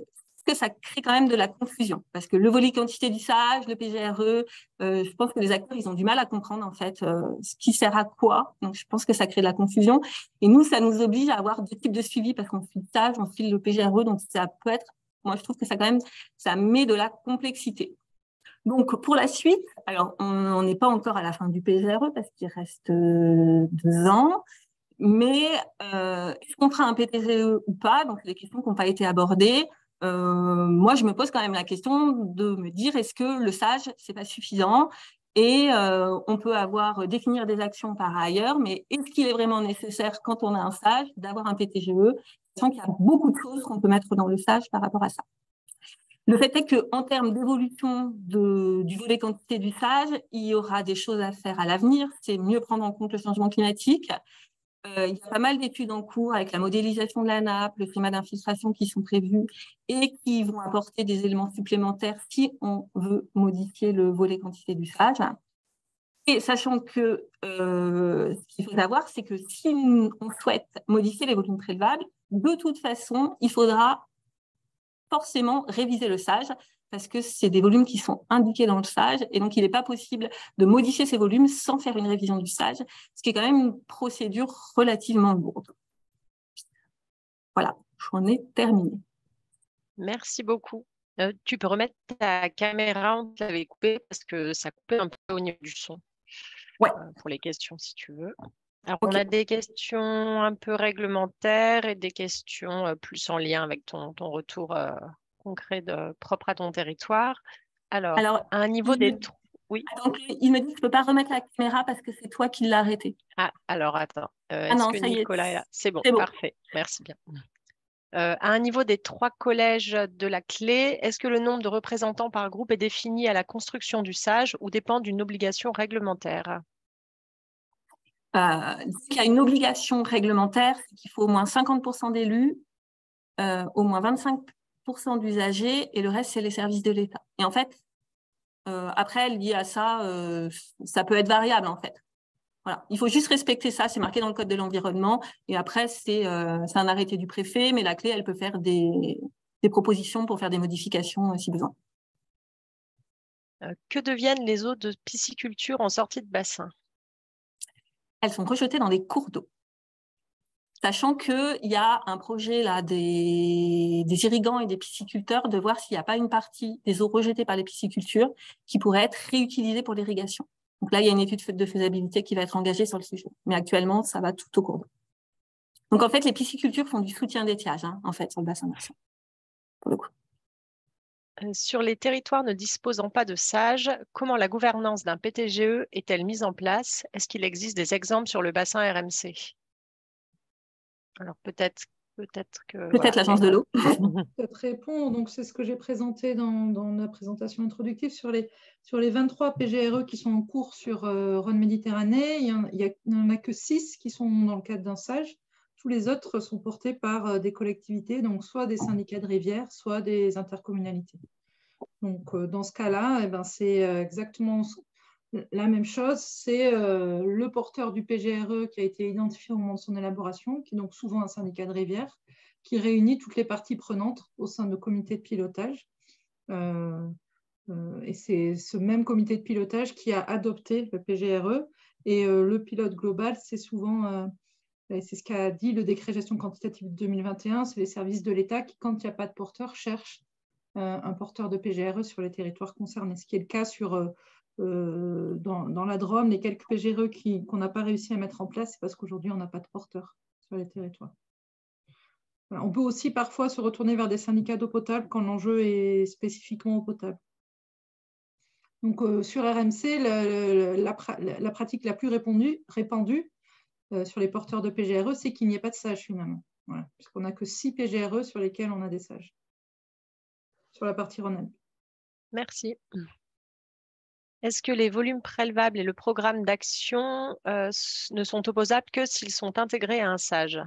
que ça crée quand même de la confusion parce que le volet quantité du sage, le PGRE, euh, je pense que les acteurs ils ont du mal à comprendre en fait euh, ce qui sert à quoi. Donc je pense que ça crée de la confusion et nous ça nous oblige à avoir deux types de suivi parce qu'on file le sage, on file le PGRE, donc ça peut être, moi je trouve que ça quand même ça met de la complexité. Donc pour la suite, alors on n'est pas encore à la fin du PGRE parce qu'il reste euh, deux ans. mais est-ce qu'on fera un PTGE ou pas? Donc, des questions qui n'ont pas été abordées. Moi, je me pose quand même la question de me dire est-ce que le SAGE, c'est pas suffisant? Et on peut avoir définir des actions par ailleurs, mais est-ce qu'il est vraiment nécessaire quand on a un SAGE d'avoir un PTGE Sachant qu'il y a beaucoup de choses qu'on peut mettre dans le SAGE par rapport à ça? Le fait est qu'en termes d'évolution du volet quantité du SAGE, il y aura des choses à faire à l'avenir. C'est mieux prendre en compte le changement climatique. Euh, il y a pas mal d'études en cours avec la modélisation de la nappe, le climat d'infiltration qui sont prévus et qui vont apporter des éléments supplémentaires si on veut modifier le volet quantité du SAGE. Et sachant que euh, ce qu'il faut savoir, c'est que si on souhaite modifier les volumes prélevables, de toute façon, il faudra forcément réviser le SAGE parce que c'est des volumes qui sont indiqués dans le SAGE et donc il n'est pas possible de modifier ces volumes sans faire une révision du SAGE, ce qui est quand même une procédure relativement lourde. Voilà, j'en ai terminé. Merci beaucoup. Euh, tu peux remettre ta caméra, on t'avait coupé parce que ça coupait un peu au niveau du son. Ouais. Euh, pour les questions, si tu veux. Alors, on a des questions un peu réglementaires et des questions euh, plus en lien avec ton, retour concret de, propre à ton territoire. Alors, à un niveau des... Oui. il me dit que je ne peux pas remettre la caméra parce que c'est toi qui l'as arrêté. Ah, alors attends. Euh, ah est-ce que Nicolas est là? C'est bon, parfait. Merci bien. à un niveau des trois collèges de la clé, est-ce que le nombre de représentants par groupe est défini à la construction du SAGE ou dépend d'une obligation réglementaire? Euh, il y a une obligation réglementaire, c'est qu'il faut au moins 50% d'élus, euh, au moins 25% d'usagers, et le reste, c'est les services de l'État. Et en fait, euh, après, lié à ça, ça peut être variable, en fait. Voilà. Il faut juste respecter ça, c'est marqué dans le Code de l'environnement, et après, c'est un arrêté du préfet, mais la clé, elle peut faire des, des propositions pour faire des modifications si besoin. Que deviennent les eaux de pisciculture en sortie de bassin? Elles sont rejetées dans des cours d'eau. Sachant qu'il y a un projet là, des, irrigants et des pisciculteurs de voir s'il n'y a pas une partie des eaux rejetées par les piscicultures qui pourrait être réutilisée pour l'irrigation. Donc là, il y a une étude de faisabilité qui va être engagée sur le sujet. Mais actuellement, ça va tout au cours. Donc en fait, les piscicultures font du soutien d'étiage, hein, en fait, sur le bassin versant, pour le coup. Euh, sur les territoires ne disposant pas de SAGE, comment la gouvernance d'un PTGE est-elle mise en place? Est-ce qu'il existe des exemples sur le bassin RMC Alors peut-être peut-être que peut-être l'agence de l'eau. [LAUGHS] [LAUGHS] Peut-être répondre. Donc c'est ce que j'ai présenté dans, la présentation introductive sur les sur les 23 PGRE qui sont en cours sur euh, Rhône Méditerranée. Il n'y en, a que 6 qui sont dans le cadre d'un SAGE. Tous les autres sont portés par euh, des collectivités, donc soit des syndicats de rivières, soit des intercommunalités. Donc, euh, dans ce cas-là, eh ben, c'est euh, exactement la même chose. C'est le porteur du PGRE qui a été identifié au moment de son élaboration, qui est donc souvent un syndicat de rivières, qui réunit toutes les parties prenantes au sein de comités de pilotage. et c'est ce même comité de pilotage qui a adopté le PGRE. Et le pilote global, c'est souvent c'est ce qu'a dit le décret gestion quantitative de 2021, c'est les services de l'État qui, quand il n'y a pas de porteur, cherchent euh, un porteur de PGRE sur les territoires concernés, ce qui est le cas sur, euh, euh, dans, la Drôme. Les quelques PGRE qu'on n'a pas réussi à mettre en place, c'est parce qu'aujourd'hui, on n'a pas de porteur sur les territoires. On peut aussi parfois se retourner vers des syndicats d'eau potable quand l'enjeu est spécifiquement eau potable. Donc, sur RMC, la, pratique la plus répandue, euh, sur les porteurs de PGRE, c'est qu'il n'y ait pas de sages finalement. puisqu'on n'a que 6 PGRE sur lesquels on a des sages, sur la partie Rhône. Merci. Est-ce que les volumes prélevables et le programme d'action euh, ne sont opposables que s'ils sont intégrés à un sage?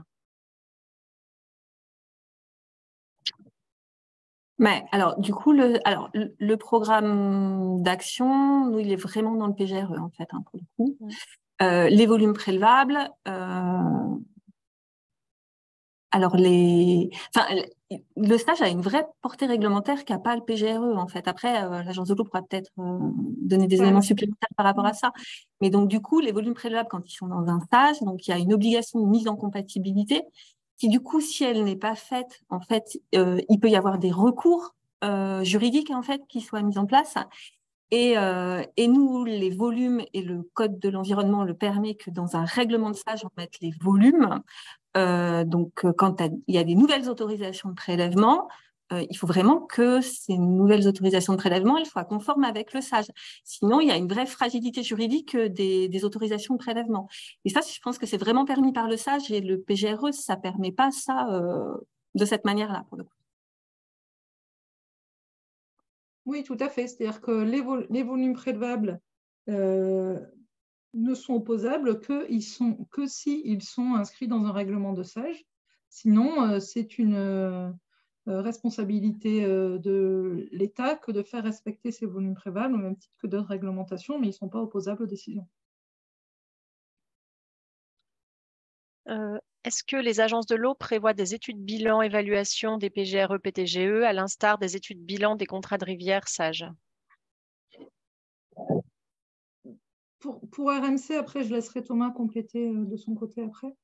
Mais alors, du coup, le, alors, le programme d'action, nous, il est vraiment dans le PGRE, en fait, hein, pour le coup. Mmh. Euh, les volumes prélevables, euh, alors les, enfin, le stage a une vraie portée réglementaire qui n'a pas le PGRE en fait. Après, euh, l'agence de l'eau pourra peut-être donner des éléments supplémentaires par rapport à ça. Mais donc du coup, les volumes prélevables quand ils sont dans un stage, donc il y a une obligation de mise en compatibilité qui du coup, si elle n'est pas faite, en fait, il peut y avoir des recours juridiques en fait qui soient mis en place Et, et, nous, les volumes et le code de l'environnement le permet que dans un règlement de stage, on mette les volumes. Donc, quand il y a des nouvelles autorisations de prélèvement, euh, il faut vraiment que ces nouvelles autorisations de prélèvement soient conformes avec le SAGE. Sinon, il y a une vraie fragilité juridique euh, des, autorisations de prélèvement. Et ça, je pense que c'est vraiment permis par le SAGE et le PGRE, ça ne permet pas ça euh, de cette manière-là, Oui, tout à fait. C'est-à-dire que les, volumes prélevables ne sont opposables que, s'ils que si ils sont inscrits dans un règlement de SAGE. Sinon, c'est une euh, responsabilité euh, de l'État que de faire respecter ces volumes prévales, au même titre que d'autres réglementations, mais ils ne sont pas opposables aux décisions. Euh, est-ce que les agences de l'eau prévoient des études bilan évaluation des PGRE, PTGE, à l'instar des études bilan des contrats de rivière SAGE pour, RMC, après, je laisserai Thomas compléter de son côté après.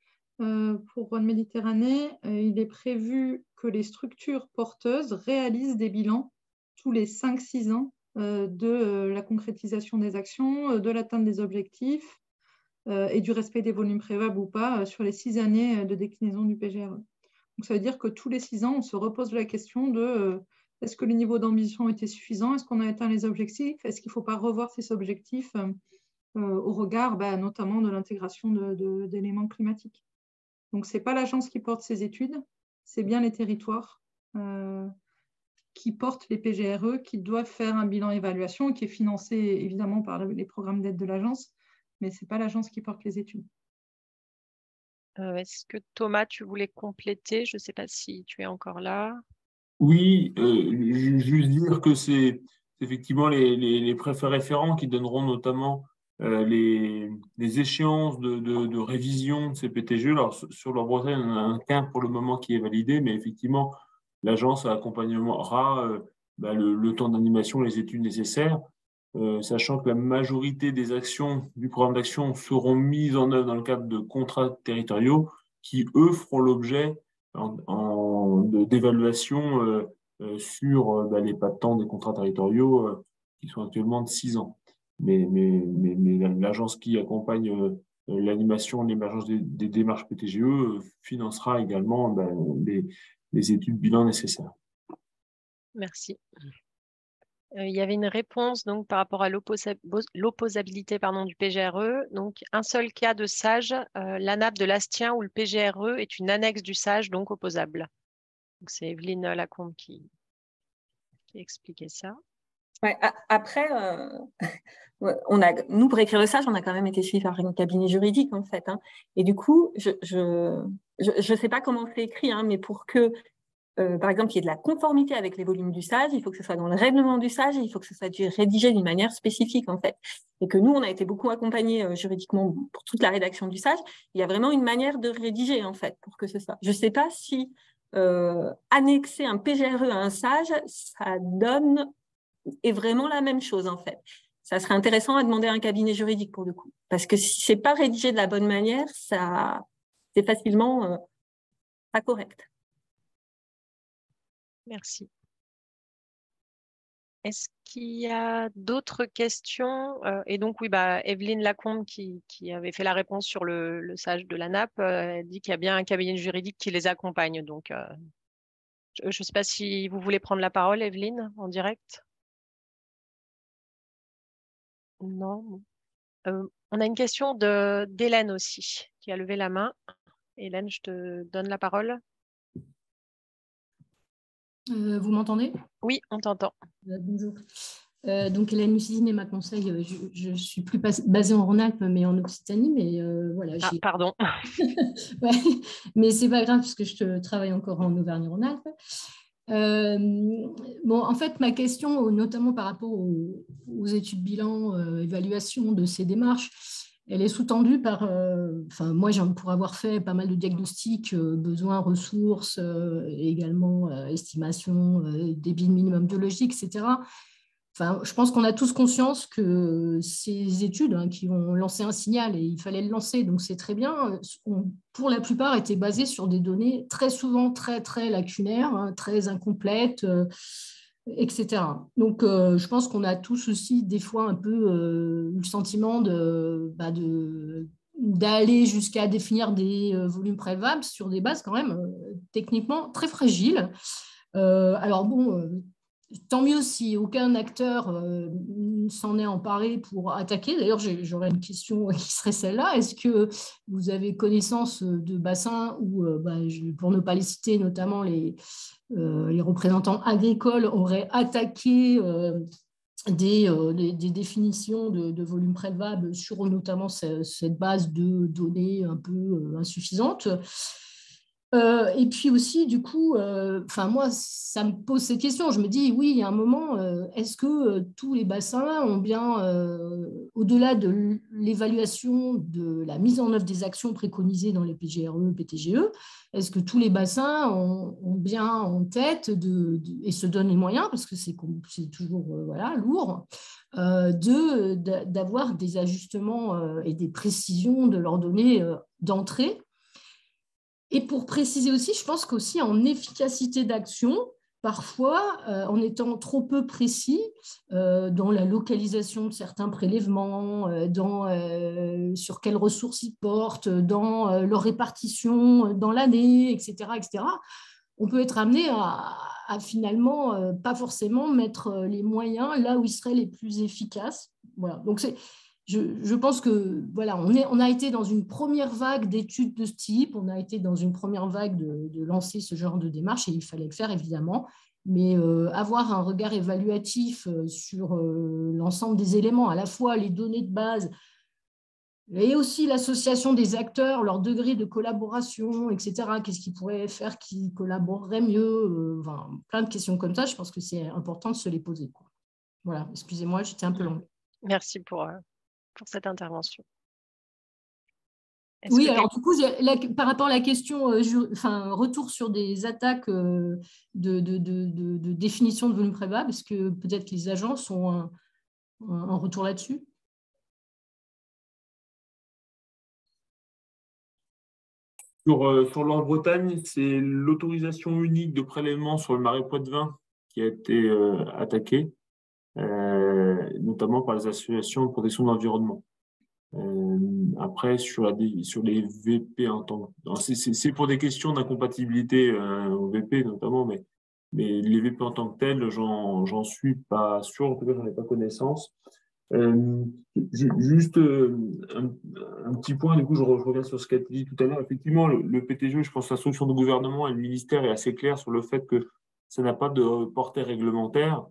Euh, pour Rhône Méditerranée, euh, il est prévu que les structures porteuses réalisent des bilans tous les 5-6 ans euh, de la concrétisation des actions, de l'atteinte des objectifs et du respect des volumes prévables ou pas sur les 6 années de déclinaison du PGRE. Donc, ça veut dire que tous les 6 ans, on se repose la question de est-ce que le niveau d'ambition était suffisant? Est-ce qu'on a atteint les objectifs? Est-ce qu'il ne faut pas revoir ces objectifs? Au regard bah, notamment de l'intégration d'éléments climatiques donc, ce n'est pas l'agence qui porte ces études, c'est bien les territoires euh, qui portent les PGRE, qui doivent faire un bilan évaluation, qui est financé évidemment par les programmes d'aide de l'agence, mais ce n'est pas l'agence qui porte les études. Euh, est-ce que Thomas, tu voulais compléter? Je ne sais pas si tu es encore là. Oui, euh, juste dire que c'est effectivement les, les, les préfets référents qui donneront notamment euh, les, les, échéances de, révision de ces PTG. Alors, sur leur Bretagne, on a un quin pour le moment qui est validé, mais effectivement, l'agence accompagnera euh, bah, le, temps d'animation, les études nécessaires, euh, sachant que la majorité des actions du programme d'action seront mises en œuvre dans le cadre de contrats territoriaux qui, eux, feront l'objet d'évaluation euh, euh, sur bah, les temps des contrats territoriaux qui sont actuellement de six ans mais, l'agence qui accompagne euh, l'animation, l'émergence des, démarches PTGE euh, financera également ben, les, études bilan nécessaires. Merci. Euh, il y avait une réponse donc par rapport à l'opposabilité du PGRE. Donc, un seul cas de SAGE, euh, l'ANAP de l'Astien où le PGRE est une annexe du SAGE, donc opposable. C'est Evelyne Lacombe qui, qui expliquait ça. Après, [LAUGHS] on a, nous, pour écrire le sage, on a quand même été suivi par un cabinet juridique, en fait. Hein. Et du coup, je ne je, je, sais pas comment c'est écrit, hein, mais pour que, euh, par exemple, il y ait de la conformité avec les volumes du sage, il faut que ce soit dans le règlement du sage, il faut que ce soit rédigé d'une manière spécifique, en fait. Et que nous, on a été beaucoup accompagnés euh, juridiquement pour toute la rédaction du sage. Il y a vraiment une manière de rédiger, en fait, pour que ce soit. Je ne sais pas si euh, annexer un PGRE à un sage, ça donne est vraiment la même chose, en fait ça serait intéressant à demander à un cabinet juridique pour le coup. Parce que si c'est pas rédigé de la bonne manière, ça c'est facilement euh, pas correct. Merci. Est-ce qu'il y a d'autres questions euh, Et donc, oui, bah, Evelyne Lacombe, qui, avait fait la réponse sur le, sage de la NAP, euh, dit qu'il y a bien un cabinet juridique qui les accompagne. Donc, je ne sais pas si vous voulez prendre la parole, Evelyne, en direct. Non. Euh, on a une question d'Hélène aussi, qui a levé la main. Hélène, je te donne la parole. Euh, vous m'entendez? Oui, on t'entend. Euh, bonjour. donc Hélène Lucizine et ma conseil, je, ne suis plus basée en Rhône-Alpes, mais en Occitanie, mais voilà. Ah, pardon. [LAUGHS] ouais, mais c'est pas grave puisque je travaille encore en Auvergne-Rhône-Alpes. Euh, bon, en fait, ma question, notamment par rapport aux, études bilan, euh, évaluation de ces démarches, elle est sous-tendue par, euh, enfin, moi, pour avoir fait pas mal de diagnostics, besoins, ressources, également estimation, débit minimum biologique, etc je pense qu'on a tous conscience que ces études hein, qui ont lancé un signal et il fallait le lancer, donc c'est très bien, ont, pour la plupart été basées sur des données très souvent très très lacunaires, hein, très incomplètes, euh, etc. Donc, je pense qu'on a tous aussi des fois un peu le sentiment bah, de, d'aller jusqu'à définir des volumes prélevables sur des bases quand même techniquement très fragiles. alors bon, tant mieux si aucun acteur euh, s'en est emparé pour attaquer. D'ailleurs, j'aurais une question [LAUGHS] qui serait celle-là. Est-ce que vous avez connaissance de bassins où, euh, bah, pour ne pas les citer, notamment les, euh, les représentants agricoles auraient attaqué des, définitions de volume prélevable sur notamment cette base de données un peu insuffisante euh, et puis aussi, du coup, euh, moi, ça me pose cette question. Je me dis, oui, il y a un moment, euh, est-ce que tous les bassins ont bien, au-delà de l'évaluation de la mise en œuvre des actions préconisées dans les PGRE, PTGE, est-ce que tous les bassins ont, bien en tête de, et se donnent les moyens, parce que c'est toujours voilà, lourd, d'avoir des ajustements et des précisions de leurs données d'entrée et pour préciser aussi, je pense qu'aussi en efficacité d'action, parfois, euh, en étant trop peu précis euh, dans la localisation de certains prélèvements, euh, dans, sur quelles ressources ils portent, dans leur répartition dans l'année, etc., etc., on peut être amené à, à finalement pas forcément mettre les moyens là où ils seraient les plus efficaces. Voilà. Donc, c'est je, pense que voilà, on, est, on, a été dans une première vague d'études de ce type, on a été dans une première vague de, lancer ce genre de démarche et il fallait le faire évidemment. Mais euh, avoir un regard évaluatif euh, sur euh, l'ensemble des éléments, à la fois les données de base et aussi l'association des acteurs, leur degré de collaboration, etc. Qu'est-ce qui pourrait faire qu'ils collaboreraient mieux Plein de questions comme ça, je pense que c'est important de se les poser. Voilà, excusez-moi, j'étais un peu longue. Merci pour, pour cette intervention. Oui, alors du coup, par rapport à la question, euh, enfin, retour sur des attaques euh, de, de, définition de volume prévable, est-ce que peut-être que les agences ont un, retour là-dessus Sur, euh, sur bretagne c'est l'autorisation unique de prélèvement sur le marais Poitevin qui a été attaquée. Notamment par les associations de protection de l'environnement. Euh, après, sur, les VP en tant que. C'est pour des questions d'incompatibilité euh, au VP notamment, mais, les VP en tant que tels, j'en suis pas sûr, en tout cas, j'en ai pas connaissance. Euh, juste un, petit point, du coup, je, reviens sur ce qu'a dit tout à l'heure. Effectivement, le, le, PTG, je pense que la solution du gouvernement et le ministère est assez claire sur le fait que ça n'a pas de portée réglementaire.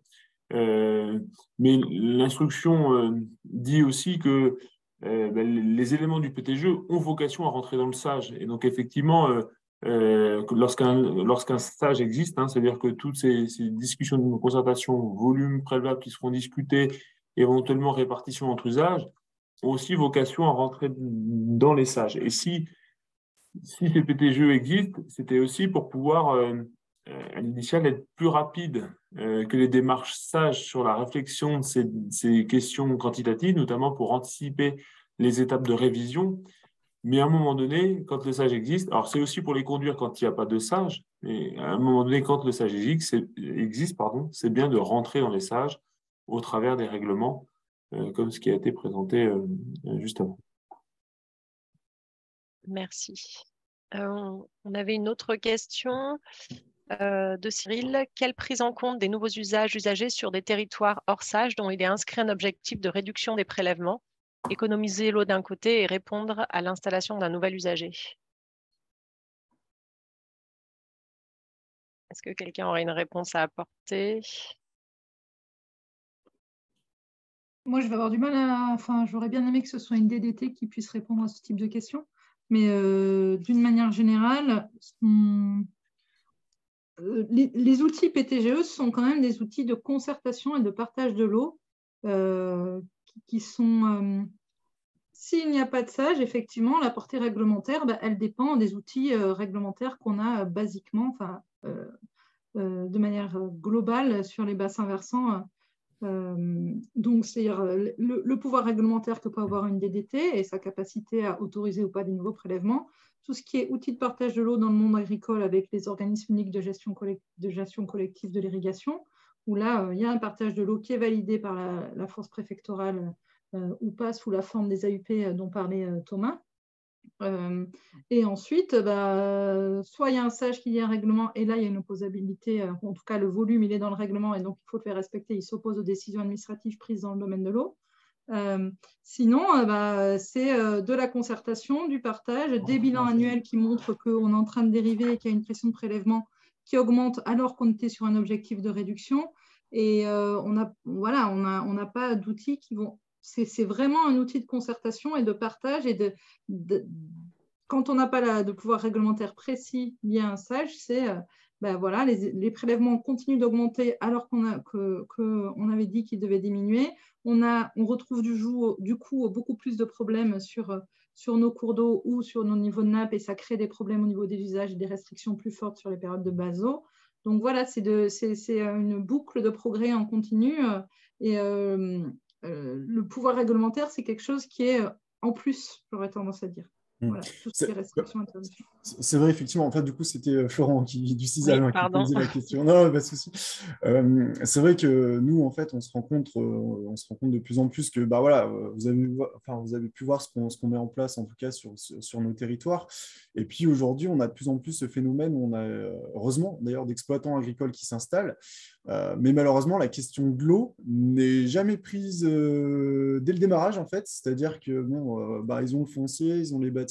Euh, mais l'instruction euh, dit aussi que euh, ben, les éléments du PTG ont vocation à rentrer dans le SAGE. Et donc, effectivement, lorsqu'un stage existe, hein, c'est-à-dire que toutes ces, discussions de concertation, volume prélevable qui seront discutées, éventuellement répartition entre usages, ont aussi vocation à rentrer dans les sages. Et si, si ces PTGE existent, c'était aussi pour pouvoir à l'initial être plus rapide euh, que les démarches sages sur la réflexion de ces, questions quantitatives, notamment pour anticiper les étapes de révision. Mais à un moment donné, quand le sage existe, alors c'est aussi pour les conduire quand il n'y a pas de sage, mais à un moment donné, quand le sage existe, pardon, c'est bien de rentrer dans les sages au travers des règlements, euh, comme ce qui a été présenté juste avant. Merci. on avait une autre question. Euh, de Cyril. Quelle prise en compte des nouveaux usages usagés sur des territoires hors sage dont il est inscrit un objectif de réduction des prélèvements, économiser l'eau d'un côté et répondre à l'installation d'un nouvel usager? Est-ce que quelqu'un aurait une réponse à apporter? Moi, je vais avoir du mal à. Enfin, j'aurais bien aimé que ce soit une DDT qui puisse répondre à ce type de questions. Mais euh, d'une manière générale, euh, les, outils PTGE sont quand même des outils de concertation et de partage de l'eau euh, qui, sont. Euh, s'il n'y a pas de sage, effectivement, la portée réglementaire, bah, elle dépend des outils réglementaires qu'on a basiquement, enfin, de manière globale sur les bassins versants. donc, c'est-à-dire le, pouvoir réglementaire que peut avoir une DDT et sa capacité à autoriser ou pas des nouveaux prélèvements, tout ce qui est outils de partage de l'eau dans le monde agricole avec les organismes uniques de gestion, de gestion collective de l'irrigation, où là, il y a un partage de l'eau qui est validé par la, force préfectorale ou pas sous la forme des AUP dont parlait Thomas. et ensuite, bah, soit il y a un sage qui dit un règlement, et là, il y a une opposabilité, en tout cas, le volume, il est dans le règlement, et donc il faut le faire respecter, il s'oppose aux décisions administratives prises dans le domaine de l'eau. Euh, sinon, euh, bah, c'est euh, de la concertation, du partage, des bilans annuels qui montrent qu'on est en train de dériver et qu'il y a une pression de prélèvement qui augmente alors qu'on était sur un objectif de réduction. Et on n'a voilà, on a, on pas d'outils qui vont. C'est vraiment un outil de concertation et de partage. Et de, quand on n'a pas de pouvoir réglementaire précis lié à un sage, c'est ben voilà, les, prélèvements continuent d'augmenter alors qu'on avait dit qu'ils devaient diminuer. On, retrouve du, coup beaucoup plus de problèmes sur, nos cours d'eau ou sur nos niveaux de nappe et ça crée des problèmes au niveau des usages et des restrictions plus fortes sur les périodes de base eau. Donc voilà, c'est une boucle de progrès en continu et euh, euh, le pouvoir réglementaire, c'est quelque chose qui est en plus, j'aurais tendance à dire. Mmh. c'est vrai, effectivement. En fait, du coup, c'était euh, Florent qui, du CISAL hein, qui posait la question. Non, pas de souci. Euh, c'est vrai que nous, en fait, on se rend compte, euh, on se rend compte de plus en plus que, bah voilà, vous avez, enfin, vous avez pu voir ce qu'on met en place, en tout cas sur, sur nos territoires. Et puis aujourd'hui, on a de plus en plus ce phénomène où on a, heureusement, d'ailleurs, d'exploitants agricoles qui s'installent. mais malheureusement, la question de l'eau n'est jamais prise dès le démarrage, en fait. C'est-à-dire que bon, bah, ils ont le foncier, ils ont les bâtiments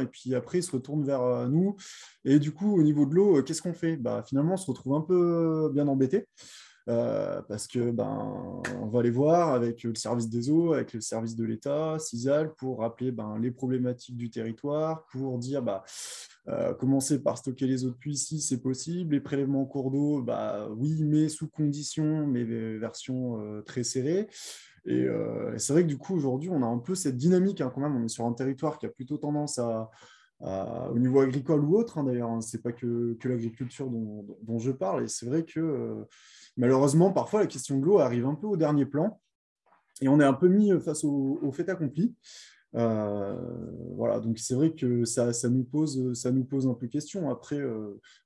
et puis après, ils se retournent vers euh, nous. Et du coup, au niveau de l'eau, euh, qu'est-ce qu'on fait? Bah, Finalement, on se retrouve un peu bien embêté. Euh, parce que ben, on va aller voir avec le service des eaux, avec le service de l'État, CISAL, pour rappeler ben, les problématiques du territoire, pour dire bah, commencer par stocker les eaux de pluie si c'est possible, les prélèvements en cours d'eau, bah, oui, mais sous conditions, mais version très serrée. Euh, et, c'est vrai que du coup, aujourd'hui, on a un peu cette dynamique hein, quand même. On est sur un territoire qui a plutôt tendance à, au niveau agricole ou autre, hein, d'ailleurs, hein, ce n'est pas que, que l'agriculture dont, dont, je parle. Et c'est vrai que euh, malheureusement, parfois, la question de l'eau arrive un peu au dernier plan. Et on est un peu mis face au, fait accompli. Euh, voilà, donc c'est vrai que ça, ça, nous pose, ça nous pose un peu question. Après,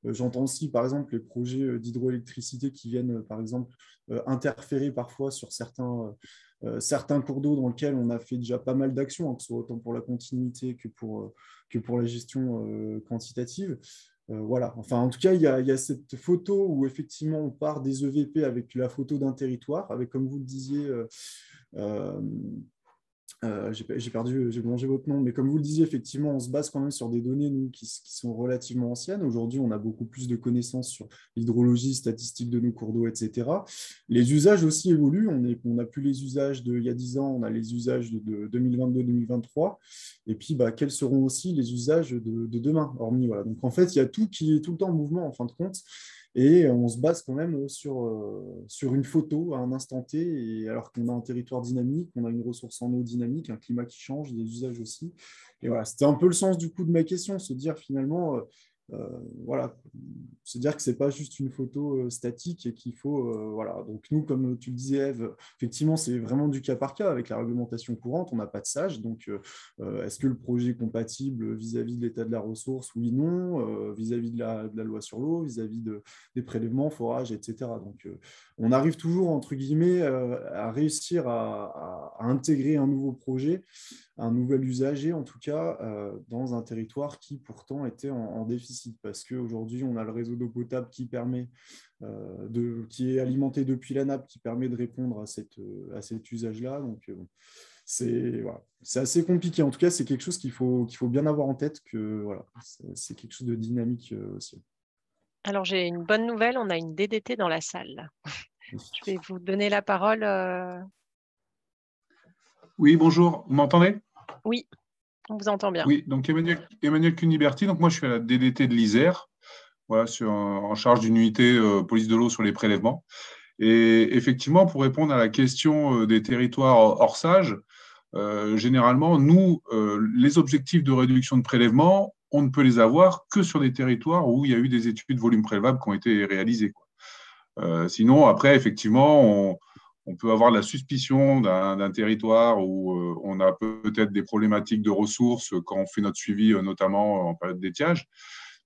j'entends aussi, par exemple, les projets d'hydroélectricité qui viennent, par exemple, interférer parfois sur certains, euh, certains cours d'eau dans lesquels on a fait déjà pas mal d'actions, hein, que ce soit autant pour la continuité que pour, euh, que pour la gestion euh, quantitative. voilà. Enfin, en tout cas, il y, a, cette photo où effectivement on part des EVP avec la photo d'un territoire, avec, comme vous le disiez, euh, j'ai perdu, j'ai mangé votre nom, mais comme vous le disiez, effectivement, on se base quand même sur des données nous, qui, sont relativement anciennes. Aujourd'hui, on a beaucoup plus de connaissances sur l'hydrologie, statistiques de nos cours d'eau, etc. Les usages aussi évoluent. On n'a plus les usages d'il y a 10 ans, on a les usages de, 2022-2023. Et puis, bah, quels seront aussi les usages de, demain hormis, voilà. Donc, en fait, il y a tout qui est tout le temps en mouvement, en fin de compte. Et on se base quand même sur, euh, sur une photo à un instant T, et alors qu'on a un territoire dynamique, on a une ressource en eau dynamique, un climat qui change, des usages aussi. Et voilà, c'était un peu le sens du coup de ma question, se dire finalement, euh, euh, voilà, se dire que c'est pas juste une photo euh, statique et qu'il faut, euh, voilà. Donc nous, comme tu le disais, Eve, effectivement, c'est vraiment du cas par cas avec la réglementation courante. On n'a pas de sage, donc est-ce que le projet est compatible vis-à-vis de l'état de la ressource? Oui, non. Vis-à-vis de, la, loi sur l'eau, vis-à-vis de, des prélèvements, forages, etc. Donc on arrive toujours entre guillemets à réussir à, intégrer un nouveau projet un nouvel usager, en tout cas, euh, dans un territoire qui pourtant était en, déficit, parce qu'aujourd'hui, on a le réseau d'eau potable qui permet euh, de, qui est alimenté depuis la nappe, qui permet de répondre à, cet usage-là. Donc, euh, c'est assez compliqué. En tout cas, c'est quelque chose qu'il faut, qu'il faut bien avoir en tête, que voilà, c'est quelque chose de dynamique aussi. Alors, j'ai une bonne nouvelle, on a une DDT dans la salle. Je vais vous donner la parole. Oui, bonjour, vous m'entendez? Oui, on vous entend bien. Oui, donc Emmanuel, Emmanuel Cuniberti, donc moi je suis à la DDT de l'Isère, voilà, sur, en charge d'une unité euh, police de l'eau sur les prélèvements. Et effectivement, pour répondre à la question euh, des territoires hors sage, euh, généralement, nous, les objectifs de réduction de prélèvement, on ne peut les avoir que sur des territoires où il y a eu des études de volume prélevable qui ont été réalisées. sinon, après, effectivement, on, on peut avoir la suspicion d'un territoire où euh, on a peut-être des problématiques de ressources quand on fait notre suivi, euh, notamment en période d'étiage.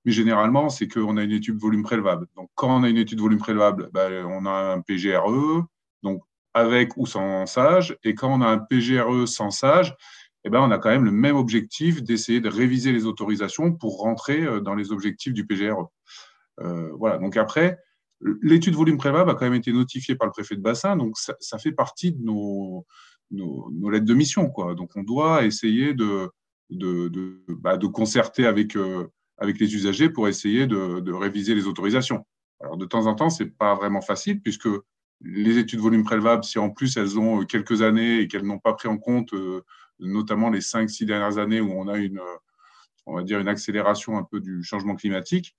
mais généralement, c'est qu'on a une étude volume prélevable. Donc, quand on a une étude volume prélevable, ben, on a un PGRE, donc avec ou sans sage, et quand on a un PGRE sans sage, eh ben, on a quand même le même objectif d'essayer de réviser les autorisations pour rentrer euh, dans les objectifs du PGRE. Euh, voilà, donc après, l'étude volume prélevable a quand même été notifiée par le préfet de bassin, donc ça, fait partie de nos, nos, lettres de mission. Quoi. Donc on doit essayer de, de, de, bah, concerter avec, euh, avec les usagers pour essayer de, de, réviser les autorisations. Alors de temps en temps, ce n'est pas vraiment facile puisque les études volume prélevable, si en plus elles ont quelques années et qu'elles n'ont pas pris en compte notamment les 5-6 dernières années où on a une, dire une accélération un peu du changement climatique,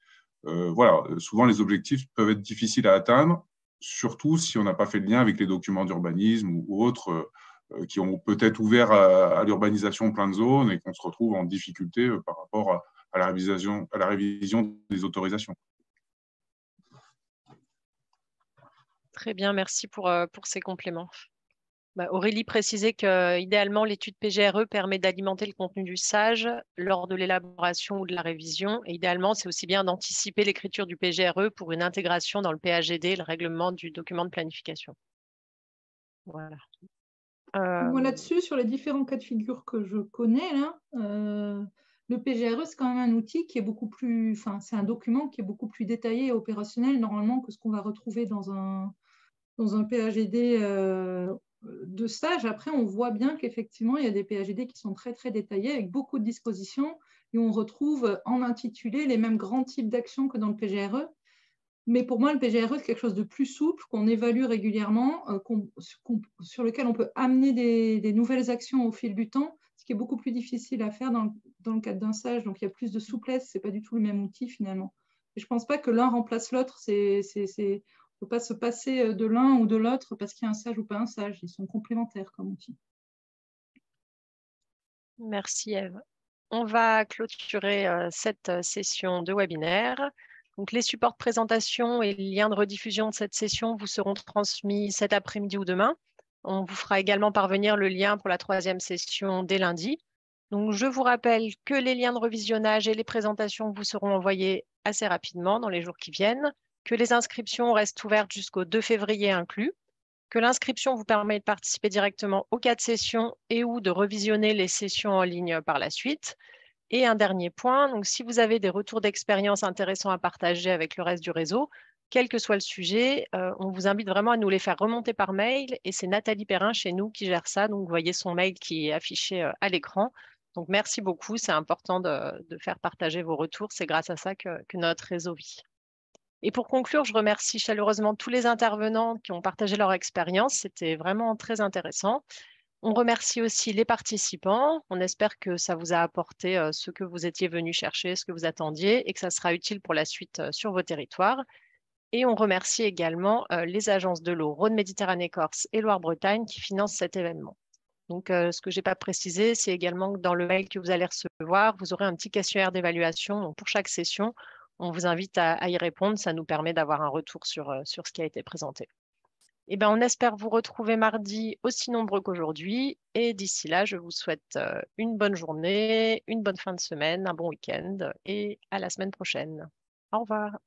euh, voilà, souvent les objectifs peuvent être difficiles à atteindre, surtout si on n'a pas fait le lien avec les documents d'urbanisme ou, autres euh, qui ont peut-être ouvert à, l'urbanisation plein de zones et qu'on se retrouve en difficulté euh, par rapport à la révision des autorisations. Très bien, merci pour, pour ces compléments. Bah, Aurélie précisait qu'idéalement, l'étude PGRE permet d'alimenter le contenu du SAGE lors de l'élaboration ou de la révision. Et idéalement, c'est aussi bien d'anticiper l'écriture du PGRE pour une intégration dans le PAGD, le règlement du document de planification. Voilà. Euh... Là-dessus, sur les différents cas de figure que je connais, là, euh, le PGRE, c'est quand même un outil qui est beaucoup plus, enfin, c'est un document qui est beaucoup plus détaillé et opérationnel normalement que ce qu'on va retrouver dans un, dans un PAGD euh, de stage, après, on voit bien qu'effectivement, il y a des PAGD qui sont très, très détaillés avec beaucoup de dispositions et on retrouve en intitulé les mêmes grands types d'actions que dans le PGRE. Mais pour moi, le PGRE, c'est quelque chose de plus souple, qu'on évalue régulièrement, euh, sur lequel on peut amener des, nouvelles actions au fil du temps, ce qui est beaucoup plus difficile à faire dans, le cadre d'un stage. Donc, il y a plus de souplesse, ce n'est pas du tout le même outil finalement. Je ne pense pas que l'un remplace l'autre. Ne peut pas se passer euh, de l'un ou de l'autre parce qu'il y a un sage ou pas un sage. Ils sont complémentaires comme outil. Merci Eve. On va clôturer euh, cette euh, session de webinaire. Donc, les supports de présentation et les liens de rediffusion de cette session vous seront transmis cet après-midi ou demain. On vous fera également parvenir le lien pour la troisième session dès lundi. Je vous rappelle que les liens de revisionnage et les présentations vous seront envoyés assez rapidement dans les jours qui viennent que les inscriptions restent ouvertes jusqu'au 2 février inclus, que l'inscription vous permet de participer directement aux quatre sessions et ou de revisionner les sessions en ligne par la suite. Et un dernier point, donc si vous avez des retours d'expérience intéressants à partager avec le reste du réseau, quel que soit le sujet, euh, on vous invite vraiment à nous les faire remonter par mail et c'est Nathalie Perrin chez nous qui gère ça. Donc vous voyez son mail qui est affiché euh, à l'écran. Donc merci beaucoup, c'est important de, faire partager vos retours, c'est grâce à ça que notre réseau vit. Et pour conclure, je remercie chaleureusement tous les intervenants qui ont partagé leur expérience. C'était vraiment très intéressant. On remercie aussi les participants. On espère que ça vous a apporté euh, ce que vous étiez venu chercher, ce que vous attendiez et que ça sera utile pour la suite euh, sur vos territoires. Et on remercie également euh, les agences de l'eau Rhône-Méditerranée-Corse et Loire-Bretagne qui financent cet événement. Donc, ce que je n'ai pas précisé, c'est également que dans le mail que vous allez recevoir, vous aurez un petit questionnaire d'évaluation pour chaque session on vous invite à, y répondre. Ça nous permet d'avoir un retour sur, euh, sur ce qui a été présenté. Eh ben, on espère vous retrouver mardi aussi nombreux qu'aujourd'hui. Et d'ici là, je vous souhaite euh, une bonne journée, une bonne fin de semaine, un bon week-end et à la semaine prochaine. Au revoir.